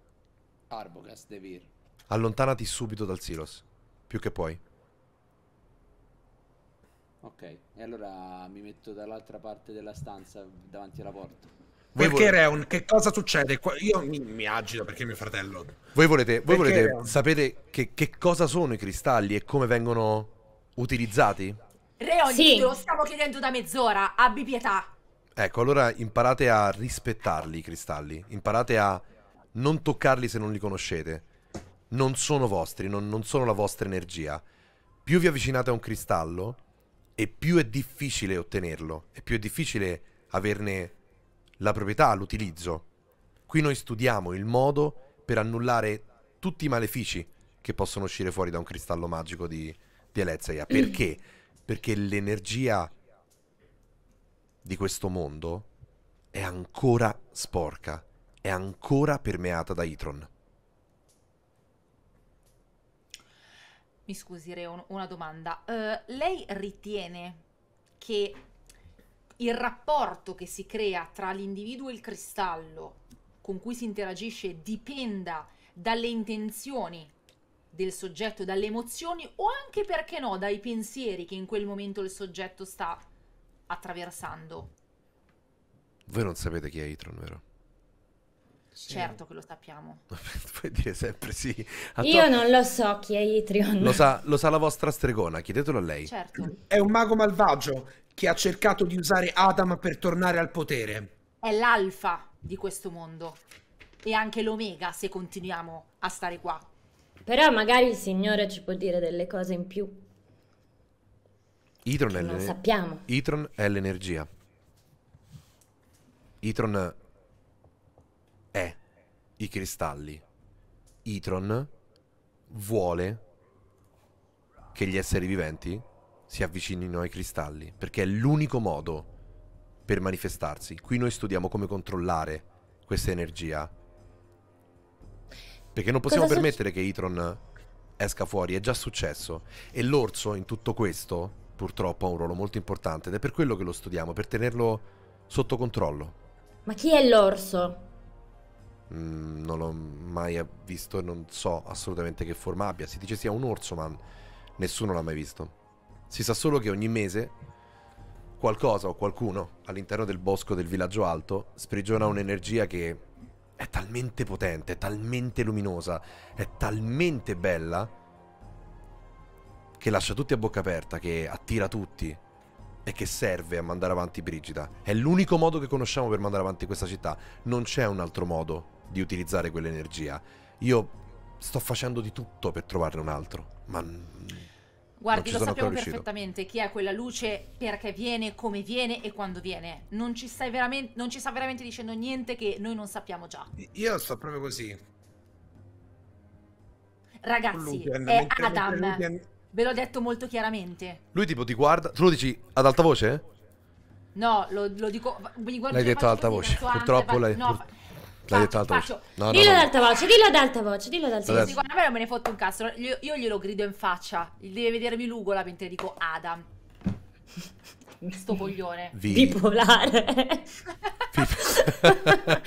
Arbogast, Devir. Allontanati subito dal Silos. Più che puoi. Ok, e allora mi metto dall'altra parte della stanza, davanti alla porta. Voi, Perché, vo- Reon, che cosa succede? Io mi, mi agito perché è mio fratello. voi volete, voi volete sapere che, che cosa sono i cristalli e come vengono utilizzati? Reon, Sì. te lo stiamo chiedendo da mezz'ora. Abbi pietà. Ecco, allora imparate a rispettarli i cristalli. Imparate a non toccarli se non li conoscete. non sono vostri, non, non sono la vostra energia. Più vi avvicinate a un cristallo e più è difficile ottenerlo, e più è difficile averne la proprietà, l'utilizzo. Qui noi studiamo il modo per annullare tutti i malefici che possono uscire fuori da un cristallo magico di, di Elezeia. Perché? Perché l'energia di questo mondo è ancora sporca, è ancora permeata da Itron. Mi scusi, Reo, una domanda. Eh, lei ritiene che il rapporto che si crea tra l'individuo e il cristallo con cui si interagisce dipenda dalle intenzioni del soggetto, dalle emozioni o anche, perché no, dai pensieri che in quel momento il soggetto sta attraversando? Voi non sapete chi è Itron, vero? Certo che lo sappiamo. Puoi dire sempre sì. A Io to- non lo so chi è Itrion. Lo sa, lo sa la vostra stregona, chiedetelo a lei. Certo. È un mago malvagio che ha cercato di usare Adam per tornare al potere. È l'alfa di questo mondo. E anche l'omega se continuiamo a stare qua. Però magari il Signore ci può dire delle cose in più Itron è, non l'ener- sappiamo. Itron è l'energia. Itron è i cristalli. Itron vuole che gli esseri viventi si avvicinino ai cristalli, perché è l'unico modo per manifestarsi. Qui noi studiamo come controllare questa energia. Perché non possiamo Cosa permettere che Itron esca fuori, è già successo. E l'orso in tutto questo, purtroppo, ha un ruolo molto importante ed è per quello che lo studiamo, per tenerlo sotto controllo. Ma chi è l'orso? Mm, non l'ho mai visto e non so assolutamente che forma abbia. Si dice sia un orso, ma nessuno l'ha mai visto. Si sa solo che ogni mese qualcosa o qualcuno all'interno del bosco del villaggio alto sprigiona un'energia che è talmente potente, è talmente luminosa, è talmente bella che lascia tutti a bocca aperta, che attira tutti e che serve a mandare avanti Brigida. È l'unico modo che conosciamo per mandare avanti questa città. Non c'è un altro modo di utilizzare quell'energia. Io sto facendo di tutto per trovarne un altro, ma Guardi, ci lo sono sappiamo perfettamente chi è quella luce, perché viene, come viene e quando viene. Non ci, stai veramente, non ci sta veramente dicendo niente che noi non sappiamo già. Io sto proprio così. Ragazzi, Lupin, è Adam. Lupin- Ve l'ho detto molto chiaramente. lui tipo ti guarda, tu lo dici ad alta voce? No, lo, lo dico. L'hai detto ad alta voce. Purtroppo l'hai- no, pur- L'hai detto alta voce. No, Dillo no. ad alta voce, dillo ad alta voce, dillo ad alta voce. Sì, guarda, a me non me ne fotte un cazzo. Io, io glielo grido in faccia. Deve vedermi l'ugola mentre dico Adam. Sto coglione. Vi, Bipolare.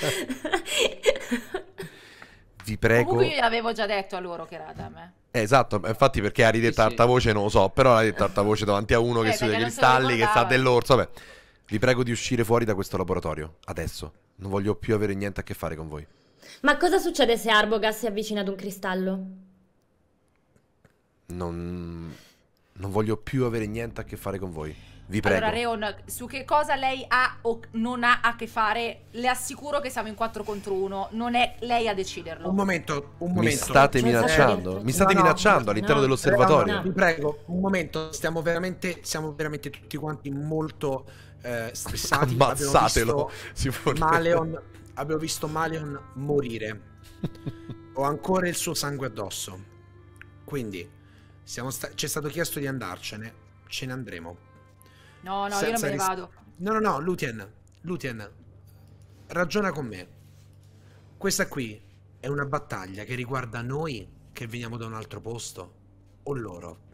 vi prego. Comunque io gliel'avevo già detto a loro che era Adam. eh. Eh, esatto, infatti perché hai ridetto Sì, alta voce non lo so, però l'hai detto ad alta voce davanti a uno che Eh, studia se lo cristalli, che sa dell'orso. Vabbè, vi prego di uscire fuori da questo laboratorio, adesso. Non voglio più avere niente a che fare con voi. Ma cosa succede se Arbogast si avvicina ad un cristallo? Non, non voglio più avere niente a che fare con voi. Vi prego. Allora, Reon, su che cosa lei ha o non ha a che fare, le assicuro che siamo in 4 contro 1. Non è lei a deciderlo. Un momento, un Mi momento. state Cosa minacciando? detto? Mi state No, no, minacciando all'interno no. dell'osservatorio? No. Vi prego, un momento, stiamo veramente, siamo veramente tutti quanti molto eh, stressati. Ammazzatelo. Maleon, abbiamo visto Maleon morire. Ho ancora il suo sangue addosso. Quindi, siamo sta- ci è stato chiesto di andarcene. Ce ne andremo. No, no, io non Senza me ne ris- vado. No, no, no, Lutien, Lutien, ragiona con me. Questa qui è una battaglia che riguarda noi che veniamo da un altro posto o loro.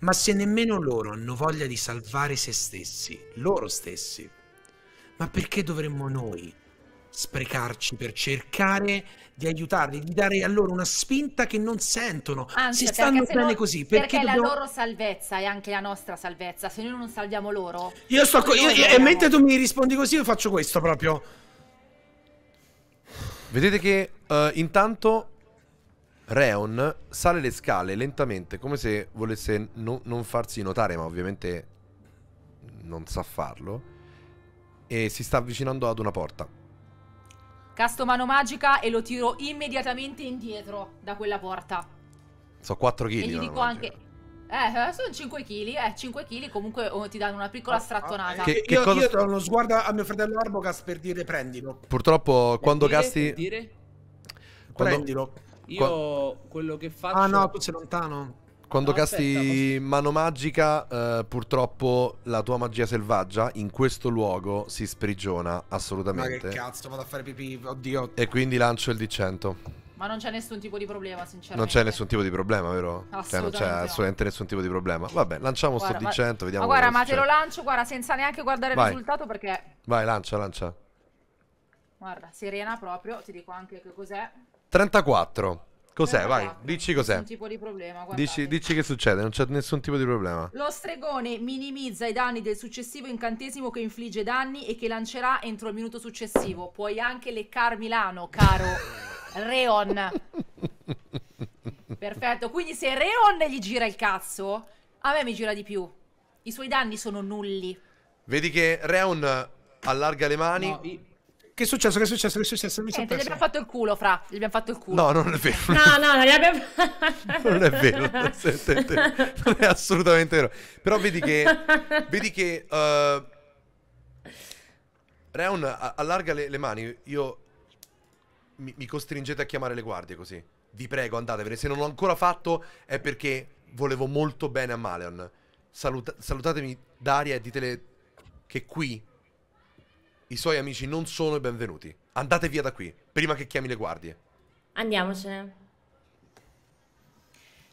Ma se nemmeno loro hanno voglia di salvare se stessi, loro stessi, ma perché dovremmo noi sprecarci per cercare di aiutarli, di dare a loro una spinta che non sentono? Anzi, si stanno bene no- così, Perché, perché, la dobbiamo- loro salvezza è anche la nostra salvezza. Se noi non salviamo loro, Io sto co- io- io- e mentre tu mi rispondi così, io faccio questo proprio. Vedete che eh, intanto Reon sale le scale lentamente, come se volesse no- non farsi notare, ma ovviamente non sa farlo. E si sta avvicinando ad una porta. Casto mano magica e lo tiro immediatamente indietro da quella porta. So 4 E kg. gli dico anche... Eh, eh, sono 5 kg, eh, 5 kg comunque oh, ti danno una piccola strattonata. Che- io, cosa- io do uno sguardo a mio fratello Arbogast per dire prendilo. Purtroppo quando Per dire- casti... per dire? Quando- Prendilo. Io quello che faccio... Ah no, tu sei lontano. Quando No, casti aspetta, mano magica, eh, purtroppo la tua magia selvaggia in questo luogo si sprigiona Ma che assolutamente. cazzo, vado a fare pipì. Oddio. E quindi lancio il D100. Ma non c'è nessun tipo di problema, sinceramente. Non c'è nessun tipo di problema, vero? Cioè, non c'è Assolutamente no. assolutamente nessun tipo di problema. Vabbè, lanciamo Guarda, sto ma- D100, vediamo Ma guarda, ma te lo lancio, guarda, senza neanche guardare il Vai. risultato perché... Vai, lancia, lancia. Guarda, serena proprio, ti dico anche che cos'è. 34. Cos'è? Vai, 34. dici cos'è. Nessun tipo di problema. Dici, dici che succede, non c'è nessun tipo di problema. Lo stregone minimizza i danni del successivo incantesimo che infligge danni e che lancerà entro il minuto successivo. Puoi anche leccar Milano, caro Reon. Perfetto, quindi se Reon gli gira il cazzo, a me mi gira di più. I suoi danni sono nulli. Vedi che Reun allarga le mani. No, io- Che è successo? Che è successo? Che è successo? Mi sono Niente, gli abbiamo fatto il culo, fra. Gli abbiamo fatto il culo. No, non è vero. No, no, non li abbiamo... Non è vero, non è assolutamente vero. Però vedi che, vedi che uh, Reun a- allarga le, le mani. Io mi, mi costringete a chiamare le guardie così. Vi prego, andatevene. Se non l'ho ancora fatto è perché volevo molto bene a Maleon. Saluta- salutatemi Daria e ditele che qui i suoi amici non sono i benvenuti. Andate via da qui, prima che chiami le guardie. Andiamocene.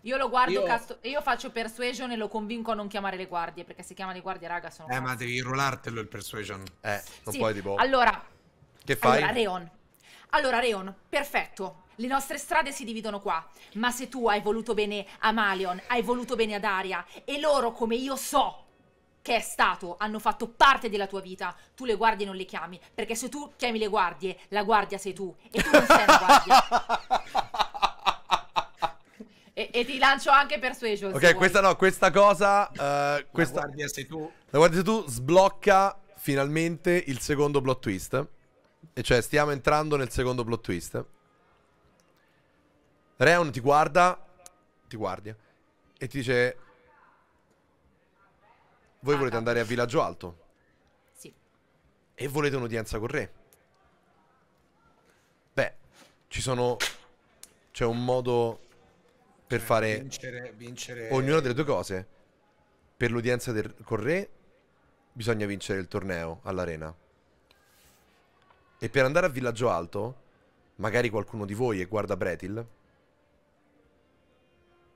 Io lo guardo, Io- casto- e io faccio persuasion e lo convinco a non chiamare le guardie, perché se chiama le guardie, raga, sono Eh, ma pazzi. devi rollartelo il persuasion. Eh, non Sì, puoi tipo... Allora, che fai? allora, Reon. Allora, Reon, perfetto. Le nostre strade si dividono qua. Ma se tu hai voluto bene a Malion, hai voluto bene ad Aria, e loro, come io so che è stato, hanno fatto parte della tua vita, tu le guardie non le chiami. Perché se tu chiami le guardie, la guardia sei tu. E tu non sei una guardia. e, e ti lancio anche persuasion. Ok, vuoi. questa no, questa cosa. eh, questa, La guardia sei tu. la guardia tu sblocca finalmente il secondo plot twist. E cioè, stiamo entrando nel secondo plot twist. Reon ti guarda. Ti guardia. E ti dice: Voi Ah, volete andare a Villaggio Alto? Sì. E volete un'udienza con Re? Beh, ci sono. C'è un modo per fare Vincere, vincere. ognuna delle due cose. Per l'udienza del, con Re bisogna vincere il torneo all'arena. E per andare a Villaggio Alto, magari qualcuno di voi e guarda Bretil,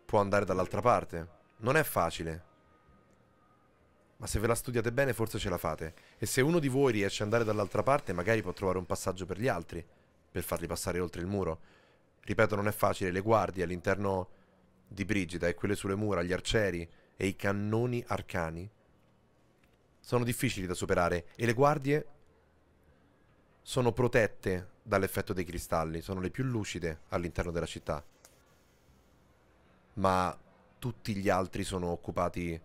può andare dall'altra parte. Non è facile. Ma se ve la studiate bene forse ce la fate. E se uno di voi riesce ad andare dall'altra parte, magari può trovare un passaggio per gli altri, per farli passare oltre il muro. Ripeto, non è facile. Le guardie all'interno di Brigida e quelle sulle mura, gli arcieri e i cannoni arcani sono difficili da superare e le guardie sono protette dall'effetto dei cristalli, sono le più lucide all'interno della città. Ma tutti gli altri sono occupati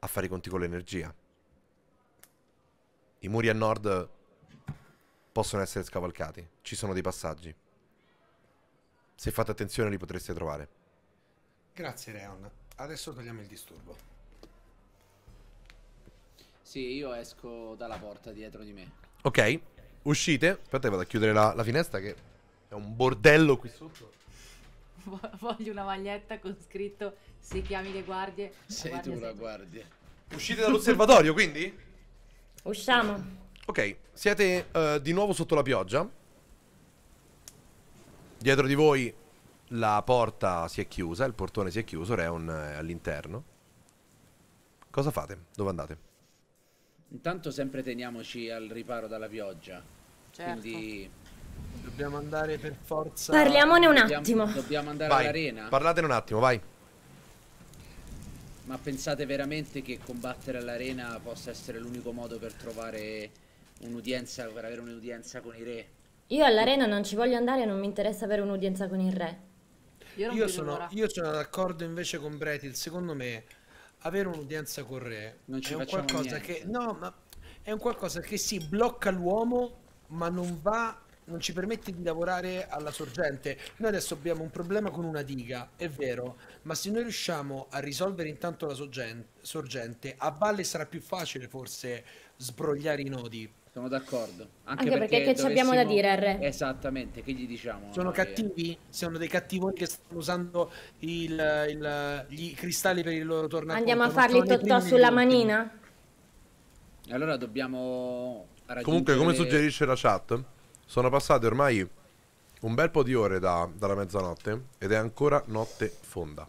a fare i conti con l'energia. I muri a nord possono essere scavalcati, ci sono dei passaggi. Se fate attenzione li potreste trovare. Grazie, Reon. Adesso togliamo il disturbo. Sì, io esco dalla porta dietro di me. Ok, uscite. Aspetta, vado a chiudere la, la finestra che è un bordello qui sotto. Voglio una maglietta con scritto se chiami le guardie. Sei guardia tu sei la guardia. Uscite dall'osservatorio, quindi? Usciamo. Ok, siete eh, di nuovo sotto la pioggia. Dietro di voi la porta si è chiusa, il portone si è chiuso, Reon è all'interno. Cosa fate? Dove andate? Intanto sempre teniamoci al riparo dalla pioggia. Certo. Quindi Dobbiamo andare per forza. Parliamone un dobbiamo, attimo. dobbiamo andare Vai, all'arena. parlatene un attimo, vai. Ma pensate veramente che combattere all'arena possa essere l'unico modo per trovare un'udienza, per avere un'udienza con i re? Io all'arena non ci voglio andare e non mi interessa avere un'udienza con il re. Io non Io sono, io sono d'accordo invece con Bretil. Secondo me, avere un'udienza con Re Non ci è un facciamo qualcosa niente. che. No, ma è un qualcosa che si blocca l'uomo, ma non va, non ci permette di lavorare alla sorgente. Noi adesso abbiamo un problema con una diga, è vero, ma se noi riusciamo a risolvere intanto la sorgen- sorgente, a valle sarà più facile forse sbrogliare i nodi. Sono d'accordo. Anche perché che ci abbiamo da dire, R? Esattamente, che gli diciamo? Sono noi? cattivi? Sono dei cattivoni che stanno usando il- il- gli cristalli per il loro tornaconto. Andiamo a primi né sulla manina? Allora dobbiamo raggiungere Comunque, come suggerisce la chat, sono passate ormai un bel po' di ore da- dalla mezzanotte ed è ancora notte fonda.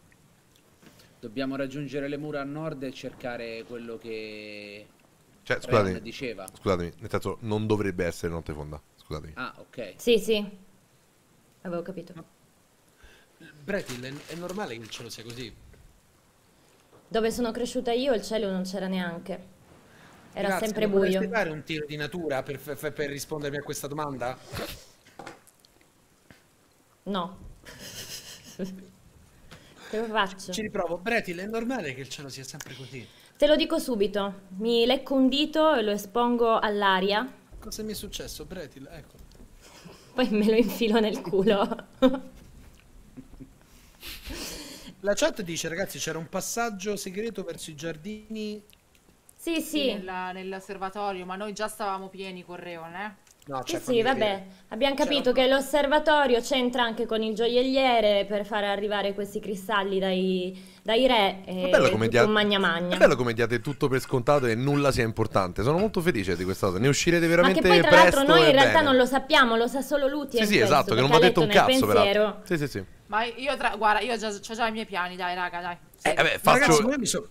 Dobbiamo raggiungere le mura a nord e cercare quello che Cioè, scusatemi, diceva. scusatemi, nel senso, non dovrebbe essere notte fonda. Scusatemi. Ah, ok. Sì, sì. Avevo capito. Bretil, è, è normale che il cielo sia così. Dove sono cresciuta io il cielo non c'era neanche. Era Grazie, sempre buio. dare un tiro di natura per, per- per rispondermi a questa domanda? No. Te lo faccio. Ci riprovo. Bretil, è normale che il cielo sia sempre così. Te lo dico subito. Mi lecco un dito e lo espongo all'aria. Cosa mi è successo, Bretil? Ecco. Poi me lo infilo nel culo. La chat dice, ragazzi, c'era un passaggio segreto verso i giardini. Sì, Sì, nella- nell'osservatorio, ma noi già stavamo pieni con Reon, eh? No, Sì, cioè, sì, vabbè. Abbiamo C'era capito che l'osservatorio c'entra anche con il gioielliere per far arrivare questi cristalli dai, dai re e È bello come dia- magna magna. È bello come diate tutto per scontato e nulla sia importante. Sono molto felice di questa cosa. Ne uscirete Ma veramente che poi tra presto l'altro noi in realtà bene. non lo sappiamo, lo sa solo Lutien Sì, sì, questo, esatto, che non va ha detto un cazzo, peraltro. Sì, sì, sì. Ma io tra... Guarda, io ho già, già i miei piani, dai, raga, dai. Eh, vabbè, Ma faccio... Ragazzi, ma io mi so-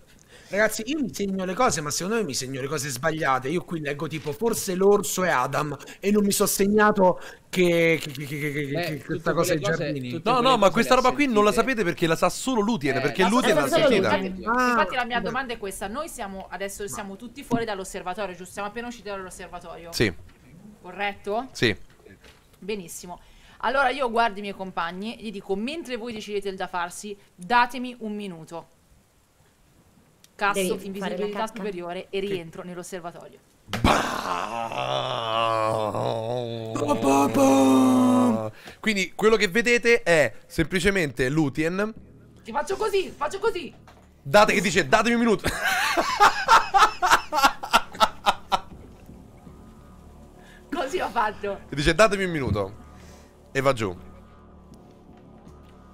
Ragazzi, io mi segno le cose, ma secondo me mi segno le cose sbagliate. Io qui leggo tipo forse l'orso e Adam e non mi sono segnato che, che, che- che- Beh, questa cosa ai giardini. No, no, ma questa roba qui non la sapete perché la sa solo Lutien, Eh, perché la sa Lutien l'ha sentita. Lutien. Ah, Infatti la mia domanda è questa, noi siamo adesso siamo tutti fuori dall'osservatorio, giusto? Siamo appena usciti dall'osservatorio. Sì, Corretto? sì. Benissimo. Allora io guardo i miei compagni gli dico, mentre voi decidete il da farsi, datemi un minuto. Casso Devi invisibilità superiore e rientro nell'osservatorio. Quindi quello che vedete è semplicemente Lutien. Ti faccio così, faccio così. Date che dice datemi un minuto. Così ho fatto. E dice datemi un minuto. E va giù.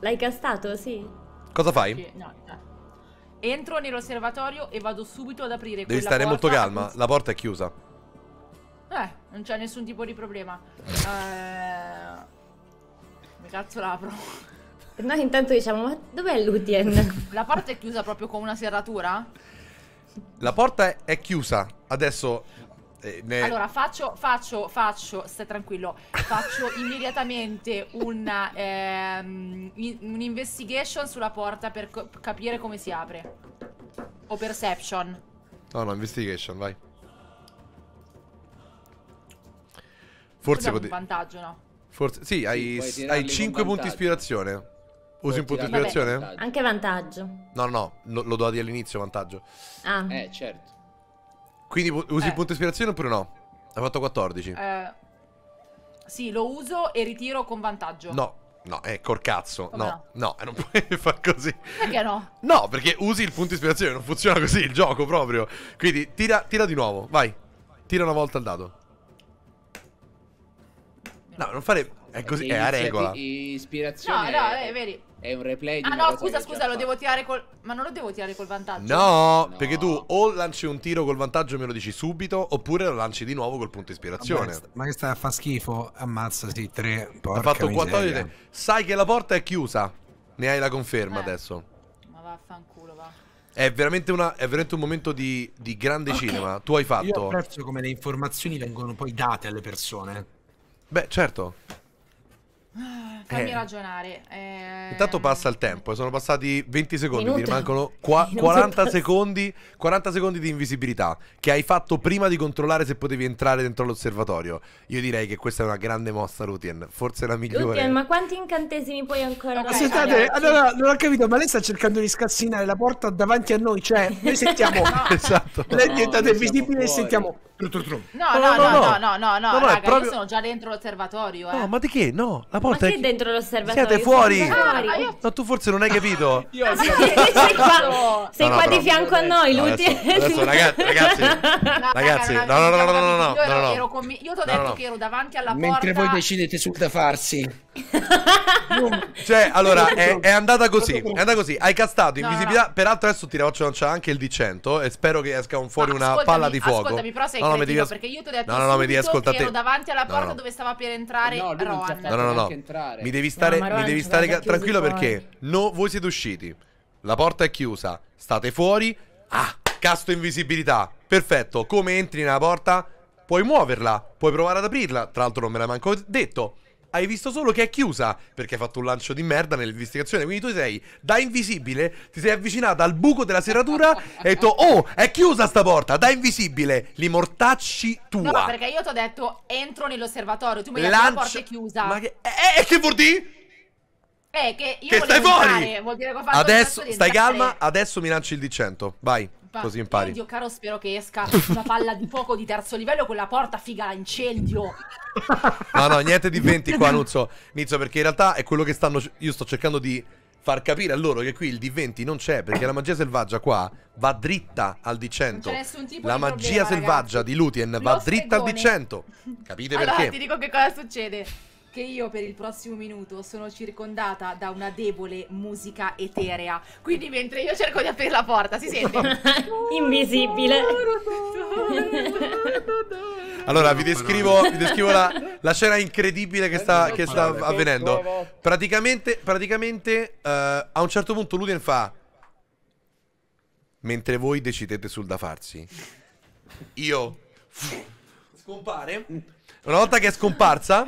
L'hai castato? Sì. Cosa fai? No, no. Entro nell'osservatorio e vado subito ad aprire Devi quella stare molto calma, la porta è chiusa. Eh, non c'è nessun tipo di problema. Eh... Come cazzo l'apro? Noi intanto diciamo, ma dov'è Lutien? La porta è chiusa proprio con una serratura? La porta è chiusa. Adesso eh, ne- Allora faccio, faccio, faccio, stai tranquillo, faccio immediatamente una, ehm, i- un'investigation sulla porta per co- capire come si apre. O perception. No, no, investigation, vai. Forse un potevi vantaggio, no? Forse sì, hai, puoi s- tirarli hai con 5 punti ispirazione. Usi un punto ispirazione? vantaggio. Anche vantaggio. No, no, no, lo, lo do all'inizio vantaggio. Ah, Eh, certo. Quindi usi Eh. il punto ispirazione oppure no? Hai fatto 14. Eh, sì, lo uso e ritiro con vantaggio. No, no, è col cazzo. Come No, no, e non puoi far così. Perché no? No, perché usi il punto ispirazione, non funziona così il gioco proprio. Quindi tira, tira di nuovo, vai. Tira una volta il dado. No, non fare. È così, è a regola. Ispirazione. No, no, è, eh, vedi. È un replay di Ah no, scusa, scusa, lo devo tirare col... Ma non lo devo tirare col vantaggio? No, No. perché tu o lanci un tiro col vantaggio e me lo dici subito, oppure lo lanci di nuovo col punto ispirazione. Vabbè, ma che stai a fa schifo? Ammazza, sì, tre. Ha Porca fatto 14. miseria. Sai che la porta è chiusa. Ne hai la conferma Eh. adesso. Ma vaffanculo, va. È veramente, una- è veramente un momento di, di grande cinema. Tu hai Io fatto. apprezzo come le informazioni vengono poi date alle persone. Beh, certo. Fammi Eh. ragionare. eh, Intanto passa il tempo. e Sono passati 20 secondi. Minuto. Ti rimangono qua- Minuto 40 passa. secondi. 40 secondi di invisibilità. Che hai fatto prima di controllare se potevi entrare dentro l'osservatorio. Io direi che questa è una grande mossa, Lutien. Forse la migliore. Lutien, ma quanti incantesimi puoi ancora Ok, dare? Aspettate, allora, non ho capito, ma lei sta cercando di scassinare la porta davanti a noi, cioè noi sentiamo esatto. lei è No, diventata invisibile e sentiamo. No, No, no, no, no, no. no, no, no, no, No, no, è raga, proprio- io sono già dentro l'osservatorio, eh. No, ma di che? No, la Ma porta che è... dentro l'osservatorio? Siete fuori! Ah, ma No, tu forse non hai capito. Io ho Sei qua, sei qua di fianco a noi, No, Luti. adesso- adesso, ragazzi, ragazzi, No, Ragazzi, raga, no, no, no, no, no, no, Io ti ho No, detto no. che ero davanti alla Mentre porta. voi decidete sul da farsi. Cioè, allora, è, è andata così. È andata così. Hai castato No, invisibilità. no. Peraltro, adesso ti faccio lanciare anche il D100. E spero che esca un fuori No, una palla di fuoco. Ascoltami, però sei no, no, devi perché io ti ho detto No, no, no, mi devi ascoltare ero davanti alla No, porta no. dove stava per entrare No, lui non ti ha Rohan. No, no, no, no. Mi devi stare, No, mi devi stare tranquillo perché no, voi siete usciti. La porta è chiusa. State fuori. Ah, casto invisibilità. Perfetto. Come entri nella porta? Puoi muoverla. Puoi provare ad aprirla. Tra l'altro, non me l'hai manco detto. Hai visto solo che è chiusa perché hai fatto un lancio di merda nell'investigazione. Quindi tu sei da invisibile, ti sei avvicinata al buco della serratura e hai detto: Oh, è chiusa sta porta. Da invisibile, li mortacci tua. No, perché io ti ho detto entro nell'osservatorio, tu mi hai detto la porta è chiusa. Ma che, eh, eh, che vuol dire? Eh, che io Che stai fuori! entrare, vuol dire che ho fatto Adesso stai calma, adesso mi lanci il D100. Vai, Ma- così impari. Dio caro, spero che esca una palla di fuoco di terzo livello con la porta figa incendio. No, no, niente di 20 qua, Nuzzo. Nizzo, perché in realtà è quello che stanno. Io sto cercando di far capire a loro che qui il D20 non c'è, perché la magia selvaggia qua va dritta al D100. Non c'è tipo la di magia problema, selvaggia ragazzi. di Lutien va Lo dritta al stregone. D100. Capite allora, perché? ti dico che cosa succede. Che io per il prossimo minuto sono circondata da una debole musica eterea. Quindi mentre io cerco di aprire la porta, si sente? Invisibile. Allora, vi descrivo, vi descrivo la, la scena incredibile che sta, che sta avvenendo. Praticamente, praticamente eh, a un certo punto Ludien fa... Mentre voi decidete sul da farsi. Io... Scompare. Una volta che è scomparsa,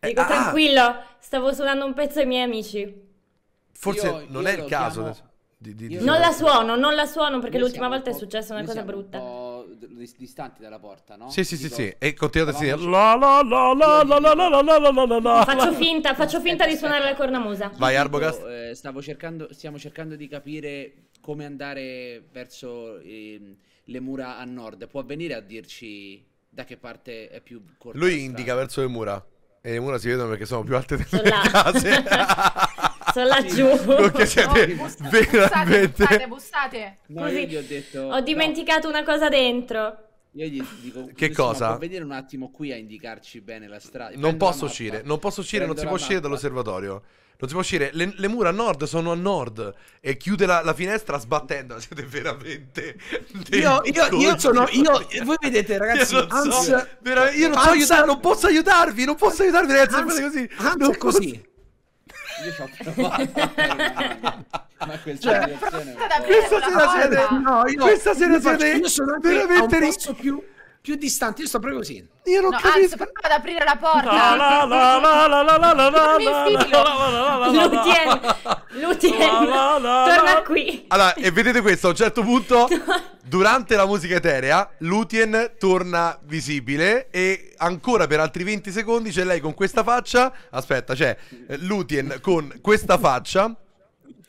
Eh, Dico ah, tranquillo, stavo suonando un pezzo ai miei amici. Forse Io- non io è il caso. chiamo- adesso di- di- di- Non la suono, non la suono perché Noi l'ultima volta è successa una noi cosa siamo brutta. Un po' dis- distanti dalla porta, no? Sì, sì, sì, sì. E continuate a dire Stavamo- la la la la la la la la la la la la la. Faccio finta, faccio finta di suonare la cornamusa. Vai, Arbogast. eh, stavo cercando, stiamo cercando di capire come andare verso ehm, le mura a nord. Può venire a dirci da che parte è più corta Lui strada? indica verso le mura. E le mura si vedono perché sono più alte Sono delle là. case. Sono laggiù. Perché siete No, bussate, bussate, veramente. bussate. No, Così. io gli ho detto... Ho dimenticato una cosa dentro. Io gli dico... Che "Insomma, cosa? Può venire un attimo qui a indicarci bene la strada. Non Prendo posso uscire, non posso uscire, non Prendo si la può uscire dall'osservatorio. Non si può uscire. Le, le mura a nord sono a nord. E chiude la, la finestra sbattendo. Siete veramente. Io, io, io sono. Io, voi vedete, ragazzi, Io non so, Hans. io non so Hans- aiutare, non posso aiutarvi, non posso aiutarvi, ragazzi. Hans- così. Hans Non è così. Io ci ho provato. Ma questa Cioè, Questa La sera siete. No, io, Questa sera siete io sono veramente un posto più, più distante. Io sto proprio così. Io non no, capisco. Anzi, ad aprire la porta. La, la, la, la, la, la, la, Lo tieni, lo tieni. Torna qui. Allora, e vedete questo, a un certo punto, durante la musica eterea, Lutien torna visibile e ancora per altri 20 secondi c'è lei con questa faccia. Aspetta, c'è Lutien con questa faccia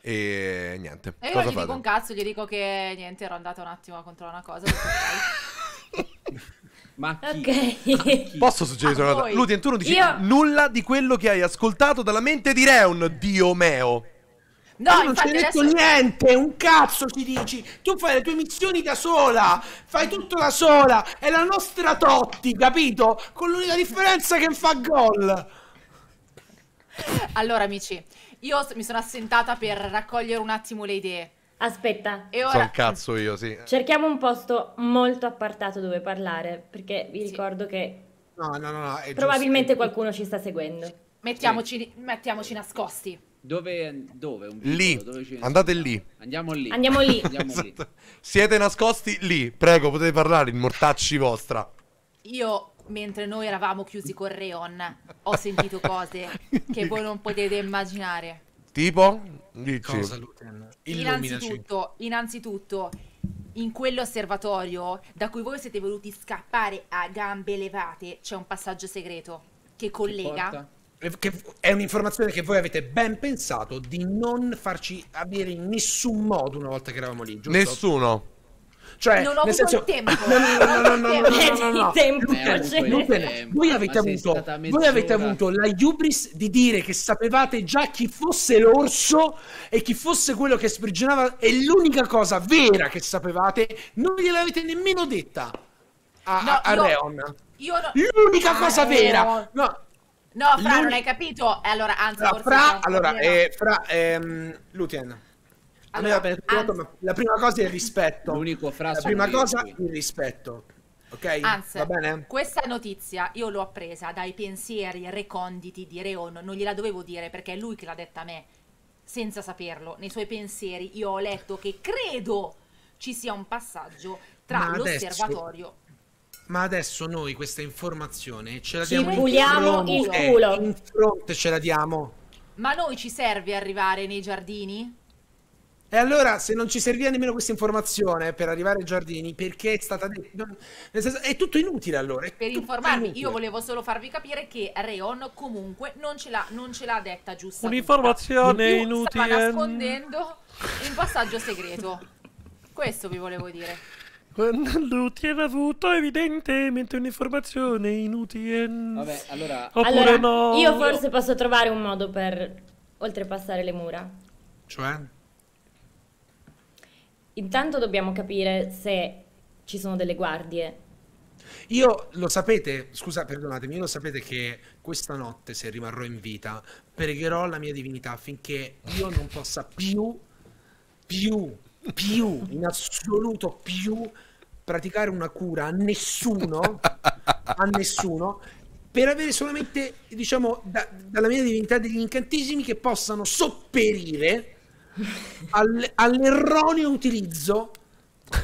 e niente E io gli dico fate? un cazzo, gli dico che niente, ero andata un attimo a controllare una cosa. Ma chi? Ok. Posso suggerire una cosa? voi. Lutien, tu non dici Io- nulla di quello che hai ascoltato dalla mente di Reun, Dio meo. No, tu non ci hai detto adesso- niente, un cazzo ci dici. Tu fai le tue missioni da sola, fai tutto da sola. È la nostra Totti, capito? Con l'unica differenza che fa gol. Allora, amici, io mi sono assentata per raccogliere un attimo le idee. Aspetta, E Sono ora... cazzo io, sì. cerchiamo un posto molto appartato dove parlare, perché vi ricordo che No, no, no, no. è probabilmente giusto. qualcuno ci sta seguendo. Mettiamoci, mettiamoci nascosti. Dove, dove? Un Lì? Dove andate lì. Andiamo lì. Andiamo lì. Andiamo lì. Siete nascosti lì. Prego, potete parlare, il mortacci vostra. Io, mentre noi eravamo chiusi con Reon, ho sentito cose che voi non potete immaginare. Tipo? Dici. Cosa, Luten? Innanzitutto, innanzitutto, in quell'osservatorio da cui voi siete voluti scappare a gambe levate, c'è un passaggio segreto che collega. Eh, Che è un'informazione che voi avete ben pensato di non farci avere in nessun modo una volta che eravamo lì, giusto? Nessuno. Cioè, non ho avuto senso, il tempo. No, no, no, no, no, tempo. voi avete avuto, voi avete avuto la hubris di dire che sapevate già chi fosse l'orso e chi fosse quello che sprigionava e l'unica cosa vera che sapevate non gliel'avete nemmeno detta a, no, a io, Leon. Io no, L'unica cosa vera. No. No, Fra, non hai capito. Allora, anzi, fra, allora, eh, fra ehm, Lutien. A me va bene ma la prima cosa è il rispetto. L'unico fra La prima cosa qui. il rispetto. Ok? Anzi, Va bene? questa notizia io l'ho appresa dai pensieri reconditi di Reon, non gliela dovevo dire perché è lui che l'ha detta a me, senza saperlo. Nei suoi pensieri io ho letto che credo ci sia un passaggio tra Ma adesso- l'osservatorio. Ma adesso noi questa informazione ce la Ci diamo in puliamo fronte, il culo. In fronte ce la diamo. Ma noi ci serve arrivare nei giardini? E allora, se non ci serviva nemmeno questa informazione per arrivare ai giardini, perché è stata detta? non- nel senso, è tutto inutile allora. Per tutto informarmi, inutile. io volevo solo farvi capire che Reon comunque non ce l'ha, non ce l'ha detta giusta. Un'informazione. Stava inutile. nascondendo un passaggio segreto. Questo vi volevo dire. Luti era avuto evidentemente un'informazione inutile. Vabbè, allora... Oppure Allora, no. io forse posso trovare un modo per oltrepassare le mura. Cioè? Intanto dobbiamo capire se ci sono delle guardie. Io lo sapete, scusa, perdonatemi, io lo sapete che questa notte, se rimarrò in vita, pregherò la mia divinità affinché io non possa più, più, più, in assoluto più, praticare una cura a nessuno, a nessuno, per avere solamente, diciamo, da- dalla mia divinità degli incantesimi che possano sopperire al- all'erroneo utilizzo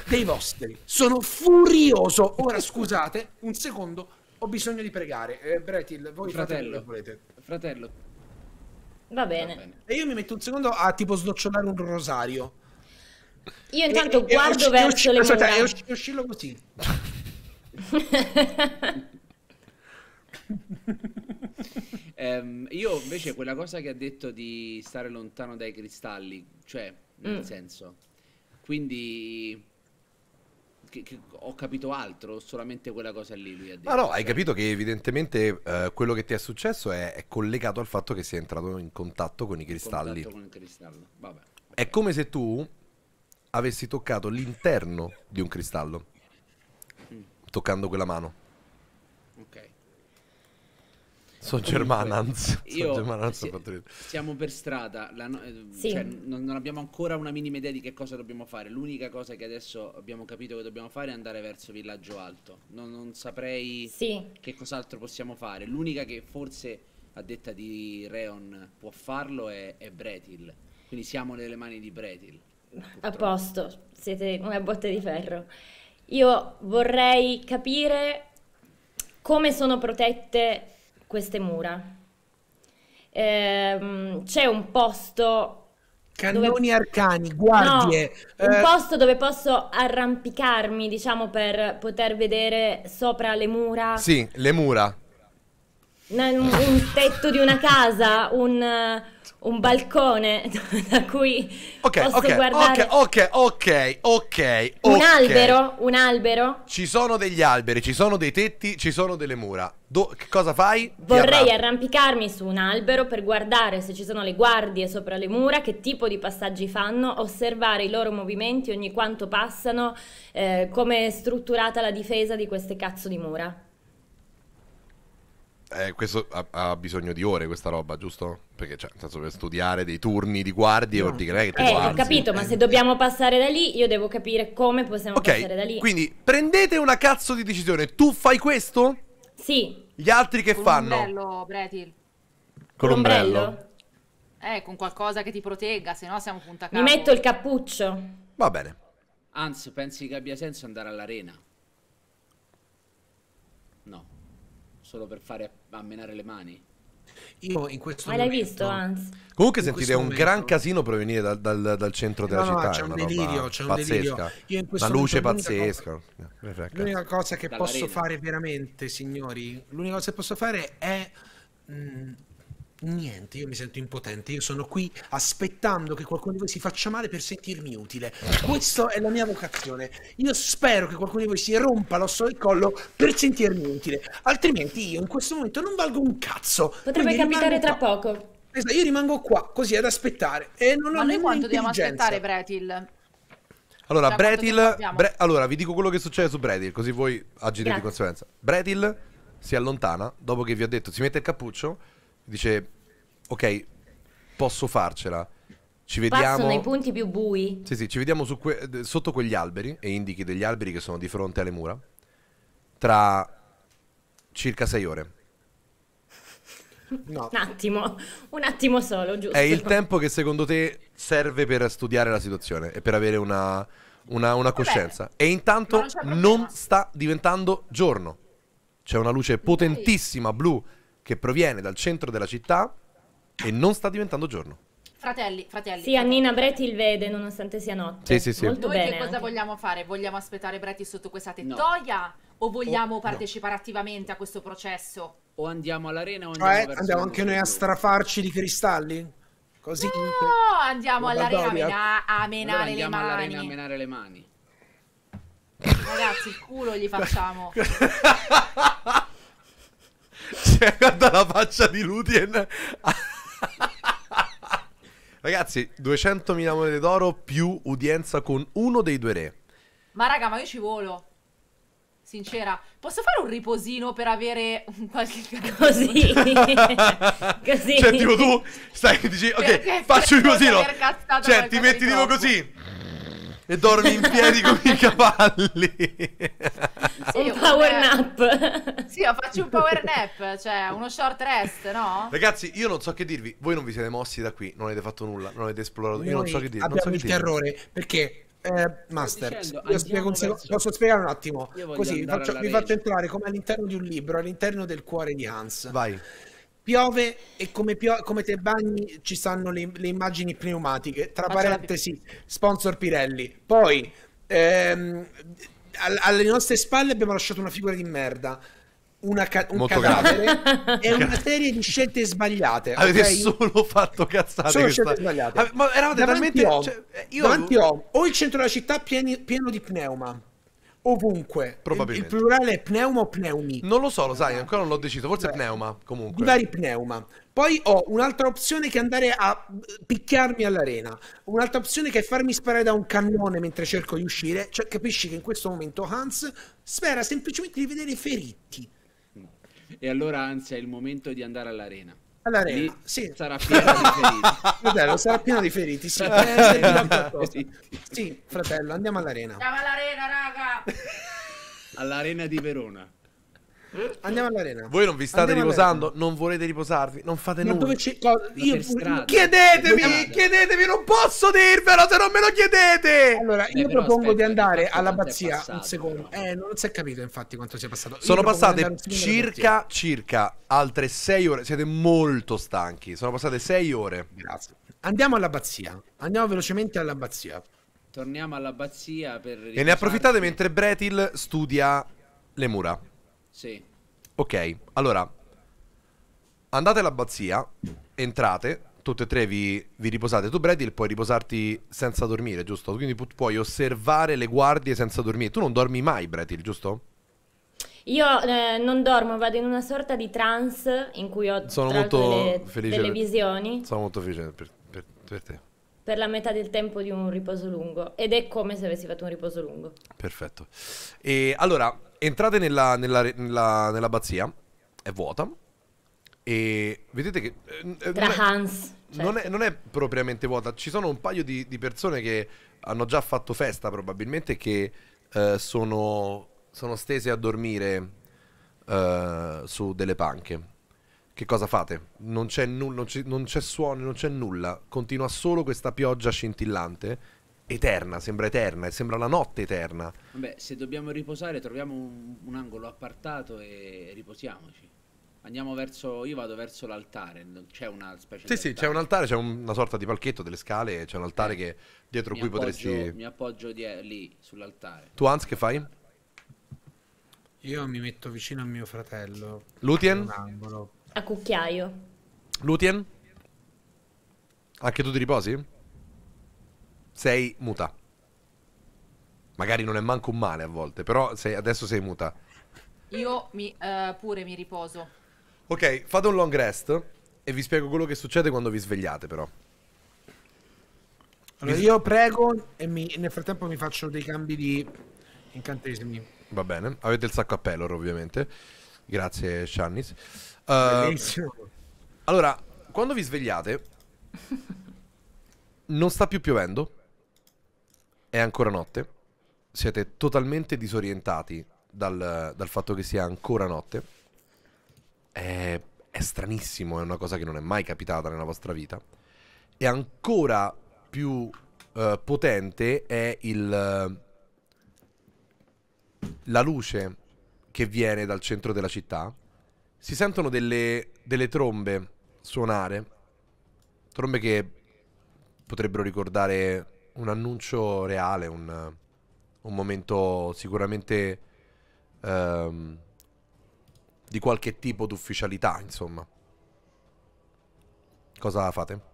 dei vostri. Sono furioso. Ora scusate, un secondo, ho bisogno di pregare. Eh, Bretil, voi Fratello. volete. Fratello, Va va bene. bene. E io mi metto un secondo a tipo snocciolare un rosario. Io intanto E- e- guardo e- e- verso le aspetta, mura. e e oscillo così. Ehm, io invece quella cosa che ha detto di stare lontano dai cristalli, cioè, nel Mm. senso, quindi che- che ho capito altro, o solamente quella cosa lì lui ha detto. Ma no, hai Cioè, capito che evidentemente eh, quello che ti è successo è, è collegato al fatto che sei entrato in contatto con i cristalli. contatto con il cristallo. Vabbè. È come se tu avessi toccato l'interno di un cristallo, Mm. toccando quella mano. Ok. Sono Germanans. Io Germanans, si- siamo per strada, la no- eh, Sì. cioè, non, non abbiamo ancora una minima idea di che cosa dobbiamo fare. L'unica cosa che adesso abbiamo capito che dobbiamo fare è andare verso Villaggio Alto. Non, non saprei Sì, che cos'altro possiamo fare. L'unica che forse a detta di Reon può farlo è, è Bretil. Quindi siamo nelle mani di Bretil. a purtroppo. posto. Siete una botte di ferro. Io vorrei capire come sono protette queste mura. Ehm, c'è un posto Cannoni arcani, guardie. No, un eh, posto dove posso arrampicarmi, diciamo, per poter vedere sopra le mura. Sì, le mura. un, un tetto di una casa, un, un balcone da cui Ok, posso ok, guardare ok, ok, ok, ok. un ok. albero, un albero. Ci sono degli alberi, ci sono dei tetti, ci sono delle mura. Do- che cosa fai? Vorrei arrampi. arrampicarmi su un albero per guardare se ci sono le guardie sopra le mura, che tipo di passaggi fanno, osservare i loro movimenti ogni quanto passano, eh, come è strutturata la difesa di queste cazzo di mura. Eh, questo ha, ha bisogno di ore questa roba, giusto? Perché, cioè, nel senso, per studiare dei turni di guardie, No. vuol dire che ti Eh, ho capito, ma se dobbiamo passare da lì, io devo capire come possiamo passare da lì. quindi prendete una cazzo di decisione. Tu fai questo? Sì, Gli altri che Con fanno? l'ombrello, Bretil. Con l'ombrello. Eh, con qualcosa che ti protegga, se no siamo punta a mi capo. metto il cappuccio. Va bene. Anzi, pensi che abbia senso andare all'arena? No. Solo per fare a menare le mani? Io in questo Ma l'hai momento- visto, Hans? Comunque In sentite un momento- gran casino provenire dal, dal- dal centro della No, no, città. c'è un delirio, c'è un delirio. Io una luce pazzesca. Eh, frega. L'unica cosa che Dall'arena. posso fare veramente, signori, l'unica cosa che posso fare è mm, niente, io mi sento impotente, io sono qui aspettando che qualcuno di voi si faccia male per sentirmi utile. Questa è la mia vocazione. Io spero che qualcuno di voi si rompa l'osso del collo per sentirmi utile, altrimenti io in questo momento non valgo un cazzo. Potrebbe Quindi capitare tra qua. poco. Esatto, io rimango qua così ad aspettare e non ho Ma noi nemmeno quanto dobbiamo aspettare, Bretil? Allora, Bretil. Bre- allora, vi dico quello che succede su Bretil, così voi agite di Grazie. conseguenza. Bretil si allontana dopo che vi ha detto, si mette il cappuccio, dice: Ok, posso farcela. Ci vediamo. Passo nei punti più bui. Sì, sì, ci vediamo su que- sotto quegli alberi e indichi degli alberi che sono di fronte alle mura tra circa sei ore. No, Un attimo, un attimo solo, giusto? È il tempo che secondo te serve per studiare la situazione e per avere una, una- una coscienza. E ma intanto non non sta diventando giorno. C'è una luce potentissima blu che proviene dal centro della città e non sta diventando giorno. Fratelli, fratelli. Sì, Annina Bretil vede nonostante sia notte. Sì, sì, sì. Molto Noi bene. che cosa anche. vogliamo fare? Vogliamo aspettare Bretil sotto questa tettoia? O vogliamo partecipare attivamente a questo processo? O andiamo all'arena o andiamo Cioè, verso andiamo il anche noi a strafarci di cristalli? Così? No, andiamo all'arena mena- a Allora menare le andiamo all'arena a mani. menare le mani. Ragazzi, il culo gli facciamo. Cioè, guarda la faccia di Lutien. Ragazzi, 200.000 monete d'oro più udienza con uno dei due re. Ma raga, ma io ci volo. Sincera, posso fare un riposino per avere un qualche Così. Così. Cioè, tipo tu stai dici, ok, Perché faccio il castrato Cioè, ti metti tipo così. E dormi in piedi come i cavalli. Sì, un power nap. Sì, ma faccio un power nap, cioè uno short rest, no? Ragazzi, io non so che dirvi. Voi non vi siete mossi da qui, non avete fatto nulla, non avete esplorato. Io non so che dirvi. Non so abbiamo che il dirvi. terrore perché eh, Master, dicendo, io spiego un andiamo secondo- verso- posso spiegare un attimo? Io Così vi faccio, vi faccio entrare come all'interno di un libro, all'interno del cuore di Hans. Vai. Piove e come, pio- come te bagni ci stanno le, le immagini pneumatiche, tra Faccio la parentesi, sponsor Pirelli. Poi, ehm, al- alle nostre spalle abbiamo lasciato una figura di merda, una ca- un Molto cadavere e una serie di scelte sbagliate. Avete ok? solo fatto cazzate. Solo questa- scelte sbagliate. Ave- Ma eravate Davanti talmente. ho, cioè, io davanti ho o il centro della città pieni- pieno di pneuma, ovunque. Probabilmente. Il, il plurale è pneuma o pneumi. Non lo so, lo sai, ancora non l'ho deciso. Forse Beh, pneuma. Di Comunque. vari pneuma. Poi ho un'altra opzione che andare a picchiarmi all'arena. Un'altra opzione che è farmi sparare da un cannone mentre cerco di uscire. Cioè, capisci che in questo momento Hans spera semplicemente di vedere feriti. E allora, anzi, è il momento di andare all'arena. All'arena, Lì sì. sarà pieno di feriti. Fratello, sarà pieno di feriti. Sì, Fratello. Sì, fratello, andiamo all'arena. Andiamo all'arena, raga! All'arena di Verona. Andiamo all'arena. Voi non vi state Andiamo riposando? Non volete riposarvi? Non fate Ma nulla. dove c'è? Io. Chiedetemi, chiedetemi, non posso dirvelo se non me lo chiedete. Allora, Beh, io però propongo aspetta, di andare all'abbazia passato, un secondo. però? Eh, non si è capito infatti quanto sia passato. Io Sono di passate circa, circa altre 6 ore. Siete molto stanchi. Sono passate 6 ore. Grazie. Andiamo all'abbazia. Andiamo velocemente all'abbazia. Torniamo all'abbazia per... E ne approfittate mentre Bretil studia le mura. Sì. Ok, allora. andate all'abbazia, entrate, tutte e tre vi, vi riposate. Tu, Bradley, puoi riposarti senza dormire, giusto? Quindi pu- puoi osservare le guardie senza dormire. Tu non dormi mai, Bradley, giusto? Io eh, non dormo, vado in una sorta di trance in cui ho Sono molto delle, felice delle per- visioni Sono molto felice per, per- per te. per la metà del tempo di un riposo lungo. Ed è come se avessi fatto un riposo lungo. Perfetto. E allora, entrate nella, nella, nella, nell'abbazia, è vuota, e vedete che... eh, eh, Tra non è- Hans. Non è, certo. non è propriamente vuota, ci sono un paio di, di persone che hanno già fatto festa probabilmente che eh, sono, sono stese a dormire eh, su delle panche. Che cosa fate? Non c'è, nu- non c'è- non c'è suono, non c'è nulla, continua solo questa pioggia scintillante, eterna, sembra eterna, e sembra la notte eterna. Vabbè, se dobbiamo riposare, troviamo un, un angolo appartato e riposiamoci. Andiamo verso. Io vado verso l'altare. C'è una specie Sì, di. sì, c'è un altare, c'è un- una sorta di palchetto, delle scale, c'è un altare Eh, che dietro cui appoggio, potresti... mi appoggio die- lì sull'altare. Tu Hans che fai? Io mi metto vicino a mio fratello. Lutien? A cucchiaio. Lutien? Anche tu ti riposi? Sei muta. Magari non è manco un male a volte, però sei- adesso sei muta. Io mi, eh, pure mi riposo. Ok, fate un long rest e vi spiego quello che succede quando vi svegliate però. Allora, io prego e mi- nel frattempo mi faccio dei cambi di incantesimi. Va bene, avete il sacco a Pelor ovviamente. Grazie Shannis. Uh, Bellissimo. allora, quando vi svegliate non sta più piovendo. È ancora notte. Siete totalmente disorientati dal, dal fatto che sia ancora notte. È, è stranissimo, è una cosa che non è mai capitata nella vostra vita. E ancora più eh, potente è il, la luce che viene dal centro della città. Si sentono delle, delle trombe suonare, trombe che potrebbero ricordare un annuncio reale, un, un momento sicuramente ehm, di qualche tipo di ufficialità, insomma. Cosa fate?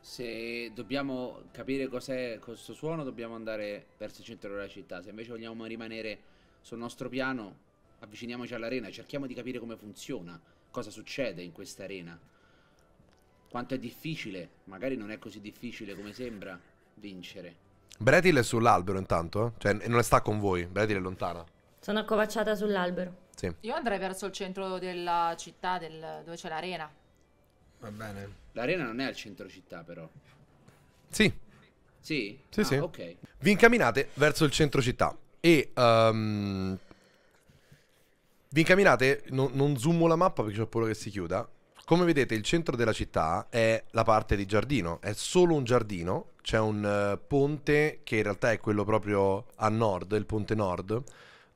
Se dobbiamo capire cos'è questo suono, dobbiamo andare verso il centro della città. Se invece vogliamo rimanere sul nostro piano, avviciniamoci all'arena, cerchiamo di capire come funziona, cosa succede in questa arena. Quanto è difficile, magari non è così difficile come sembra, vincere. Bretil è sull'albero intanto, eh? cioè non sta con voi, Bretil è lontana. Sono accovacciata sull'albero. Sì. Io andrei verso il centro della città del- dove c'è l'arena. Va bene. L'arena non è al centro città, però. Sì, Sì? Sì, Ah, sì. Ok. Vi incamminate verso il centro città e ehm, vi incamminate, no- non zoomo la mappa perché ho paura che si chiuda. Come vedete il centro della città è la parte di giardino, è solo un giardino, c'è un eh, ponte che in realtà è quello proprio a nord, il ponte nord,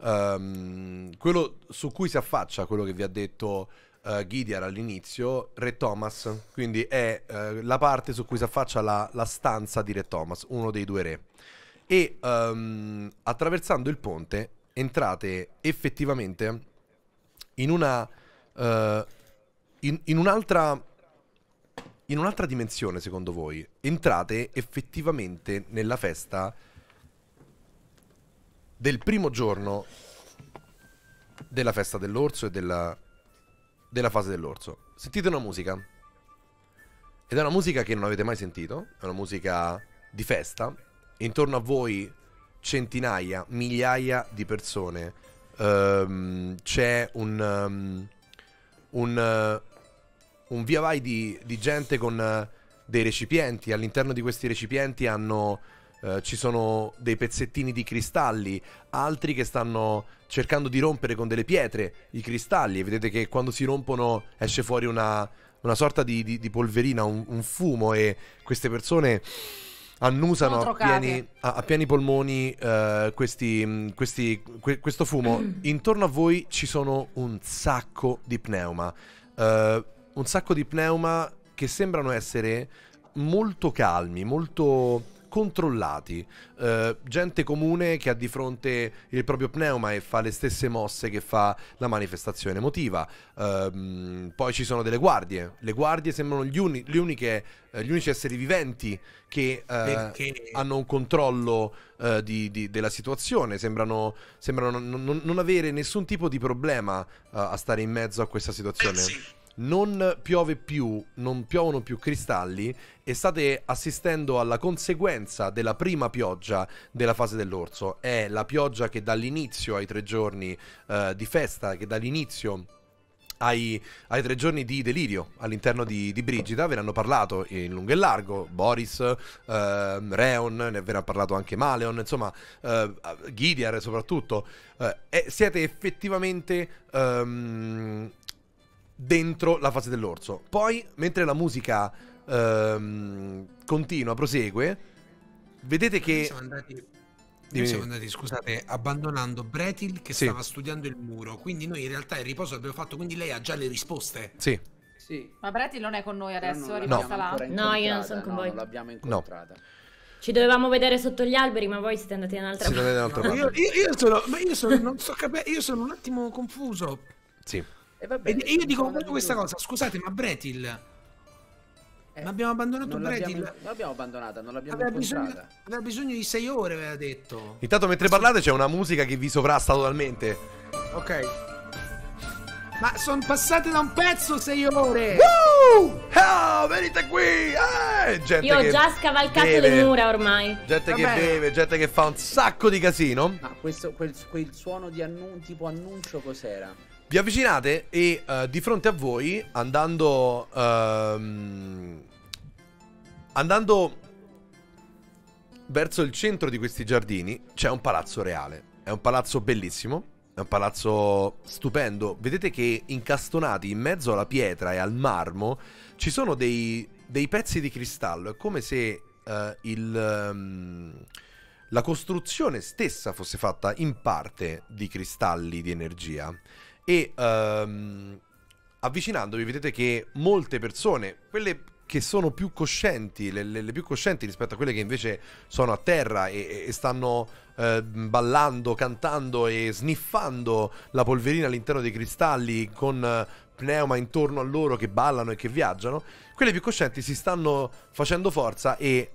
ehm, quello su cui si affaccia quello che vi ha detto eh, Gideon all'inizio, Re Thomas, quindi è eh, la parte su cui si affaccia la, la stanza di Re Thomas, uno dei due re. E ehm, attraversando il ponte entrate effettivamente in una... eh, in, in un'altra... In un'altra dimensione, secondo voi, entrate effettivamente nella festa del primo giorno della festa dell'orso e della, della fase dell'orso. Sentite una musica. Ed è una musica che non avete mai sentito. È una musica di festa. Intorno a voi centinaia, migliaia di persone. Ehm, c'è un, um, un, eh, un via vai di, di gente con eh, dei recipienti. All'interno di questi recipienti hanno, eh, ci sono dei pezzettini di cristalli, altri che stanno cercando di rompere con delle pietre i cristalli. E vedete che quando si rompono esce fuori una, una sorta di, di- di polverina, un, un fumo e queste persone annusano a pieni, a, a pieni polmoni eh, questi, mh, questi- que- questo fumo. Intorno a voi ci sono un sacco di pneuma. Eh, un sacco di pneuma che sembrano essere molto calmi, molto controllati. Eh, gente comune che ha di fronte il proprio pneuma e fa le stesse mosse che fa la manifestazione emotiva. Ehm, poi ci sono delle guardie. Le guardie sembrano gli, uni- uniche, eh, gli unici esseri viventi che eh, hanno un controllo eh, di- di- della situazione. Sembrano, sembrano non, non- avere nessun tipo di problema eh, a stare in mezzo a questa situazione non piove più, non piovono più cristalli e state assistendo alla conseguenza della prima pioggia della fase dell'orso. È la pioggia che dall'inizio ai tre giorni eh, di festa, che dall'inizio ai, ai tre giorni di delirio all'interno di, di Brigida ve ne hanno parlato in lungo e largo Boris, ehm, Reon, ne ve ne ha parlato anche Maleon, insomma eh, Gidear soprattutto eh, siete effettivamente ehm, dentro la fase dell'orso. Poi, mentre la musica ehm, continua, prosegue, vedete che... siamo andati, noi siamo andati, scusate, abbandonando Bretil che Sì. stava studiando il muro. Quindi noi in realtà il riposo l'abbiamo fatto, quindi lei ha già le risposte. Sì, Sì. Ma Bretti non è con noi adesso, è No. rimasta là. No, io non sono con no, voi. Non l'abbiamo incontrata. Ci dovevamo vedere sotto gli alberi, ma voi siete andati da un'altra parte. No, io, io- io sono, ma io sono, non sto capendo, io sono un attimo confuso. Sì. E va E bene, io dico proprio questa cosa, scusate, ma Bretil, Eh, ma abbiamo abbandonato Bretil? non l'abbiamo abbandonata, non l'abbiamo Aveva bisogno, aveva bisogno di sei ore, aveva detto. Intanto mentre parlate c'è una musica che vi sovrasta totalmente. Ok. Ma sono passate da un pezzo sei ore! Woo! Ah, venite qui! Eh, gente Io ho che già scavalcato beve, le mura ormai. Gente che Vabbè. beve, gente che fa un sacco di casino. Ma questo, quel, quel suono di annun- tipo annuncio cos'era? Vi avvicinate e eh, di fronte a voi, andando. ehm, andando verso il centro di questi giardini, c'è un palazzo reale. È un palazzo bellissimo. È un palazzo stupendo. Vedete che incastonati in mezzo alla pietra e al marmo ci sono dei, dei pezzi di cristallo. È come se eh, il, ehm, la costruzione stessa fosse fatta in parte di cristalli di energia. E ehm, avvicinandovi vedete che molte persone, quelle che sono più coscienti, le, le- le più coscienti rispetto a quelle che invece sono a terra e, e stanno eh, ballando, cantando e sniffando la polverina all'interno dei cristalli con eh, pneuma intorno a loro che ballano e che viaggiano, quelle più coscienti si stanno facendo forza e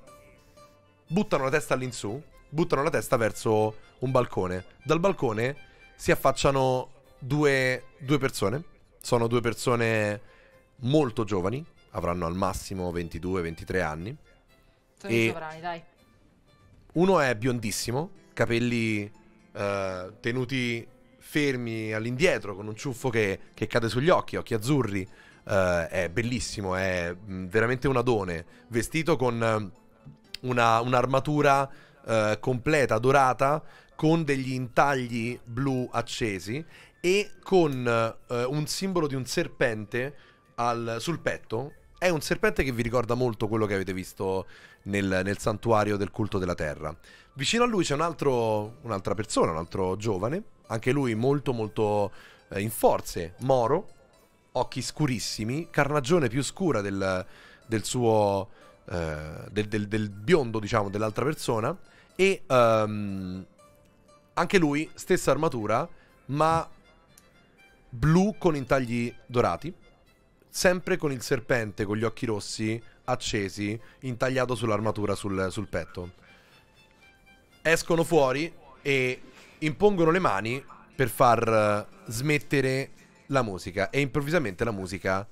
buttano la testa all'insù, buttano la testa verso un balcone. Dal balcone si affacciano due, due persone. Sono due persone molto giovani, avranno al massimo 22-23 anni. Sono E- sovrani, dai. Uno è biondissimo, capelli eh, tenuti fermi all'indietro con un ciuffo che, che cade sugli occhi, occhi azzurri. eh, è bellissimo, è mh, veramente un adone, vestito con eh, una- un'armatura eh, completa, dorata, con degli intagli blu accesi e con eh, un simbolo di un serpente al- sul petto. È un serpente che vi ricorda molto quello che avete visto nel, nel santuario del culto della terra. Vicino a lui c'è un un'altra persona, un altro giovane, anche lui molto molto eh, in forze, moro, occhi scurissimi, carnagione più scura del, del suo... eh, del, del- del biondo, diciamo, dell'altra persona. E ehm, anche lui, stessa armatura, ma blu con intagli dorati. Sempre con il serpente con gli occhi rossi accesi, intagliato sull'armatura sul, sul petto. Escono fuori e impongono le mani per far eh, smettere la musica. E improvvisamente la musica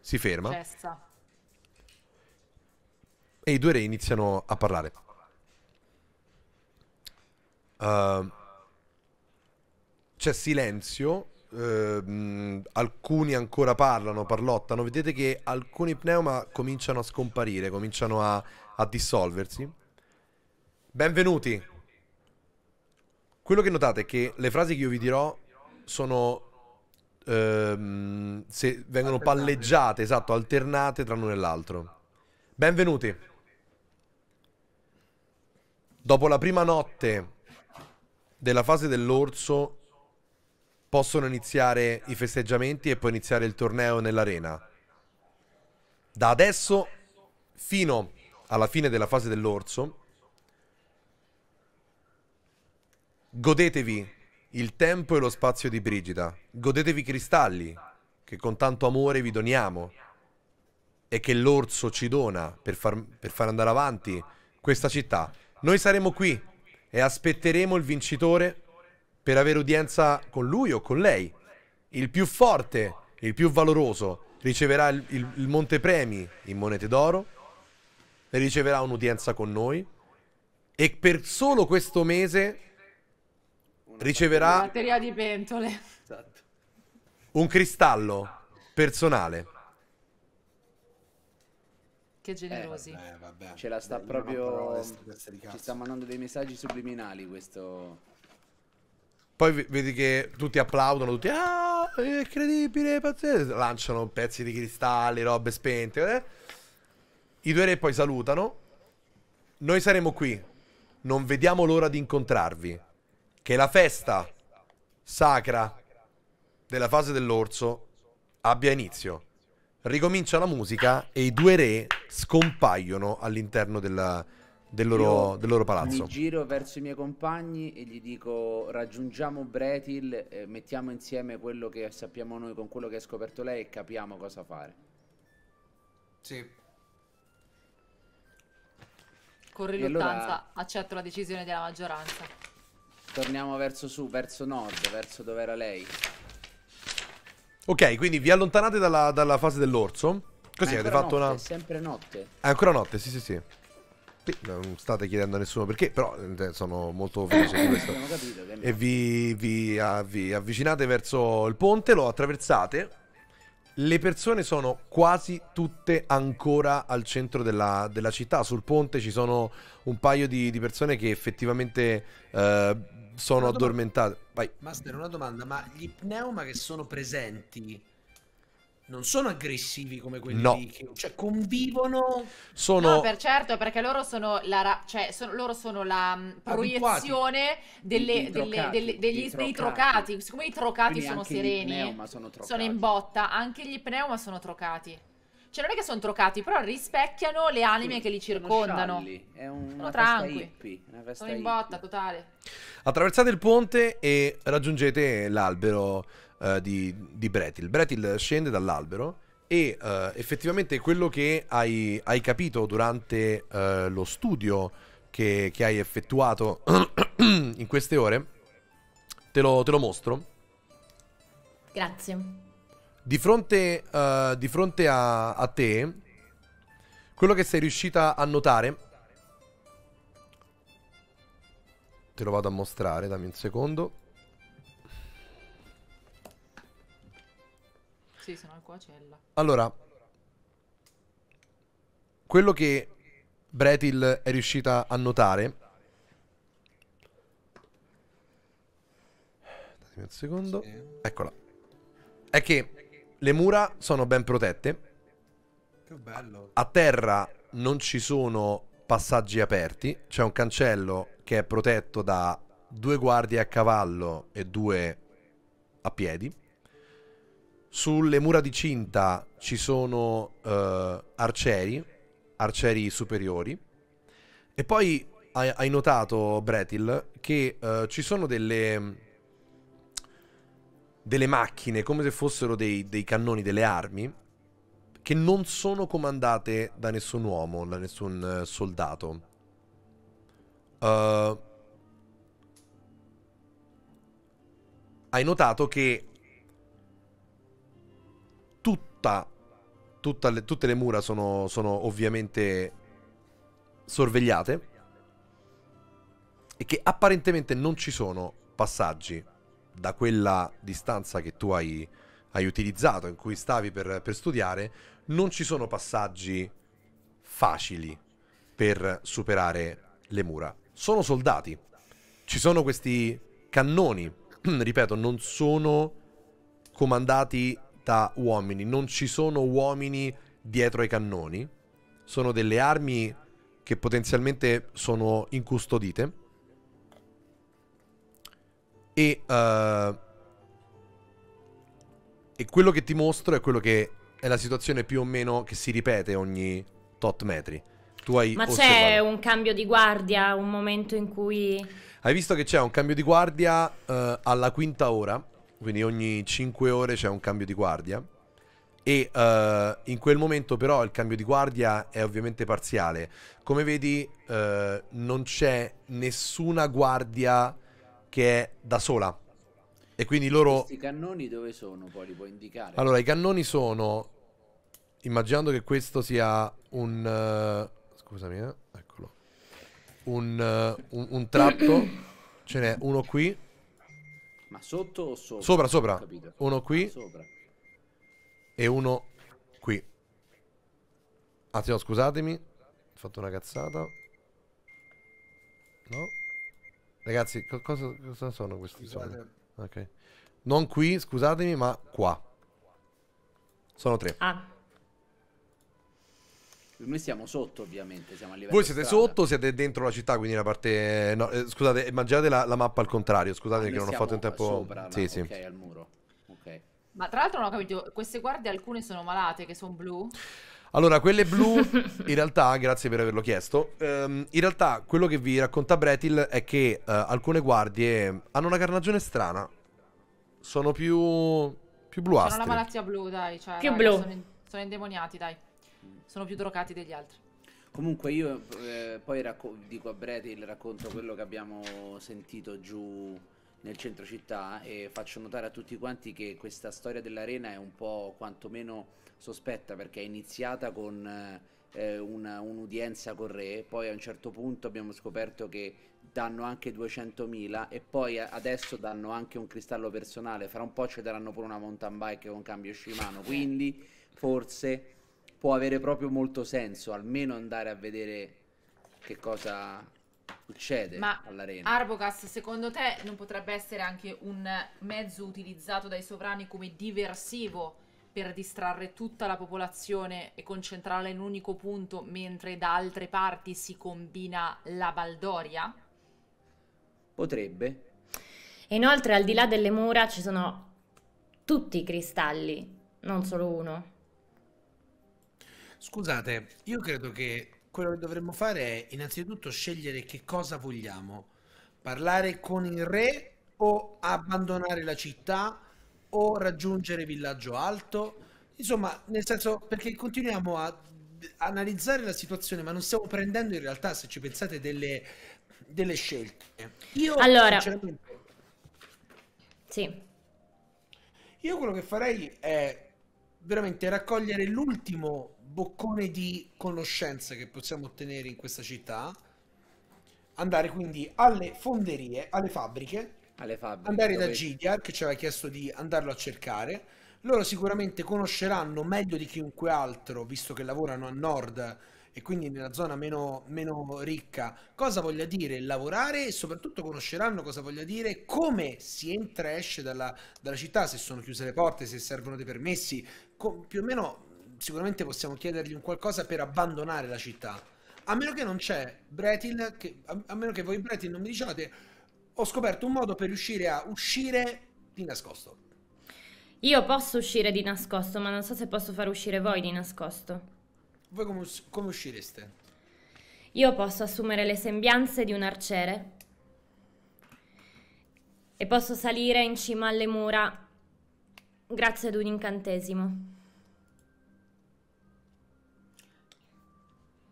si ferma Cessa. e i due re iniziano a parlare. Ehm, c'è silenzio. ehm, alcuni ancora parlano, parlottano. Vedete che alcuni pneuma cominciano a scomparire, cominciano a, a dissolversi. Benvenuti. Quello che notate è che le frasi che io vi dirò sono. ehm, se vengono palleggiate, esatto, alternate tra l'uno e l'altro. Benvenuti. Dopo la prima notte della fase dell'orso possono iniziare i festeggiamenti e poi iniziare il torneo nell'arena. Da adesso fino alla fine della fase dell'orso. Godetevi il tempo e lo spazio di Brigida. Godetevi i cristalli che con tanto amore vi doniamo e che l'orso ci dona per far, per far andare avanti questa città. Noi saremo qui e aspetteremo il vincitore per avere udienza con lui o con lei. Il più forte, il più valoroso, riceverà il, il, il montepremi in monete d'oro riceverà un'udienza con noi. E per solo questo mese riceverà Batteria di pentole. Esatto. un cristallo personale. Che generosi. Eh, vabbè. Ce la sta Beh, proprio. Ci sta mandando dei messaggi subliminali questo. Poi vedi che tutti applaudono, tutti ah, è incredibile, pazzesco. Lanciano pezzi di cristalli, robe spente. eh. I due re poi salutano. Noi saremo qui. Non vediamo l'ora di incontrarvi. Che la festa sacra della fase dell'orso abbia inizio. Ricomincia la musica e i due re scompaiono all'interno della- del, loro, Io del loro palazzo. Mi giro verso i miei compagni e gli dico: raggiungiamo Bretil, eh, mettiamo insieme quello che sappiamo noi con quello che ha scoperto lei e capiamo cosa fare. Sì. Con riluttanza allora- accetto la decisione della maggioranza. Torniamo verso su, verso nord, verso dove era lei. Ok, quindi vi allontanate dalla, dalla fase dell'orso. Così avete fatto notte, una. È sempre notte. È ancora notte, sì, sì, sì. Sì, Non state chiedendo a nessuno perché, però eh, sono molto felice di questo. Capito E vi, vi, ah, vi avvicinate verso il ponte, lo attraversate. Le persone sono quasi tutte ancora al centro della, della città. Sul ponte ci sono un paio di, di persone che effettivamente eh, sono addormentate. Vai. Master, una domanda, ma gli pneuma che sono presenti non sono aggressivi come quelli No. che cioè convivono Sono. No, per certo, perché loro sono la, ra- cioè, sono- loro sono la mh, proiezione delle, delle- trocati, delle- degli, i dei trocati. trocati. Siccome i trocati Quindi sono anche gli sereni, pneuma sono trocati. sono in botta, anche gli pneuma sono trocati. Cioè, non è che sono trocati, però rispecchiano le anime che li circondano. scialli, È un- Sono tranqui. hippie. Sono in hippie. botta, totale. Attraversate il ponte e raggiungete l'albero eh, di, di Bretil. Bretil scende dall'albero e eh, effettivamente quello che hai, hai capito durante eh, lo studio che, che hai effettuato in queste ore, te lo, te lo mostro. Grazie. Di fronte, di fronte a, a te, quello che sei riuscita a notare, te lo vado a mostrare, dammi un secondo. Sì, sono al coacella. Allora, quello che Bretil è riuscita a notare. Datemi un secondo. Sì. Eccola. È che le mura sono ben protette. che bello A terra non ci sono passaggi aperti. C'è un cancello che è protetto da due guardie a cavallo e due a piedi. Sulle mura di cinta ci sono eh, arcieri, arcieri superiori. E poi hai, hai notato, Bretil, che eh, ci sono delle, delle macchine, come se fossero dei, dei cannoni, delle armi, che non sono comandate da nessun uomo, da nessun eh, soldato. Eh, hai notato che tutta, tutta le- tutte le mura sono, sono ovviamente sorvegliate e che apparentemente non ci sono passaggi da quella distanza che tu hai, hai utilizzato, in cui stavi per, per studiare, non ci sono passaggi facili per superare le mura. Sono soldati. Ci sono questi cannoni, ripeto, non sono comandati da uomini, non ci sono uomini dietro ai cannoni, sono delle armi che potenzialmente sono incustodite. E, eh, e quello che ti mostro è quello che è la situazione più o meno che si ripete ogni, tot metri. Tu hai Ma c'è un cambio di guardia, un momento in cui... Hai visto che c'è un cambio di guardia eh, alla quinta ora, quindi ogni 5 ore c'è un cambio di guardia. E eh, in quel momento però il cambio di guardia è ovviamente parziale. Come vedi eh, non c'è nessuna guardia che è da sola. E quindi loro... Questi cannoni dove sono? Poi li puoi indicare. Allora, i cannoni sono. Immaginando che questo sia un. eh, scusami, eh, eccolo. Un, un, un tratto. Ce n'è uno qui. Ma sotto o sopra? Sopra, sopra. capito. Uno qui. Ah, sopra. E uno qui. Attimo, scusatemi. Ho fatto una cazzata. No. Ragazzi, co- cosa, cosa sono questi soldi? Scusate. Ok. Non qui, scusatemi, ma qua. Sono tre. Ah, Noi stiamo sotto, ovviamente. Siamo a livello Voi siete strada. sotto, siete dentro la città, quindi la parte... no, eh, scusate, immaginate la, la mappa al contrario, scusate Ah, che non ho fatto in tempo... Sopra, sì, sì. Ok, al muro. Ok. Ma tra l'altro non ho capito, queste guardie alcune sono malate, che sono blu. Allora, quelle blu, in realtà, grazie per averlo chiesto, ehm, in realtà quello che vi racconta Bretil è che eh, alcune guardie hanno una carnagione strana, sono più, più C'hanno la bluastre. malattia blu, dai. Cioè, Più raga, blu. Sono, in- sono indemoniati, dai. Sono più drogati degli altri. Comunque io eh, poi racco- dico a Bretil, racconto quello che abbiamo sentito giù nel centro città e faccio notare a tutti quanti che questa storia dell'arena è un po' quantomeno sospetta perché è iniziata con eh, una- un'udienza con Re, poi a un certo punto abbiamo scoperto che danno anche 200.000 e poi adesso danno anche un cristallo personale, fra un po' ci daranno pure una mountain bike con cambio Shimano, quindi forse può avere proprio molto senso almeno andare a vedere che cosa succede Ma all'arena. Arbogast, secondo te non potrebbe essere anche un mezzo utilizzato dai sovrani come diversivo per distrarre tutta la popolazione e concentrarla in un unico punto mentre da altre parti si combina la baldoria? Potrebbe. E inoltre al di là delle mura ci sono tutti i cristalli, non solo uno. Scusate, io credo che quello che dovremmo fare è innanzitutto scegliere che cosa vogliamo. Parlare con il re o abbandonare la città o raggiungere Villaggio Alto. Insomma, nel senso, perché continuiamo a analizzare la situazione, ma non stiamo prendendo in realtà, se ci pensate, delle, delle scelte. Io, Allora- sinceramente, Sì. io quello che farei è veramente raccogliere l'ultimo boccone di conoscenze che possiamo ottenere in questa città, andare quindi alle fonderie, alle fabbriche, Alle fabbriche. andare da dove- Gidear che ci aveva chiesto di andarlo a cercare. Loro sicuramente conosceranno meglio di chiunque altro, visto che lavorano a nord e quindi nella zona meno, meno ricca, cosa voglia dire lavorare e soprattutto conosceranno cosa voglia dire come si entra e esce dalla, dalla città, se sono chiuse le porte, se servono dei permessi. Più o meno sicuramente possiamo chiedergli un qualcosa per abbandonare la città. A meno che non c'è Bretil, che, a, a meno che voi Bretil non mi diciate, ho scoperto un modo per riuscire a uscire di nascosto. Io posso uscire di nascosto, ma non so se posso far uscire voi di nascosto. Voi come, come uscireste? Io posso assumere le sembianze di un arciere e posso salire in cima alle mura grazie ad un incantesimo.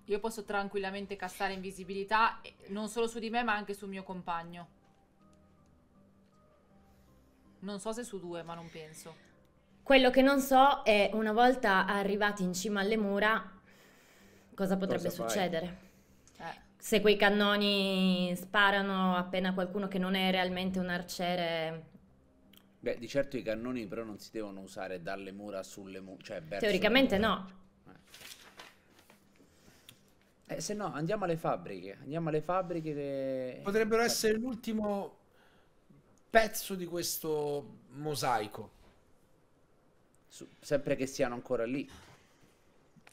Io posso tranquillamente castare invisibilità non solo su di me, ma anche sul mio compagno. Non so se su due, ma non penso. Quello che non so è, una volta arrivati in cima alle mura, cosa potrebbe Cosa succedere. Eh, Se quei cannoni sparano appena qualcuno che non è realmente un arciere, Beh, di certo i cannoni però non si devono usare dalle mura sulle mura, cioè teoricamente no. Eh, se no, andiamo alle fabbriche. Andiamo alle fabbriche. che- Potrebbero essere l'ultimo pezzo di questo mosaico. su- sempre che siano ancora lì.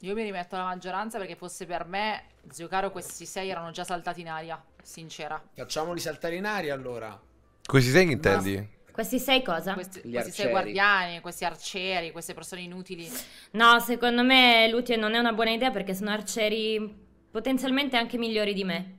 io mi rimetto alla maggioranza perché fosse per me, zio caro, questi sei erano già saltati in aria, sincera. Facciamoli saltare in aria allora. Questi sei che intendi? Questi sei cosa? Questi, questi sei guardiani, questi arcieri, queste persone inutili. No, secondo me Lutien non è una buona idea perché sono arcieri potenzialmente anche migliori di me.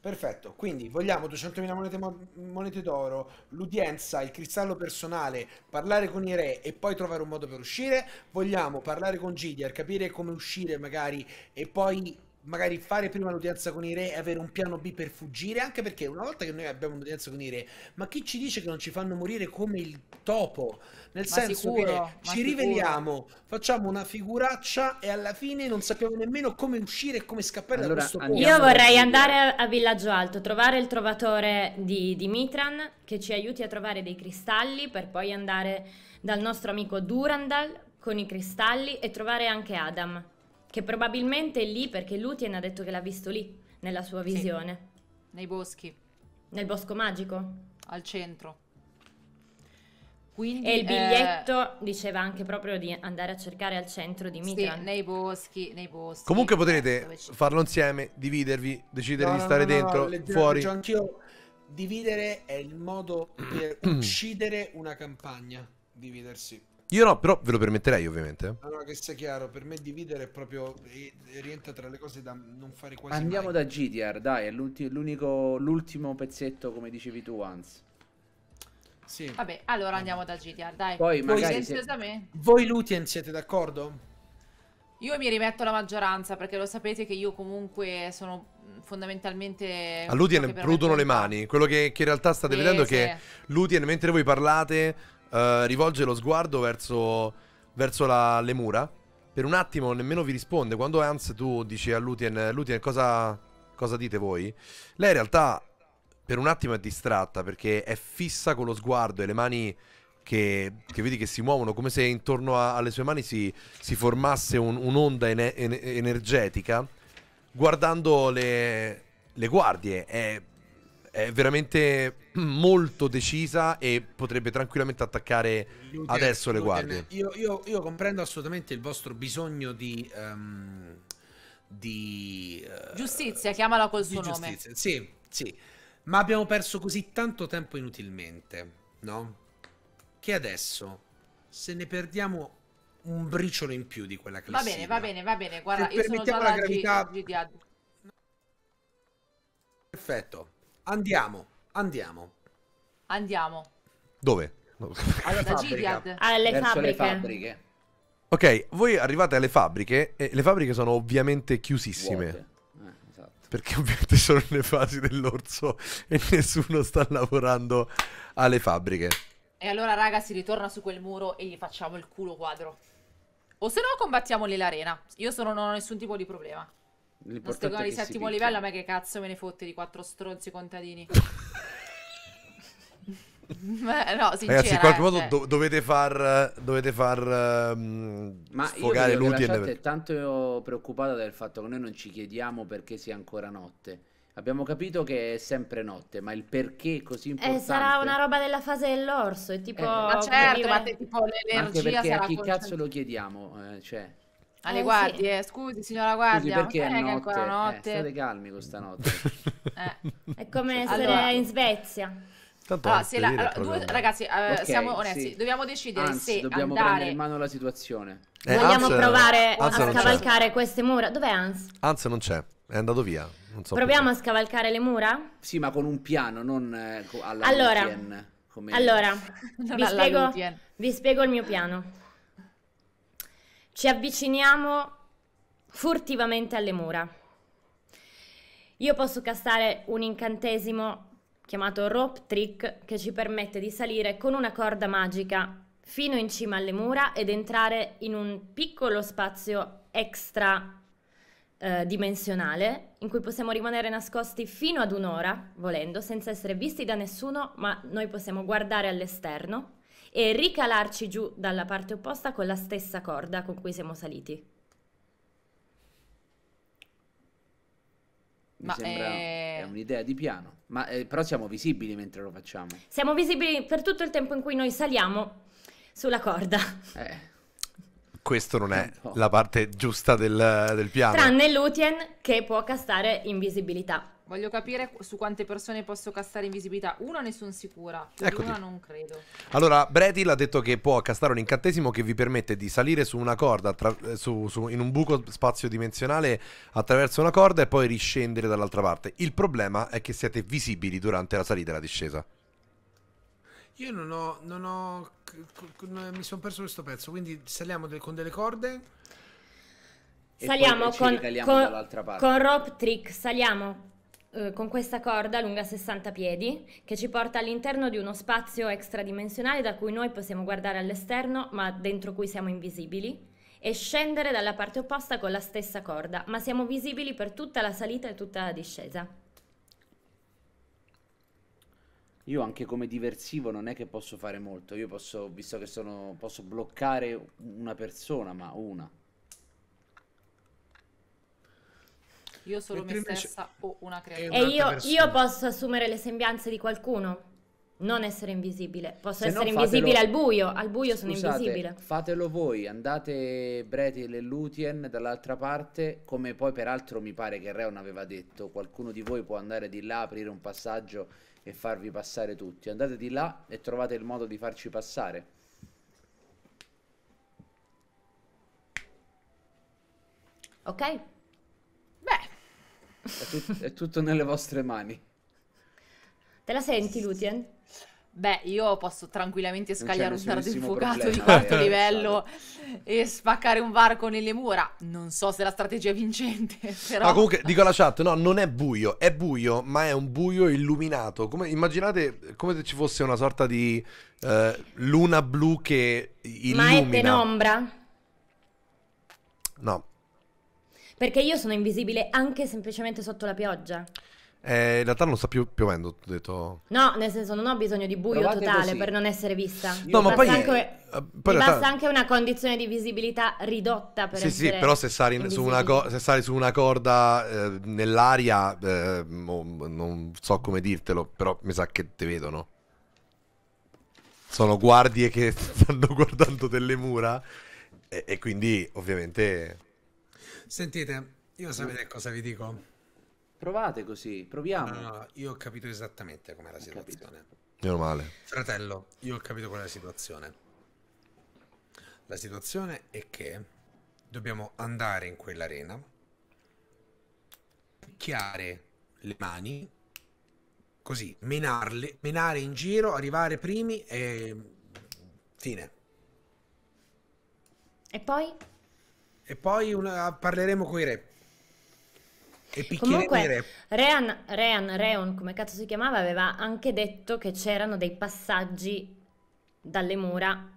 Perfetto, quindi vogliamo 200.000 monete, mo- monete d'oro, l'udienza, il cristallo personale, parlare con i re e poi trovare un modo per uscire. Vogliamo parlare con Gidear, capire come uscire magari e poi magari fare prima l'udienza con i re e avere un piano B per fuggire, anche perché una volta che noi abbiamo un'udienza con i re, ma chi ci dice che non ci fanno morire come il topo? Nel Ma senso sicuro, che ci sicuro. riveliamo, facciamo una figuraccia e alla fine non sappiamo nemmeno come uscire e come scappare Allora, da questo Io posto. da vorrei andare a, a Villaggio Alto, trovare il trovatore di, di Mitran che ci aiuti a trovare dei cristalli per poi andare dal nostro amico Durandal con i cristalli e trovare anche Adam, che probabilmente è lì perché Lutien ha detto che l'ha visto lì, nella sua Sì. visione, Nei boschi, nel bosco magico. al centro. Quindi, E il eh, biglietto diceva anche proprio di andare a cercare al centro di sì, Mitran. nei boschi, nei boschi. Comunque eh, potrete farlo insieme, dividervi, decidere No, di stare no, no, dentro, legge- fuori. anch'io. Dividere è il modo per uccidere una campagna. Dividersi. Io no, però ve lo permetterei ovviamente. No, che sia chiaro, per me dividere è proprio eh, rientra tra le cose da non fare quasi Andiamo mai. da GDR, dai, è l'ultimo pezzetto, come dicevi tu, Hans. Sì. Vabbè, allora andiamo da GDR, dai. Poi Voi magari se- Silenziosamente. Voi Lutien siete d'accordo? Io mi rimetto alla maggioranza perché lo sapete che io comunque sono fondamentalmente... A Lutien me prudono le mani. Quello che, che in realtà state Sì, vedendo è sì. che Lutien, mentre voi parlate, eh, rivolge lo sguardo verso, verso la- le mura. Per un attimo nemmeno vi risponde. Quando Hans tu dici a Lutien, Lutien cosa, cosa dite voi? Lei in realtà per un attimo è distratta perché è fissa con lo sguardo e le mani che, che vedi che si muovono come se intorno a- alle sue mani si, si formasse un- un'onda ene- ene- energetica. Guardando le, le guardie è, è veramente molto decisa e potrebbe tranquillamente attaccare Lutien- adesso le guardie. Io, io- io comprendo assolutamente il vostro bisogno di... ehm, di eh, Giustizia, chiamala col suo nome. Sì, sì. Ma abbiamo perso così tanto tempo inutilmente, no? Che adesso, se ne perdiamo un briciolo in più di quella Va classifica. bene, va bene, va bene. Guarda, Se io sono già permettiamo la gravità- G- GDR. Perfetto. Andiamo, andiamo. Andiamo. Dove? Alla Da fabbrica. Gilead. Alle verso fabbriche. le fabbriche. Ok, voi arrivate alle fabbriche e le fabbriche sono ovviamente chiusissime. vuote. Eh, esatto. Perché ovviamente sono nelle fasi dell'orso e nessuno sta lavorando alle fabbriche. E allora, raga, si ritorna su quel muro e gli facciamo il culo quadro. O se no, combattiamo lì l'arena. Io sono, non ho nessun tipo di problema. Stegone è di settimo livello, a me che cazzo me ne fotte di quattro stronzi contadini. Beh, no, Ragazzi, in qualche eh, modo cioè. do- dovete far, dovete far ehm, Ma io sfogare che la chat è tanto preoccupata del fatto che noi non ci chiediamo perché sia ancora notte. Abbiamo capito che è sempre notte, ma il perché è così Eh, importante. sarà una roba della fase dell'orso, è tipo... Eh, Ma certo, ma tipo Anche l'energia perché sarà a chi cazzo lo chiediamo? Eh, cioè, Alle Eh, guardie, scusi signora scusi, guardia, perché ma è non è che è notte? ancora Eh, notte? state calmi questa notte. Eh. È come essere Allora- in Svezia. Tanto Allora, non se la- allora, due- ragazzi, eh, Ok, siamo onesti, sì. dobbiamo decidere Anzi, se dobbiamo prendere andare... in mano la situazione. Eh, Vogliamo Hans- provare Hans a scavalcare queste mura? Dov'è Hans? Hans non c'è, è andato via. Non so Proviamo a perché. scavalcare le mura? Sì, ma con un piano, non eh, alla Allora, Lutien, come- Allora, Non vi alla spiego, Lutien. vi spiego il mio piano. Ci avviciniamo furtivamente alle mura. Io posso castare un incantesimo chiamato Rope Trick che ci permette di salire con una corda magica fino in cima alle mura ed entrare in un piccolo spazio extra eh, dimensionale in cui possiamo rimanere nascosti fino ad un'ora, volendo, senza essere visti da nessuno, ma noi possiamo guardare all'esterno e ricalarci giù dalla parte opposta con la stessa corda con cui siamo saliti. Mi Ma, sembra eh, è un'idea di piano. Ma eh, però siamo visibili mentre lo facciamo. Siamo visibili per tutto il tempo in cui noi saliamo sulla corda, Eh, Questo non è la parte giusta del, del piano. tranne Lutien che può castare invisibilità. Voglio capire su quante persone posso castare invisibilità. Una ne sono sicura, Eccoti. una non credo. Allora, Bretil ha detto che può castare un incantesimo che vi permette di salire su una corda, attra- eh, su- su- in un buco spazio-dimensionale attraverso una corda e poi riscendere dall'altra parte. Il problema è che siete visibili durante la salita e la discesa. Io non ho. Non ho c- c- c- mi sono perso questo pezzo. Quindi saliamo de- con delle corde. E Saliamo poi ci con, con, dall'altra parte. con rope trick, saliamo eh, con questa corda lunga 60 piedi che ci porta all'interno di uno spazio extradimensionale da cui noi possiamo guardare all'esterno ma dentro cui siamo invisibili e scendere dalla parte opposta con la stessa corda, ma siamo visibili per tutta la salita e tutta la discesa. Io anche come diversivo non è che posso fare molto. Io posso, visto che sono, posso bloccare una persona, ma una. Io solo me Mentre invece- stessa o una creatura. E io, io posso assumere le sembianze di qualcuno, non essere invisibile. Posso Se no, essere fatelo- invisibile al buio, al buio sono Scusate, invisibile. fatelo voi, andate Bretil e Lutien dall'altra parte, come poi peraltro mi pare che Reon aveva detto, qualcuno di voi può andare di là, aprire un passaggio e farvi passare tutti. Andate di là e trovate il modo di farci passare. Ok? È, tut- è tutto nelle vostre mani. Te la senti, Lutien? beh, io posso tranquillamente scagliare un dardo nessunissimo infuocato di quarto eh, livello e spaccare un varco nelle mura. Non so se la strategia è vincente, però... Ma comunque, dico alla chat, no, non è buio, è buio, ma è un buio illuminato. Come, immaginate come se ci fosse una sorta di eh, luna blu che Ma è illumina. penombra? No, Perché io sono invisibile anche semplicemente sotto la pioggia. eh, in realtà non sta più piovendo, ho detto... No, nel senso non ho bisogno di buio Provate totale così. per non essere vista. No, Mi ma basta poi... anche, eh, poi mi realtà- basta anche una condizione di visibilità ridotta per Sì, sì, però se sali, su una, co- se sali su una corda eh, nell'aria, eh, non so come dirtelo, però mi sa che te vedono. Sono guardie che stanno guardando delle mura e, e quindi ovviamente... Sentite, io sapete cosa vi dico? Provate così, proviamo. No, no, no, io ho capito esattamente com'è la Ho situazione. Meno male. Fratello, io ho capito qual è la situazione. La situazione è che dobbiamo andare in quell'arena, picchiare le mani, così, menarle, menare in giro, arrivare primi e fine. E poi? E poi una- parleremo con i re. E picchieremo i Comunque, re. Rean, Rean, Reon, come cazzo si chiamava, aveva anche detto che c'erano dei passaggi dalle mura,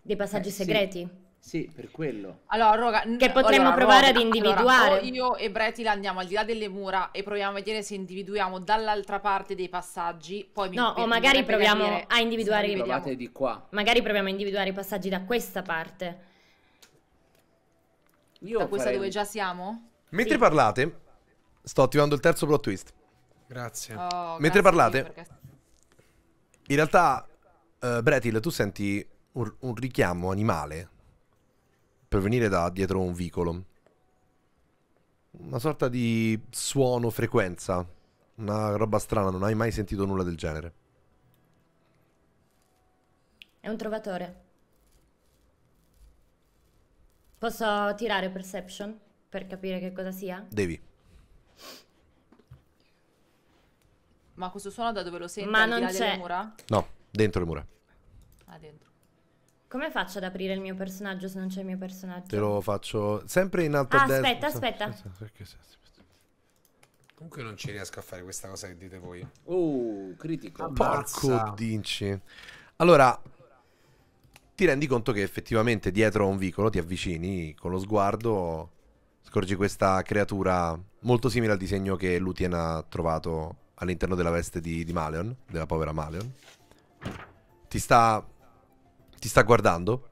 dei passaggi Eh, sì. segreti. Sì, per quello. Allora, Roga, Che potremmo allora, provare Roga, ad individuare. allora, io e Bretila andiamo al di là delle mura e proviamo a vedere se individuiamo dall'altra parte dei passaggi. Poi mi, No, mi- o magari proviamo a individuare i-. Magari proviamo a individuare i passaggi da questa parte. Io Da questa farei dove già siamo? Mentre Sì. parlate, sto attivando il terzo plot twist. Grazie. Oh, Mentre grazie parlate- perché- In realtà, eh, Bretil, tu senti un, un richiamo animale per venire da dietro un vicolo. Una sorta di suono, frequenza. Una roba strana, non hai mai sentito nulla del genere. È un trovatore. Posso tirare perception per capire che cosa sia? Devi. Ma questo suono da dove lo senti? Ma non c'è. mura? No, dentro le mura. Ah, dentro. Come faccio ad aprire il mio personaggio se non c'è il mio personaggio? Te lo faccio sempre in alto Ah, a aspetta, aspetta. Comunque non ci riesco a fare questa cosa che dite voi. Uh, critico. Porco dinci. Allora, ti rendi conto che effettivamente dietro a un vicolo ti avvicini con lo sguardo, scorgi questa creatura molto simile al disegno che Lutien ha trovato all'interno della veste di, di Maleon, della povera Maleon. Ti sta, ti sta guardando,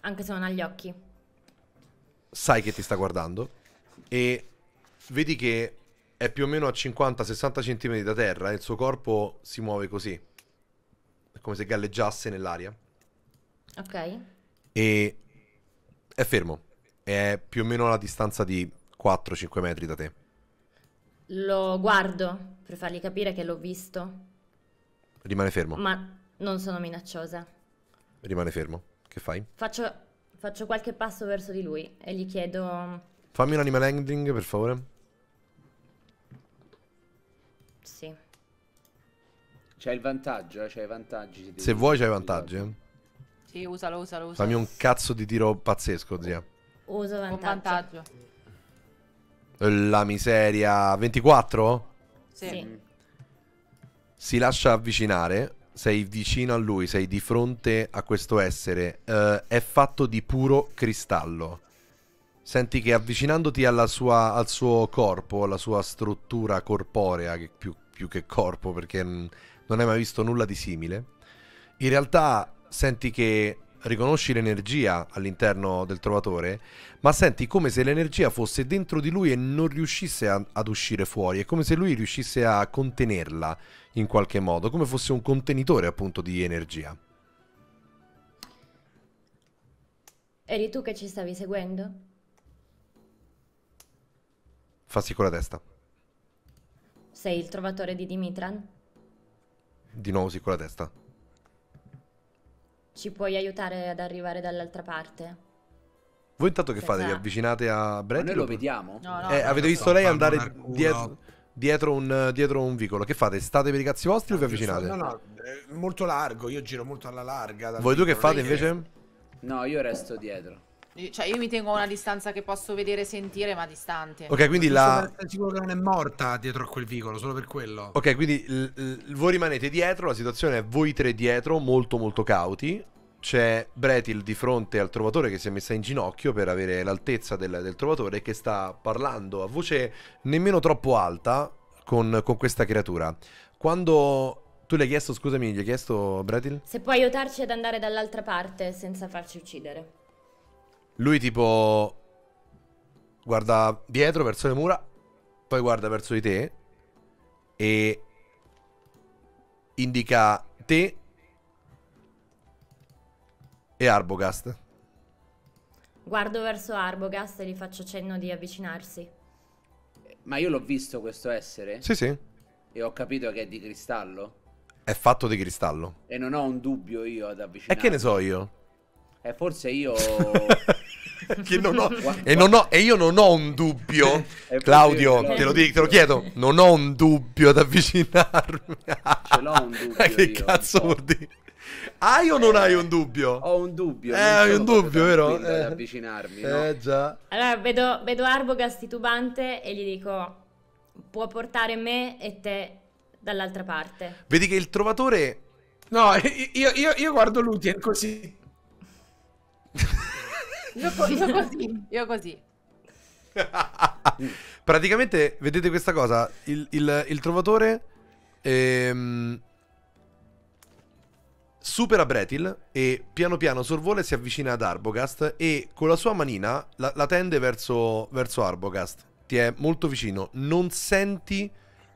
Anche se non ha gli occhi. sai che ti sta guardando e vedi che è più o meno a 50-60 cm da terra e il suo corpo si muove così. È come se galleggiasse nell'aria. Ok? E è fermo. È più o meno alla distanza di 4-5 metri da te. Lo guardo per fargli capire che l'ho visto, Rimane fermo. ma non sono minacciosa. Rimane fermo. Che fai? Faccio, faccio qualche passo verso di lui e gli chiedo... Fammi un animal handling, per favore. Sì. C'hai il vantaggio, eh? C'hai i vantaggi. se Se vuoi c'hai vantaggi, eh. Sì, usalo, usalo, usalo. Fammi un cazzo di tiro pazzesco, zia. Uso Con vantaggio. vantaggio. La miseria. 24? Sì. Sì. Si lascia avvicinare. Sei vicino a lui, sei di fronte a questo essere. Eh, è fatto di puro cristallo. Senti che avvicinandoti alla sua- al suo corpo, alla sua struttura corporea, che più, più che corpo, perché mm, non hai mai visto nulla di simile, in realtà senti che riconosci l'energia all'interno del trovatore, ma senti come se l'energia fosse dentro di lui e non riuscisse a- ad uscire fuori. È come se lui riuscisse a contenerla in qualche modo, come fosse un contenitore appunto di energia. Eri tu che ci stavi seguendo? Fassi con la testa. Sei il trovatore di Dimitran? Di nuovo sì con la testa. Ci puoi aiutare ad arrivare dall'altra parte? Voi intanto che fate? Vi avvicinate a Brett? noi lo vediamo? No, no. Eh, avete visto so, lei andare dietro, dietro un, dietro un vicolo. Che fate? State per i cazzi vostri o vi avvicinate? No, no, è molto largo, io giro molto alla larga. Voi due che fate invece? No, io resto dietro. Cioè, io mi tengo a una distanza che posso vedere e sentire, ma distante. Ok, quindi la... essere sicuro che non è morta dietro a quel vicolo, solo per quello. Ok, quindi l- l- voi rimanete dietro, la situazione è voi tre dietro, molto molto cauti. C'è Bretil di fronte al trovatore che si è messa in ginocchio per avere l'altezza del, del trovatore che sta parlando a voce nemmeno troppo alta con, con questa creatura. Quando tu le hai chiesto, scusami, gli hai chiesto Bretil? Se puoi aiutarci ad andare dall'altra parte senza farci uccidere. Lui tipo guarda dietro verso le mura, poi guarda verso di te e indica te e Arbogast. Guardo verso Arbogast e gli faccio cenno di avvicinarsi. Ma io l'ho visto questo essere Sì, sì, e ho capito che è di cristallo. è fatto di cristallo. E non ho un dubbio io ad E avvicinarmi. che ne so io? E forse io... Che non ho- e, non ho- e io non ho un dubbio, Claudio, te lo, dico, te lo chiedo, non ho un dubbio ad avvicinarmi. Ce l'ho un dubbio che io, cazzo vuol dire? Hai o non hai un dubbio? Ho un dubbio. Eh, hai un dubbio, vero? tranquillo ad Eh. avvicinarmi, no? Eh già. Allora vedo, vedo Arbogast titubante e gli dico: Può portare me e te dall'altra parte. Vedi che il trovatore No, io, io- io guardo Lutien così. Io, co- io così, io così. Praticamente, vedete questa cosa? Il, il- il trovatore ehm, supera Bretil e piano piano sorvola e si avvicina ad Arbogast e con la sua manina la, la tende verso, verso Arbogast. Ti è molto vicino. Non senti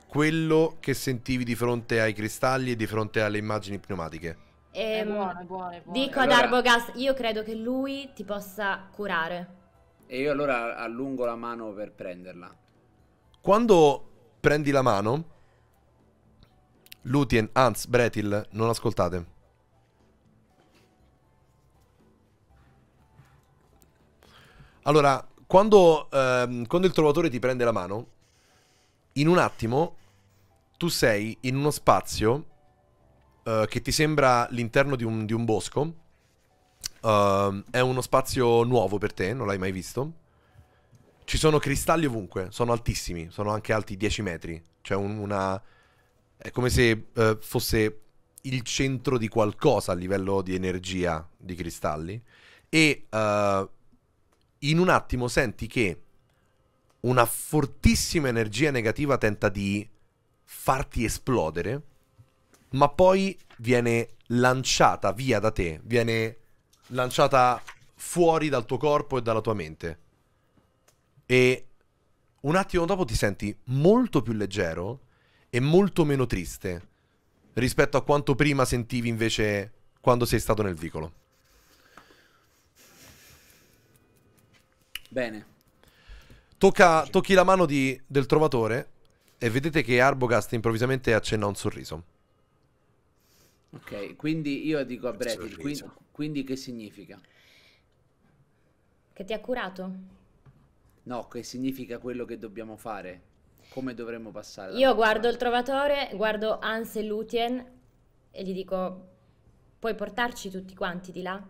quello che sentivi di fronte ai cristalli e di fronte alle immagini pneumatiche. È Ehm, buono, è buono, è buono. dico Allora- ad Arbogast: Io credo che lui ti possa curare. E io allora allungo la mano per prenderla. Quando prendi la mano, Lutien, Hans, Bretil, non ascoltate. Allora, quando, ehm, quando il trovatore ti prende la mano, in un attimo tu sei in uno spazio eh, che ti sembra l'interno di un, di un bosco. Ehm, è uno spazio nuovo per te, non l'hai mai visto. Ci sono cristalli ovunque, sono altissimi, sono anche alti 10 metri. C'è un- una... È come se eh, fosse il centro di qualcosa a livello di energia di cristalli. E eh, in un attimo senti che una fortissima energia negativa tenta di farti esplodere, ma poi viene lanciata via da te, viene lanciata fuori dal tuo corpo e dalla tua mente. E un attimo dopo ti senti molto più leggero e molto meno triste rispetto a quanto prima sentivi invece quando sei stato nel vicolo. Bene. Tocca, tocchi la mano di- del trovatore e vedete che Arbogast improvvisamente accenna un sorriso. Ok, quindi io dico a Bretil, quindi, quindi che significa? Che ti ha curato? No, che significa quello che dobbiamo fare? Come dovremmo passare? Io guardo il trovatore, guardo Hans e Lutien e gli dico: Puoi portarci tutti quanti di là?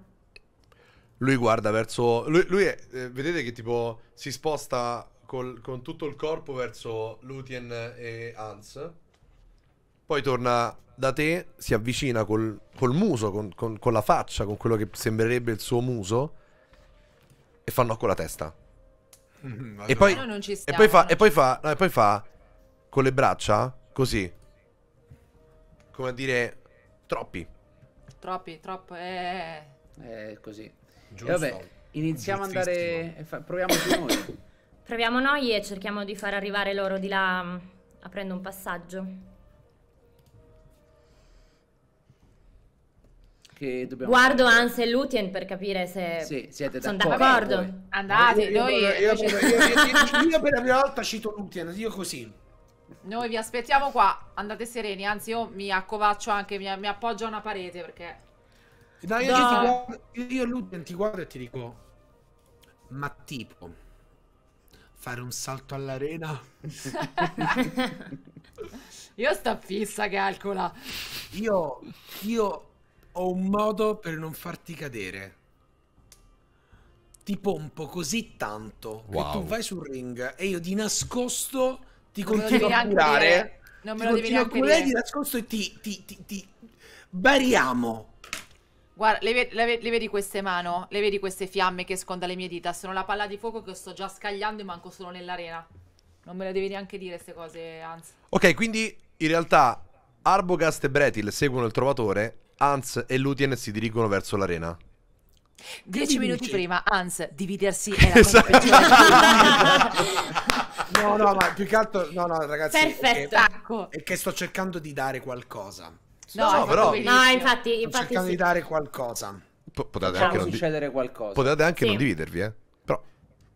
Lui guarda verso. Lui, lui è- eh, vedete che tipo si sposta col- con tutto il corpo verso Lutien e Hans. Poi torna da te, si avvicina col, col muso, con, con- con la faccia, con quello che sembrerebbe il suo muso. E fa no con la testa. E poi, non ci e stiamo, poi fa, non e poi fa, no, e poi fa con le braccia così. Come a dire, troppi. Troppi, troppo. Eh. Eh, così. E Giusto. vabbè, iniziamo ad andare... e fa- Proviamo più noi. Proviamo noi e cerchiamo di far arrivare loro di là mm, aprendo un passaggio. Che dobbiamo Guardo fare? E Lutien per capire se Sì, siete sono d'accordo? d'accordo. Voi? Andate, io, noi, io- per la prima volta cito Lutien, io così. noi vi aspettiamo qua. Andate sereni. Anzi, io mi accovaccio anche, mi, mi appoggio a una parete perché. No, io, No. ti guardo, io, Lutien ti guardo e ti dico, Ma tipo, fare un salto all'arena? Io sta fissa, calcola. Io, io ho un modo per non farti cadere. Ti pompo così tanto Wow. che tu vai sul ring e io di nascosto ti Non continuo a curare. Non me ti lo devi neanche dire. di nascosto e ti, ti, ti, ti bariamo. Guarda, le, ve- le ve- le vedi queste mano? Le vedi queste fiamme che escono dalle mie dita? Sono la palla di fuoco che sto già scagliando e manco solo nell'arena. Non me le devi neanche dire queste cose, Hans. Ok, quindi in realtà Arbogast e Bretil seguono il trovatore, Hans e Lutien si dirigono verso l'arena. Dieci mi minuti dici? prima, Hans, dividersi è Esatto. no, no, ma più che altro, no, no, ragazzi, è Perfetto. che, Tacco. è che sto cercando di dare qualcosa. No, No, è però-. No, infatti, Sto infatti cercando sì. di dare qualcosa. Po- potete, Facciamo anche non, di- succedere qualcosa. potete anche Sì. non dividervi, eh. Però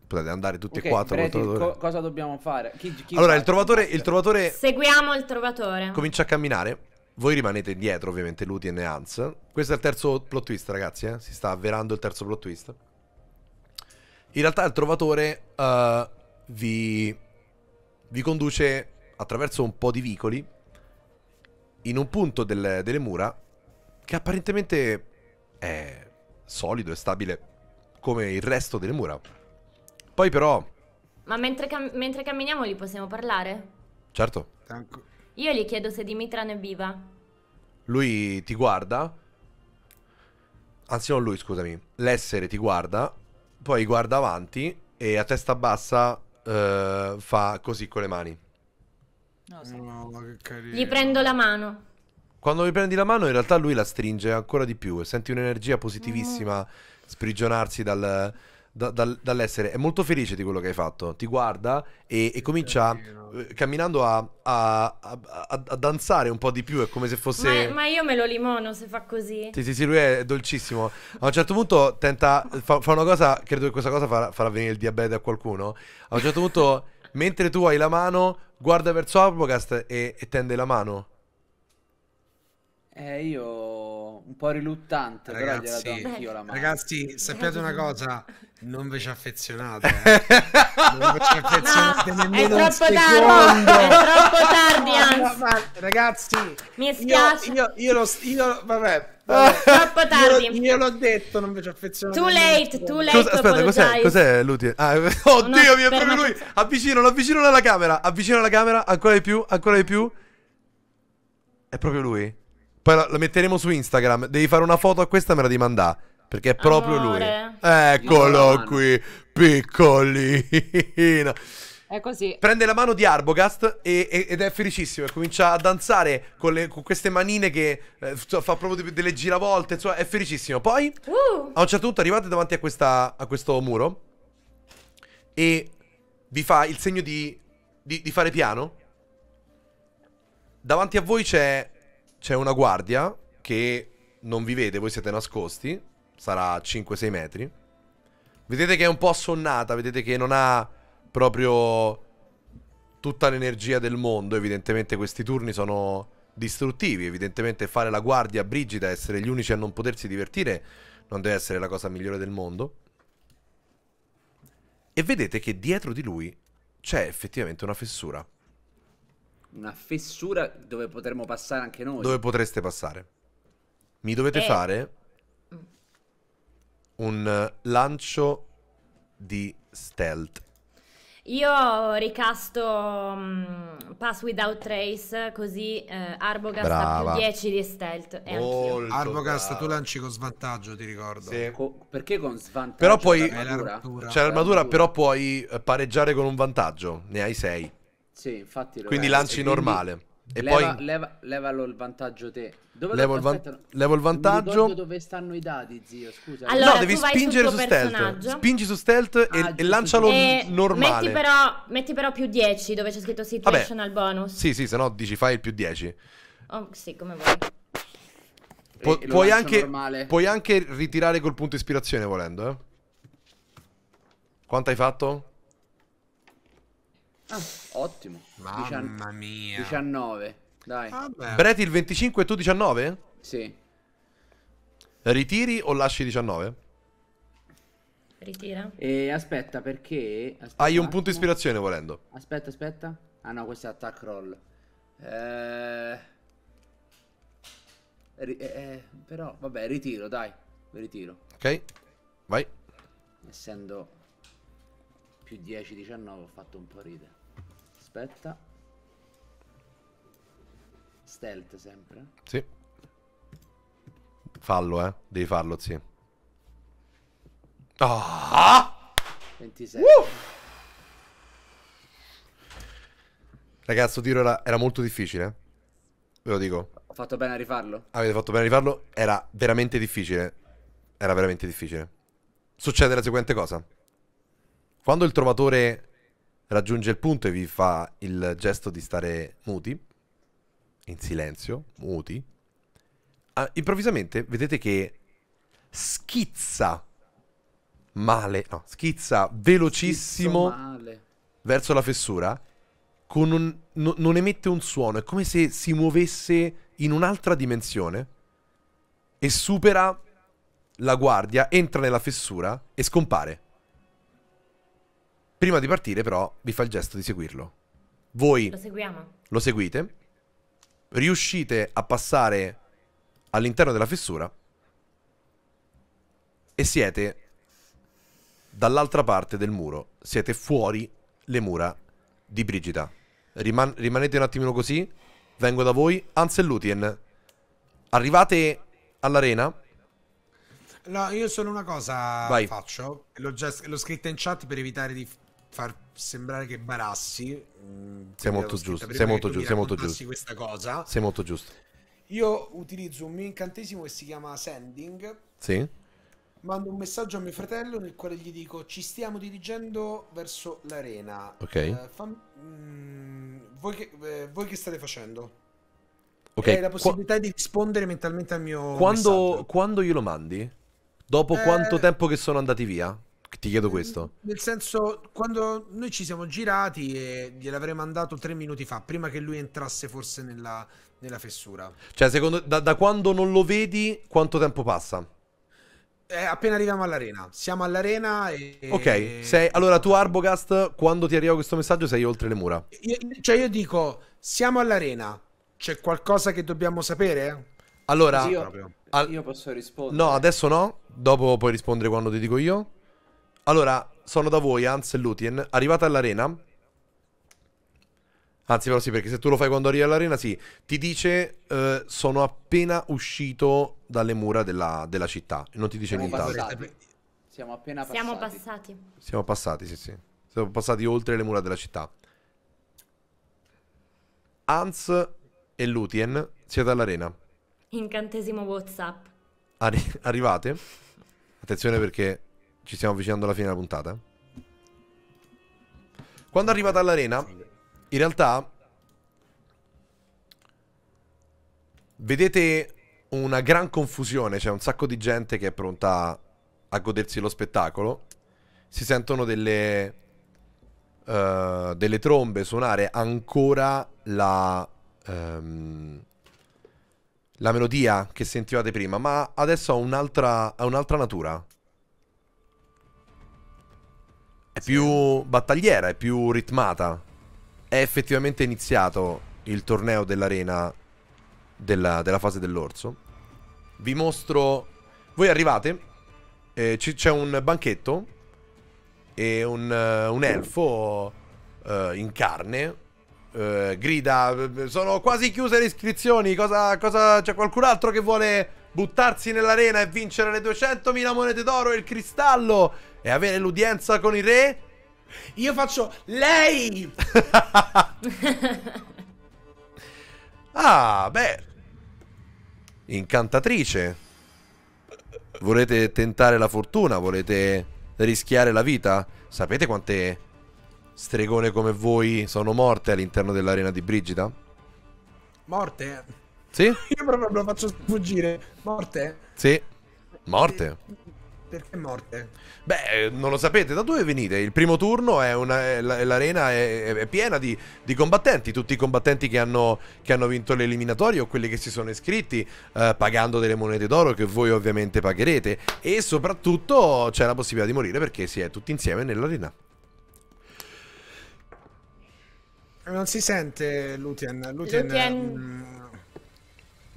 potete andare tutti Ok, e quattro trovatore. co- cosa dobbiamo fare? Chi- chi Allora, fa? il trovatore, il trovatore Seguiamo il trovatore. comincia a camminare. Voi rimanete indietro, ovviamente, Lutien e Hans. Questo è il terzo plot twist, ragazzi. eh. Si sta avverando il terzo plot twist. In realtà il trovatore eh, vi, vi conduce attraverso un po' di vicoli in un punto delle, delle mura che apparentemente è solido e stabile come il resto delle mura. Poi però, Ma mentre, cam- mentre camminiamo li possiamo parlare? certo, Tanco- Io gli chiedo se Dimitran è viva. Lui ti guarda. Anzi, non lui, scusami. L'essere ti guarda. Poi guarda avanti. E a testa bassa eh, fa così con le mani. Lo so. No, ma che carino. Gli prendo la mano. Quando mi prendi la mano, in realtà lui la stringe ancora di più. E senti un'energia positivissima sprigionarsi dal- da- dal- dall'essere. È molto felice di quello che hai fatto. Ti guarda e, e comincia, eh, camminando, a, a- a- a- a danzare un po' di più. È come se fosse. Ma, ma io me lo limono se fa così. Sì, sì, sì, lui è dolcissimo. A un certo punto tenta, fa, fa una cosa, credo che questa cosa farà, farà venire il diabete a qualcuno. A un certo punto, mentre tu hai la mano, guarda verso Arbogast e, e tende la mano. Eh, io un po' riluttante, Ragazzi, però gliela do anch'io la mano. Ragazzi, sappiate una cosa, non ve ci affezionate. eh. non ve ci No, affezionate è nemmeno un troppo tardi. È troppo tardi, No, Hans. ma, ragazzi, Mi io, spiace. io, io lo, io, vabbè, vabbè. Troppo Io, tardi. io l'ho detto, non vi ci affezionate. Too late, too late. Cosa- aspetta, cos'è, cos'è Lutien? Ah, oddio, No, mi è proprio lui. Avvicino, lo avvicino alla camera. Avvicino alla camera, ancora di più, ancora di più. È proprio lui. Poi la, la metteremo su Instagram. Devi fare una foto a questa e me la devi mandare. Perché è proprio Amore. lui. Eccolo qui, piccolino. È così. Prende la mano di Arbogast e- e- ed è felicissimo. E comincia a danzare con, le- con queste manine che eh, fa fa proprio de- delle giravolte. Insomma, è felicissimo. Poi Uh, a un certo punto arrivate davanti a, questa, a questo muro e vi fa il segno di, di- di fare piano. Davanti a voi c'è, c'è una guardia che non vi vede, voi siete nascosti, sarà 5-6 metri. Vedete che è un po' assonnata, vedete che non ha proprio tutta l'energia del mondo. Evidentemente questi turni sono distruttivi. Evidentemente fare la guardia a Brigida, essere gli unici a non potersi divertire, non deve essere la cosa migliore del mondo. E vedete che dietro di lui c'è effettivamente una fessura Una fessura dove potremmo passare anche noi. dove potreste passare. Mi dovete Eh. fare un lancio di stealth. Io ricasto mm, Pass Without Trace, così eh, Arbogast ha Brava. più 10 di stealth. E Arbogast, bravo. tu lanci con svantaggio, ti ricordo. Sì. Co- perché con svantaggio? Però poi- l'armatura? l'armatura. C'è l'armatura, però puoi eh, pareggiare con un vantaggio. Ne hai 6. Sì, infatti lo Quindi lanci E quindi normale. E leva- poi leva- levalo il vantaggio te. Dove levo il, van- levo il vantaggio. dove stanno i dadi, zio, scusa. Allora, no, devi spingere su stealth. Spingi su stealth e, Ah, e giusto, lancialo E n- normale. Metti però, metti però più 10 dove c'è scritto situational bonus. Sì, sì, se no dici fai il più 10. Oh, sì, come vuoi. Pu- E puoi, anche, puoi anche ritirare col punto ispirazione volendo, eh. Quanto hai fatto? Ah, ottimo. Dician- Mamma mia. 19. Dai. Vabbè. Breti il 25 e tu 19? Sì. Ritiri o lasci 19? Ritira. E aspetta, perché... aspetta Hai un attimo. punto ispirazione volendo. Aspetta, aspetta. Ah no, questo è attack roll. Eh... ri- eh, però, vabbè, ritiro, dai. Ritiro. Ok? Vai. Essendo più 10, 19, ho fatto un po' ridere. Aspetta. Stealth sempre. Sì. Fallo, eh. Devi farlo, sì. Ah! 26. Ragazzo, tiro era, era molto difficile. eh. Ve lo dico. Ho fatto bene a rifarlo? Avete fatto bene a rifarlo. Era veramente difficile. Era veramente difficile. Succede la seguente cosa. Quando il trovatore raggiunge il punto e vi fa il gesto di stare muti, in silenzio, muti, ah, improvvisamente vedete che schizza male, no, schizza velocissimo male. verso la fessura con un, no- non emette un suono, è come se si muovesse in un'altra dimensione e supera la guardia, entra nella fessura e scompare. Prima di partire però vi fa il gesto di seguirlo. Voi Lo seguiamo. lo seguite, riuscite a passare all'interno della fessura e siete dall'altra parte del muro, siete fuori le mura di Brigida. Riman- rimanete un attimino così, vengo da voi. Ansel Lutien, arrivate all'arena, No, io solo una cosa Vai. faccio. L'ho scritta in chat per evitare di far sembrare che barassi. Mm, Sei molto giusto, sei molto giusto, sei molto giusto. questa cosa. sei molto giusto. Io utilizzo un mio incantesimo che si chiama Sending. Sì? Mando un messaggio a mio fratello nel quale gli dico: Ci stiamo dirigendo verso l'arena. Ok. Eh, fam- mm, voi, che, eh, voi che state facendo? Ok. Hai la qua- possibilità di rispondere mentalmente al mio quando, messaggio. quando glielo mandi? Dopo Eh, quanto tempo che sono andati via? Ti chiedo questo. Nel senso, quando noi ci siamo girati e gliel'avrei mandato tre minuti fa, prima che lui entrasse forse nella, nella fessura. Cioè, secondo da, da quando non lo vedi, quanto tempo passa? Eh, appena arriviamo all'arena. Siamo all'arena e... Ok, sei, allora tu Arbogast, quando ti arriva questo messaggio sei oltre le mura. Io- cioè io dico, siamo all'arena. C'è qualcosa che dobbiamo sapere? Allora, proprio. al- io posso rispondere. no, adesso no, dopo puoi rispondere quando ti dico io. Allora, sono da voi, Hans e Lutien, arrivate all'arena. Anzi, però sì, perché se tu lo fai quando arrivi all'arena, sì, ti dice eh, sono appena uscito dalle mura della, della città. E non ti dice passati. Siamo appena passati. Siamo passati. Siamo passati, sì, sì. Siamo passati oltre le mura della città. Hans e Lutien siete all'arena. Incantesimo WhatsApp. Arri- arrivate. Attenzione perché ci stiamo avvicinando alla fine della puntata. Quando arrivate all'arena, in realtà vedete una gran confusione. C'è un sacco di gente che è pronta a godersi lo spettacolo. Si sentono delle eh, delle trombe suonare ancora la, ehm, la melodia che sentivate prima, ma adesso ha un'altra, ha un'altra natura. È più battagliera, è più ritmata. È effettivamente iniziato il torneo dell'arena della, della fase dell'orso. Vi mostro. Voi arrivate, eh, c'è un banchetto e un, eh, un elfo eh, in carne eh, grida: Sono quasi chiuse le iscrizioni. Cosa, cosa- c'è qualcun altro che vuole buttarsi nell'arena e vincere le 200.000 monete d'oro e il cristallo e avere l'udienza con il re? Io faccio lei! Ah, beh. Incantatrice. Volete tentare la fortuna? Volete rischiare la vita? Sapete quante stregone come voi sono morte all'interno dell'arena di Brigida? Morte? Sì? Io proprio lo faccio sfuggire. Morte? Sì. Morte. Perché morte? Beh, eh, non lo sapete, da dove venite? Il primo turno è una, è la- l'arena è, è piena di, di combattenti, tutti i combattenti che hanno, che hanno vinto le eliminatorie o quelli che si sono iscritti eh, pagando delle monete d'oro che voi ovviamente pagherete e soprattutto c'è la possibilità di morire perché si è tutti insieme nell'arena. Non si sente Lutien. Lutien, Lutien- mm,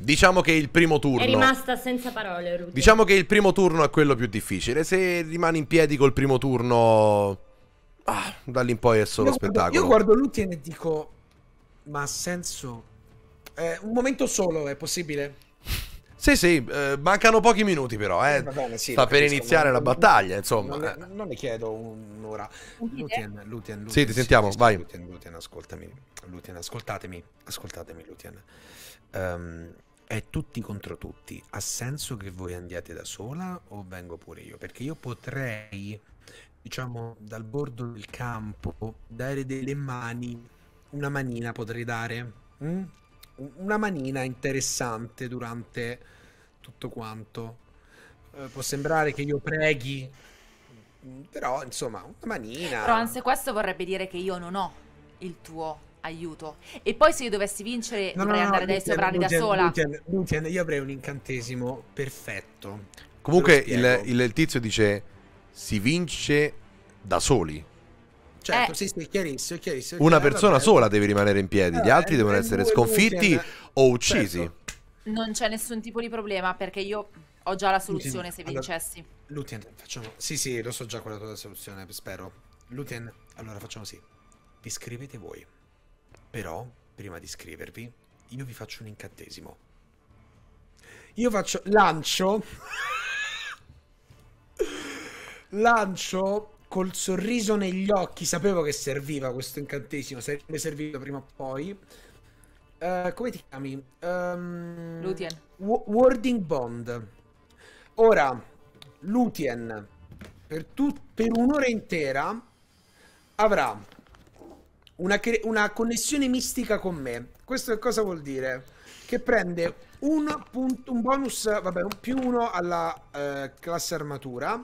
Diciamo che il primo turno... È rimasta senza parole, Rudy. Diciamo che il primo turno è quello più difficile. Se rimani in piedi col primo turno... Ah, da lì in poi è solo io guardo- spettacolo. io guardo Lutien e dico: Ma ha senso? Eh, un momento solo è possibile? Sì, sì, eh, mancano pochi minuti però, eh. Va bene, sì, Sta per iniziare non- la battaglia, insomma. Non, eh. ne, non ne chiedo un'ora. Lutien, Lutien, Lutien. Sì, ti sentiamo, vai. Lutien, Lutien, ascoltami. Lutien, ascoltatemi. Ascoltatemi, Lutien. Ehm, è tutti contro tutti. Ha senso che voi andiate da sola o vengo pure io? Perché io potrei, diciamo, dal bordo del campo, dare delle mani. Una manina potrei dare. mm? Una manina interessante durante tutto quanto. Eh, può sembrare che io preghi, mm, però insomma, una manina. Però anzi questo vorrebbe dire che io non ho il tuo aiuto. E poi se io dovessi vincere No, no, dovrei no, andare dai Lutien, sovrani da Lutien, sola. Lutien, Lutien, io avrei un incantesimo perfetto. Comunque il, il- il tizio dice si vince da soli. Certo, Eh. sì, sì, chiarissimo, chiarissimo. Una Eh, persona vabbè. sola deve rimanere in piedi, gli Eh, altri eh, devono eh, essere sconfitti Lutien. o uccisi. Certo. Non c'è nessun tipo di problema perché io ho già la soluzione se allora- vincessi. Lutien, facciamo... Sì, sì, lo so già qual è la tua soluzione, spero. Lutien, allora facciamo sì. Vi scrivete voi. Però, prima di scrivervi, io vi faccio un incantesimo. Io faccio... Lancio... Lancio col sorriso negli occhi. Sapevo che serviva questo incantesimo. Sarebbe servito prima o poi. Eh, come ti chiami? Ehm, Lutien. Wo- Wording Bond. Ora, Lutien, per, per un'ora intera, avrà una, cre- una connessione mistica con me. Questo che cosa vuol dire? Che prende un, punto, un bonus, vabbè, un più uno alla eh, classe armatura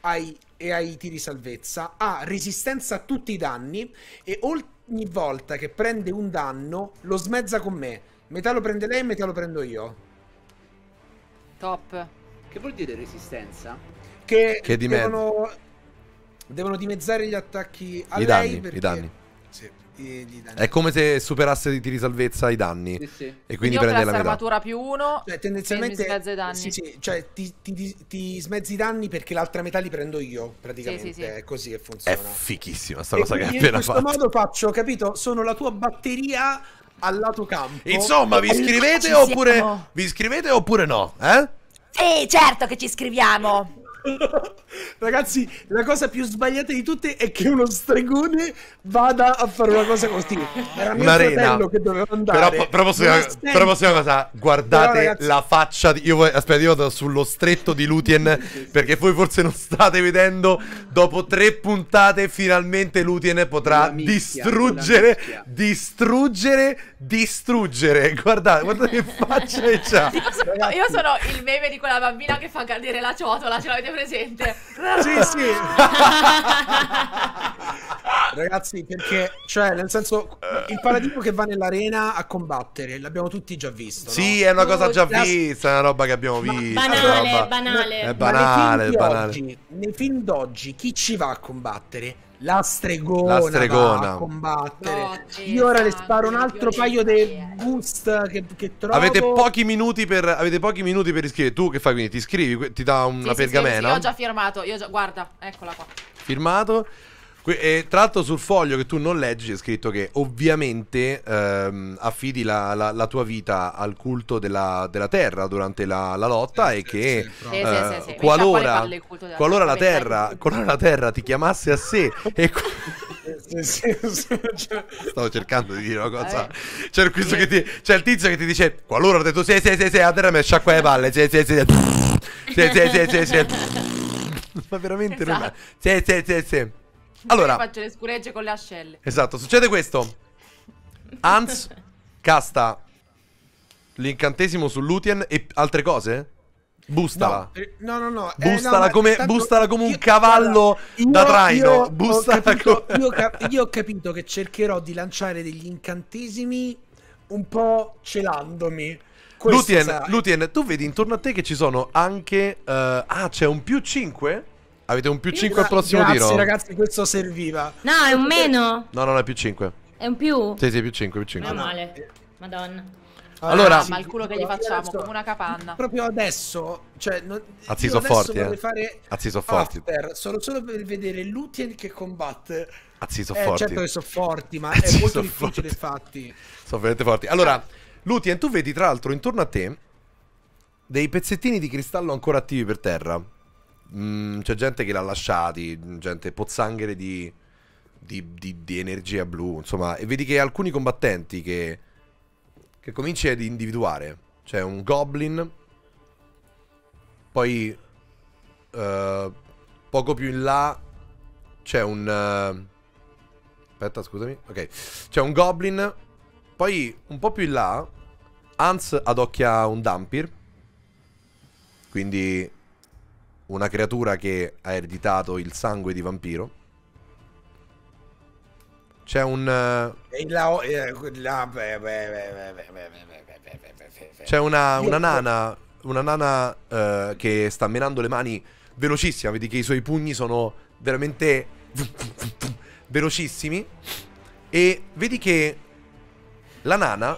ai- e ai tiri salvezza, ha resistenza a tutti i danni e ogni volta che prende un danno lo smezza con me. Metà lo prende lei, metà lo prendo io. Top. Che vuol dire resistenza? Che, Che dimezza. devono, devono dimezzare gli attacchi a I lei danni, perché- i danni. Sì. È come se superasse di tiri salvezza i danni Sì, sì. e quindi io prende la metà. armatura più uno Cioè, tendenzialmente mi smezza i danni. Sì, sì, cioè ti, ti- ti smezzi i danni perché l'altra metà li prendo io, praticamente. Sì, sì, sì. È così che È funziona. fichissima sta E cosa che hai appena in questo fatto. modo faccio, capito? Sono la tua batteria al lato campo. Insomma, vi iscrivete oppure vi iscrivete oppure no, eh? Sì, certo che ci scriviamo. Ragazzi, la cosa più sbagliata di tutte è che uno stregone vada a fare una cosa così. Era mio fratello che doveva Però, andare. però, però posso dire una cosa, guardate Però, ragazzi- la faccia di... Io, aspetta, io vado sullo stretto di Lutien perché voi forse non state vedendo, dopo tre puntate finalmente Lutien potrà La mischia, distruggere, distruggere, distruggere. Guardate, guardate che faccia che c'ha. Io sono, io sono il meme di quella bambina che fa cadere la ciotola, ce l'avete presente? Sì, sì. Ragazzi, perché, cioè, nel senso, il paladino che va nell'arena a combattere, l'abbiamo tutti già visto. Sì, no? è una cosa già La- vista, è una roba che abbiamo Ma- visto. Banale, banale. È Ma banale, nei è film, di banale. oggi, nei film d'oggi, chi ci va a combattere? La stregona, La stregona. va a combattere. No, Io ora le sparo un altro paio di boost che, che trovo. Avete pochi minuti per avete pochi minuti per iscriverti. Tu che fai quindi? Ti iscrivi, ti dà Sì, una sì, sì, pergamena sì, io ho già firmato, io ho già... guarda, eccola qua. firmato. E tra l'altro sul foglio che tu non leggi c'è scritto che ovviamente ehm, affidi la, la- la tua vita al culto della, della terra durante la, la lotta e che Sì, eh, sì, sì. Qualora, il qualora, la terra, qualora la terra ti chiamasse a sé e cioè- Stavo cercando di dire una cosa. Eh. C'è, che ti, c'è il tizio che ti dice: Qualora ho detto sì, sì, sì, sì, la terra mi sciacqua le palle. Sì, sì, sì. Sì, sì, sì, sì, sì. Ma veramente non Esatto. Sì, sì, sì, sì. Io Allora, faccio le scuregge con le ascelle. esatto, succede questo. Hans casta l'incantesimo su Lutien e altre cose? Bustala. No, eh, no, no, no. eh, Bustala no, ma come- tanto- bustala come un io- cavallo guarda, da traino. io ho capito- come- io, cap- io ho capito che cercherò di lanciare degli incantesimi un po' celandomi. Lutien. Lutien, tu vedi intorno a te che ci sono anche. eh, ah, c'è un più 5? Avete un più 5 al prossimo grazie, tiro? ragazzi, questo serviva. No, è un meno. No, non è più 5. È un più. Sì, sì, più 5, più 5. Meno male. Madonna. Allora- Ah, ma il culo che gli facciamo, come una capanna. Proprio adesso, cioè, non, Azzi, io so adesso forti, eh. fare Azzi, so forti. after, solo, solo per vedere Lutien che combatte. Azzi, so eh, forti. certo che sono forti, ma Azzi, è molto difficile, forti. infatti. Sono veramente forti. Allora, Lutien, tu vedi tra l'altro intorno a te dei pezzettini di cristallo ancora attivi per terra. Mm, c'è gente che l'ha lasciati, gente pozzanghere di, di, di- di energia blu, insomma, e vedi che alcuni combattenti che, che cominci ad individuare. C'è un goblin, poi eh, poco più in là c'è un... eh, aspetta, scusami. Ok. C'è un goblin, poi un po' più in là Hans adocchia un Dampir. Quindi una creatura che ha ereditato il sangue di vampiro. C'è un... C'è una, una, nana, una nana uh, che sta menando le mani velocissima, vedi che i suoi pugni sono veramente velocissimi e vedi che la nana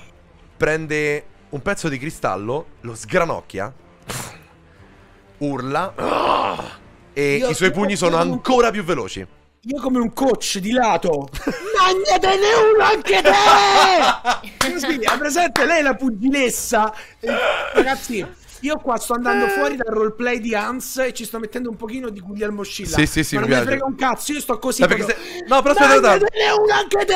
prende un pezzo di cristallo, lo sgranocchia urla e Io- i suoi pugni sono ancora più veloci. Io come un coach di lato. Magnatene uno anche te! Così, ha presente lei la pugilessa? Eh, ragazzi, io qua sto andando fuori dal roleplay di Hans e ci sto mettendo un pochino di Guglielmo Scilla. Sì, sì, sì, Ma mi non mi frega un cazzo, io sto così. Proprio, se- no, però aspetta, aspetta. Uno anche te!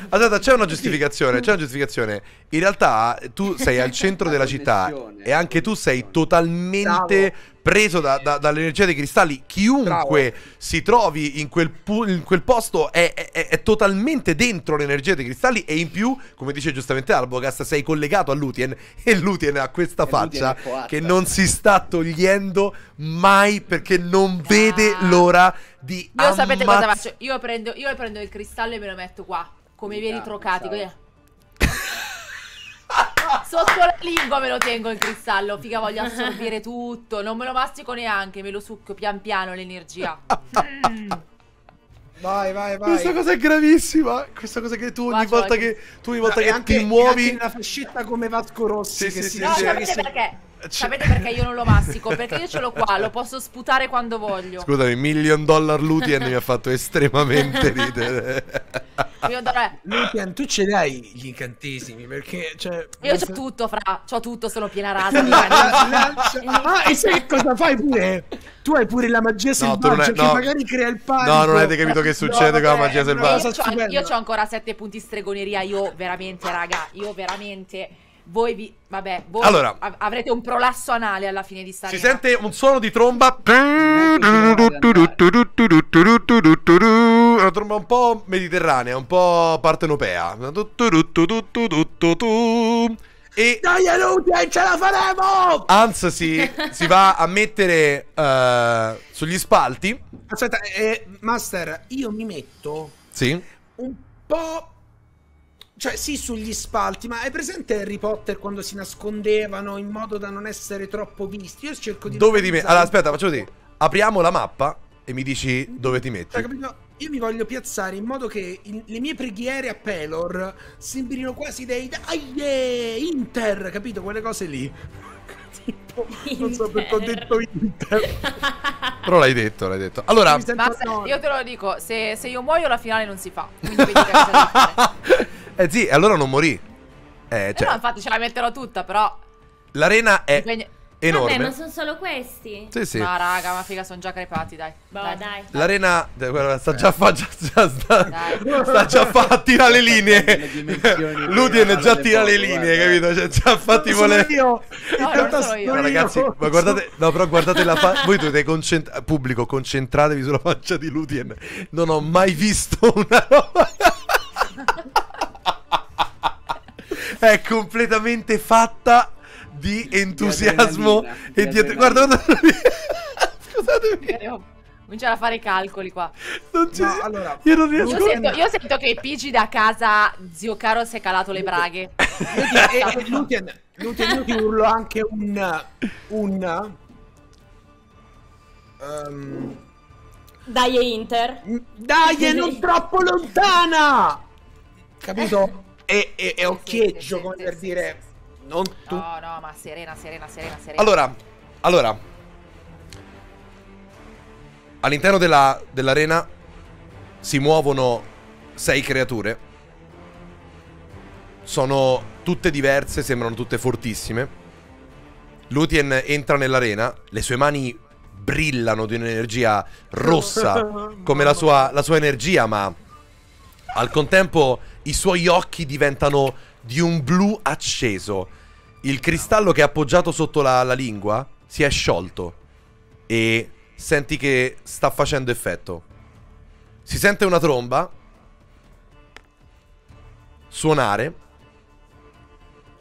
Aspetta, c'è una giustificazione, c'è una giustificazione. In realtà tu sei al centro della città e anche tu sei totalmente preso da- da- dall'energia dei cristalli. Chiunque si trovi in quel, in quel posto è, è- è- totalmente dentro l'energia dei cristalli e in più, come dice giustamente Arbogast, sei collegato a Lutien e Lutien ha questa E faccia che non si sta togliendo mai perché non vede l'ora di Io sapete cosa ammazz- faccio? Io prendo, io prendo il cristallo e me lo metto qua. Come i veri Bravo, trocati. bravo. così. Sotto la lingua me lo tengo il cristallo. Figa, voglio assorbire tutto. Non me lo mastico neanche, me lo succhio pian piano l'energia. Mm. Vai, vai, vai. Questa cosa è gravissima. Questa cosa che tu ogni Guarda, volta che- che tu ogni volta che anche, ti muovi anche nella fascetta come Vasco Rossi Sì, che sì, si sì, No, sì. perché? Sapete perché io non lo mastico? Perché io ce l'ho qua, lo posso sputare quando voglio. Scusami, Million Dollar Lutien mi ha fatto estremamente ridere. Lutien, tu ce l'hai gli incantesimi perché cioè Io c'ho tutto, fra. C'ho tutto, sono piena rasa. ah, e sai cosa fai pure? Tu hai pure la magia No, tu non selvaggia che no. magari crea il panico. No, non avete capito che succede con la magia selvaggia. Io c'ho ancora sette punti stregoneria. Io veramente, raga, io veramente. Voi vi. Vabbè, voi Allora. av- avrete un prolasso anale alla fine di sta Si arena. sente un suono di tromba. Una tromba un po' mediterranea, un po' partenopea. E Dai Lutien, ce la faremo! Hans si, si va a mettere eh, sugli spalti. Aspetta, eh, Master, io mi metto Sì? un po'. Cioè, sì, sugli spalti, ma hai presente Harry Potter quando si nascondevano in modo da non essere troppo visti? Io cerco di. Dove ti metti? Allora, aspetta, faccio così. Apriamo la mappa e mi dici dove ti metti. Cioè, capito? Io mi voglio piazzare in modo che il- le mie preghiere a Pelor sembrino quasi dei dai eh, Inter, capito? Quelle cose lì. tipo, non so perché ho detto Inter. Però l'hai detto, l'hai detto. Allora, no. io te lo dico, se, se io muoio la finale non si fa. Quindi vedi che. eh sì, allora non morì. Eh, Eh cioè, no, infatti ce la metterò tutta, però... l'arena è Impegna- enorme. Vabbè, ma sono solo questi. Sì, sì. Ma raga, ma figa, sono già crepati, dai. Boh, dai. dai. L'arena eh, guarda, sta già fa già, già- sta, Dai. sta già fa a tirare le linee. Ludien già tira le linee, guarda. capito? Cioè, già fatti Sono volere. io. No, non sono io. Ma ragazzi, ma guardate, no, però guardate la faccia. Voi dovete concentrare. Pubblico, concentratevi sulla faccia di Ludien. Non ho mai visto una roba. È completamente fatta di entusiasmo adrenalina, e di di Guarda, guarda. Scusatemi, Devo cominciare a fare i calcoli qua. non ci- No, allora, io non Io riesco. sento, io sento che Pigi da casa, zio caro, si è calato le braghe. Io ti- Lutien, Lutien, io ti urlo anche un. Un. ehm, Dai e Inter. dai, è non troppo lontana! Capito? E, e, e occhieggio, sì, come sì, per sì, dire. Non tu. No, no, ma serena, serena, serena, serena. Allora, allora. All'interno della- dell'arena si muovono sei creature. Sono tutte diverse, sembrano tutte fortissime. Lutien entra nell'arena, le sue mani brillano di un'energia rossa come la sua, la sua energia, ma al contempo i suoi occhi diventano di un blu acceso. Il cristallo che è appoggiato sotto la, la lingua si è sciolto e senti che sta facendo effetto. Si sente una tromba suonare.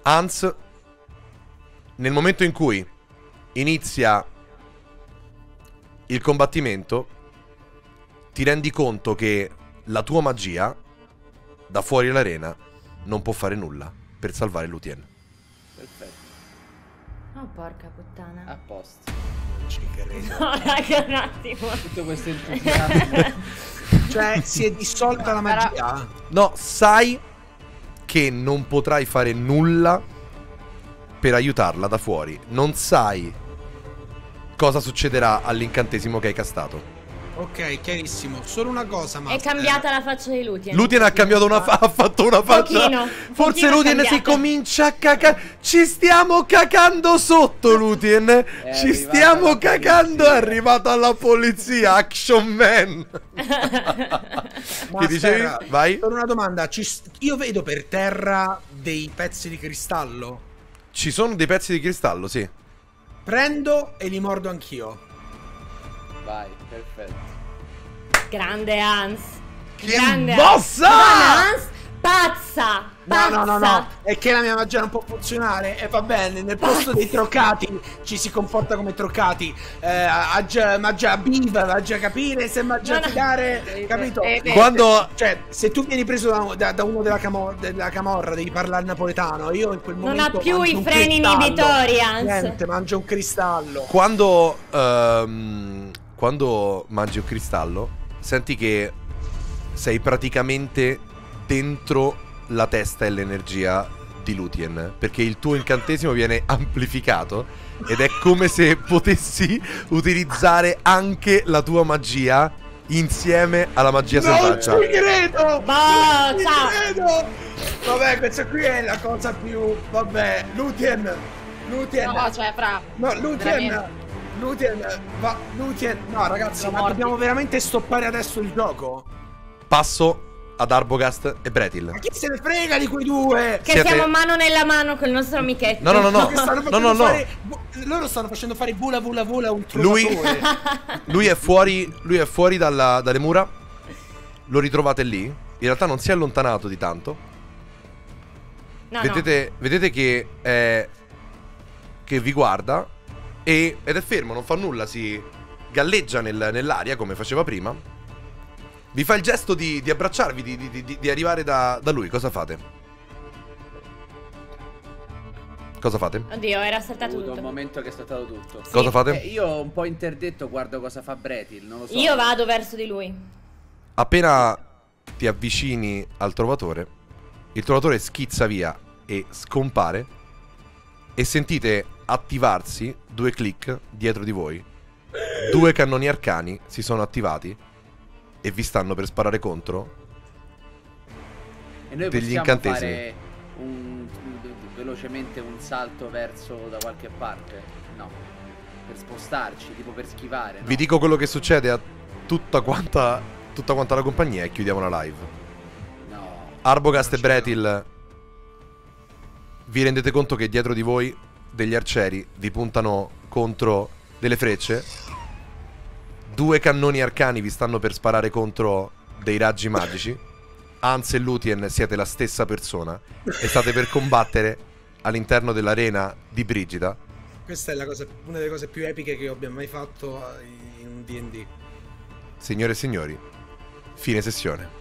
Hans, nel momento in cui inizia il combattimento, ti rendi conto che la tua magia da fuori dall'arena non può fare nulla per salvare Lutien. Perfetto, Oh, porca puttana. a posto. Ci credo. No, raga, un attimo. Tutto questo entusiasmo. Cioè, si è dissolta la magia. No, sai che non potrai fare nulla per aiutarla da fuori. Non sai cosa succederà all'incantesimo che hai castato. Ok, chiarissimo. Solo una cosa, ma È cambiata la faccia di Lutien. Lutien ha cambiato una fa- ha fatto una faccia. Pochino, Forse pochino Lutien si comincia a cacare. Ci stiamo cacando sotto, Lutien. Ci arrivata stiamo cacando. È polizia. arrivata la polizia. Action Man. Che dicevi? Vai. Per una domanda, ci io vedo per terra dei pezzi di cristallo. Ci sono dei pezzi di cristallo, sì. Prendo e li mordo anch'io. Vai, perfetto. Grande Hans. Che Grande mossa! Hans. Hans, pazza. No, Pazza. no, no, no, è che la mia magia non può funzionare e va bene, nel posto dei troccati ci si comporta come troccati, eh, ha già, magia viva, magia capire, se magia No, no. tirare, capito? Eh, eh, Quando Cioè, se tu vieni preso da, da- da uno della, camo- della camorra, devi parlare napoletano, io in quel Non momento ha più i freni inibitori, Hans. Niente, mangio un cristallo. Quando, ehm, quando mangi un cristallo, senti che sei praticamente dentro la testa e l'energia di Lutien. Perché il tuo incantesimo viene amplificato ed è come se potessi utilizzare anche la tua magia insieme alla magia Non selvaggia. ci credo! Boh, non ci credo! Vabbè, questa qui è la cosa più... Vabbè, Lutien! Lutien! No, cioè, fra. No, Lutien, Veramente. Lutien, va, Lutien, no ragazzi, ma dobbiamo veramente stoppare adesso il gioco? Passo ad Arbogast e Bretil. Ma chi se ne frega di quei due? Che Siete- siamo mano nella mano col nostro amichetto. No, no, no, no. No, no, no. fare- loro stanno facendo fare vula vula vula a un Lui- trovatore. Lui è fuori, lui è fuori dalla- dalle mura. Lo ritrovate lì. In realtà non si è allontanato di tanto. No, no. vedete, vedete che è. Che vi guarda. E, ed è fermo, non fa nulla. Si galleggia nel- nell'aria come faceva prima. Vi fa il gesto di, di abbracciarvi, di, di- di- di arrivare da, da lui. Cosa fate? Cosa fate? Oddio, era saltato avuto un tutto. momento che è saltato tutto. Cosa fate? Eh, io un po' interdetto guardo cosa fa Bretil, non lo so. Io vado verso di lui. Appena ti avvicini al trovatore, il trovatore schizza via e scompare. E sentite attivarsi due click dietro di voi. Due cannoni arcani si sono attivati e vi stanno per sparare contro. E noi degli incantesimi. fare un, velocemente un salto verso da qualche parte? No. Per spostarci, tipo per schivare. no? Vi dico quello che succede a tutta quanta, tutta quanta la compagnia e chiudiamo la live. No. Arbogast e Bretil vi rendete conto che dietro di voi degli arcieri vi puntano contro delle frecce. Due cannoni arcani vi stanno per sparare contro dei raggi magici. Hans e Lutien siete la stessa persona e state per combattere all'interno dell'arena di Brigida. Questa è cosa- una delle cose più epiche che io abbia mai fatto in un D&D. Signore e signori, fine sessione.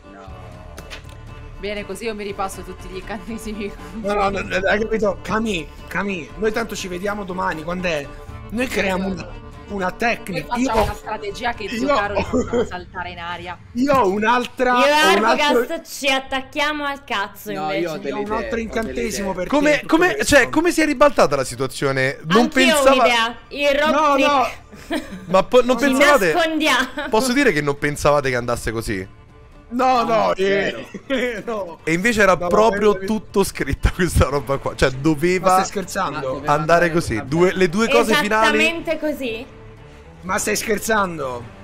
Bene, così io mi ripasso tutti gli incantesimi. No, no, no, hai capito? Cami, Cami, noi tanto ci vediamo domani, quando è? Noi creiamo una, una Noi tecnica. facciamo Io, una strategia che io- Zio Caro fa saltare in aria. io ho un'altra. Io e ho un altro, ci attacchiamo al cazzo No, io ho invece. delle ho un altro ho incantesimo per Come, come- cioè, come si è ribaltata la situazione? Non Anch'io ho pensava... un'idea. Il rock No, no. Ma po- non Ci pensavate... nascondiamo. Posso dire che non pensavate che andasse così? No, no, zero. eh, no. E invece era No, proprio ma- tutto scritta questa roba qua. Cioè, Ma doveva stai scherzando? andare così. vabbè. Due- le due cose finali. Esattamente così. Ma stai scherzando?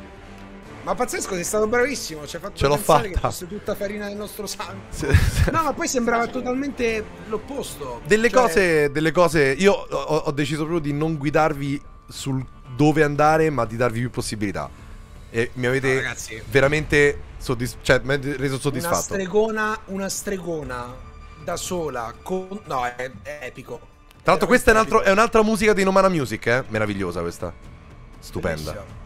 Ma pazzesco, sei stato bravissimo. Ci hai fatto Ce l'ho pensare che fatta. fosse tutta farina del nostro sangue. No, ma poi sembrava totalmente l'opposto. Delle Cioè, cose, delle cose. Io ho, ho deciso proprio di non guidarvi sul dove andare, ma di darvi più possibilità. E mi avete No, veramente soddisf- cioè, mi avete reso Una soddisfatto. stregona, una stregona da sola. Con... No, è, è epico. Tra l'altro, questa è, un altro- è un'altra musica di Nomana Music, eh? Meravigliosa questa. Stupenda. Bellissimo.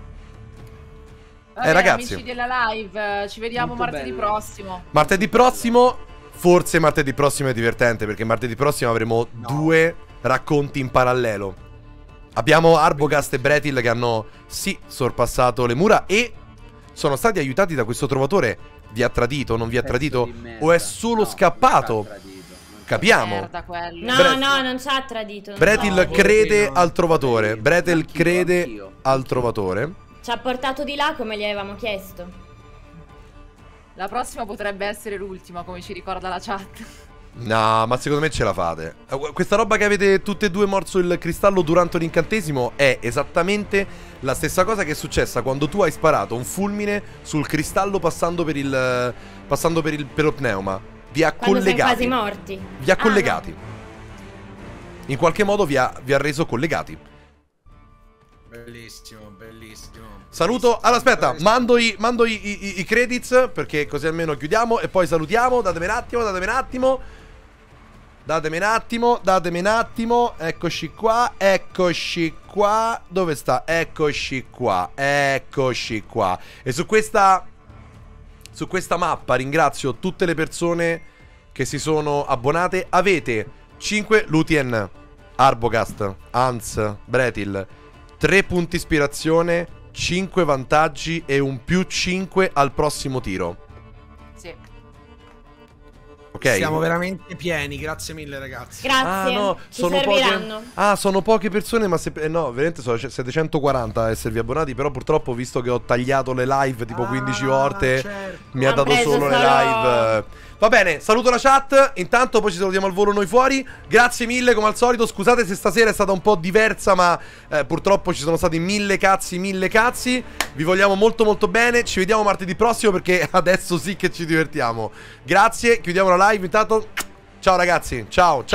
Vabbè, ragazzi. amici della live, eh, ci vediamo Molto martedì bello. prossimo. Martedì prossimo, forse martedì prossimo è divertente perché martedì prossimo avremo due racconti in parallelo. Abbiamo Arbogast e Bretil che hanno sì sorpassato le mura e sono stati aiutati da questo trovatore. Vi ha tradito, non vi ha tradito? O è solo No, scappato? Capiamo. Merda. No, Bre- no, non ci ha tradito. Bretil No. crede no. al trovatore. Sì, Bretil crede anch'io. al trovatore. Ci ha portato di là come gli avevamo chiesto. La prossima potrebbe essere l'ultima, come ci ricorda la chat. No, ma secondo me ce la fate. Eh, Questa roba che avete tutte e due morso il cristallo durante un incantesimo è esattamente la stessa cosa che è successa quando tu hai sparato un fulmine sul cristallo passando per il passando per il per lo pneuma. Vi ha Quando siamo collegati. quasi morti. Vi ha Ah, collegati. In qualche modo vi ha, vi ha reso collegati. Bellissimo, bellissimo. Saluto. Allora, aspetta, mando, i, mando i, i- i credits perché così almeno chiudiamo e poi salutiamo. Datemi un attimo, datemi un attimo. Datemi un attimo, datemi un attimo. Eccoci qua, eccoci qua. Dove sta? Eccoci qua, eccoci qua. E su questa su questa mappa ringrazio tutte le persone che si sono abbonate. Avete 5 Lutien, Arbogast, Hans, Bretil, 3 punti ispirazione, 5 vantaggi e un più 5 al prossimo tiro. Sì. Ok? Siamo veramente pieni, grazie mille ragazzi. Grazie. Ah, no, Ci sono poche. Ah, sono poche persone, ma se... eh, no, veramente sono 740 a esservi abbonati. Però purtroppo, visto che ho tagliato le live tipo 15 Ah, volte, certo. mi ha dato solo le solo- live. Va bene, saluto la chat. Intanto poi ci salutiamo al volo noi fuori. Grazie mille, come al solito. Scusate se stasera è stata un po' diversa, ma eh, purtroppo ci sono stati mille cazzi, mille cazzi. Vi vogliamo molto molto bene. Ci vediamo martedì prossimo perché adesso sì che ci divertiamo. Grazie, chiudiamo la live. Intanto, ciao ragazzi. Ciao, ciao.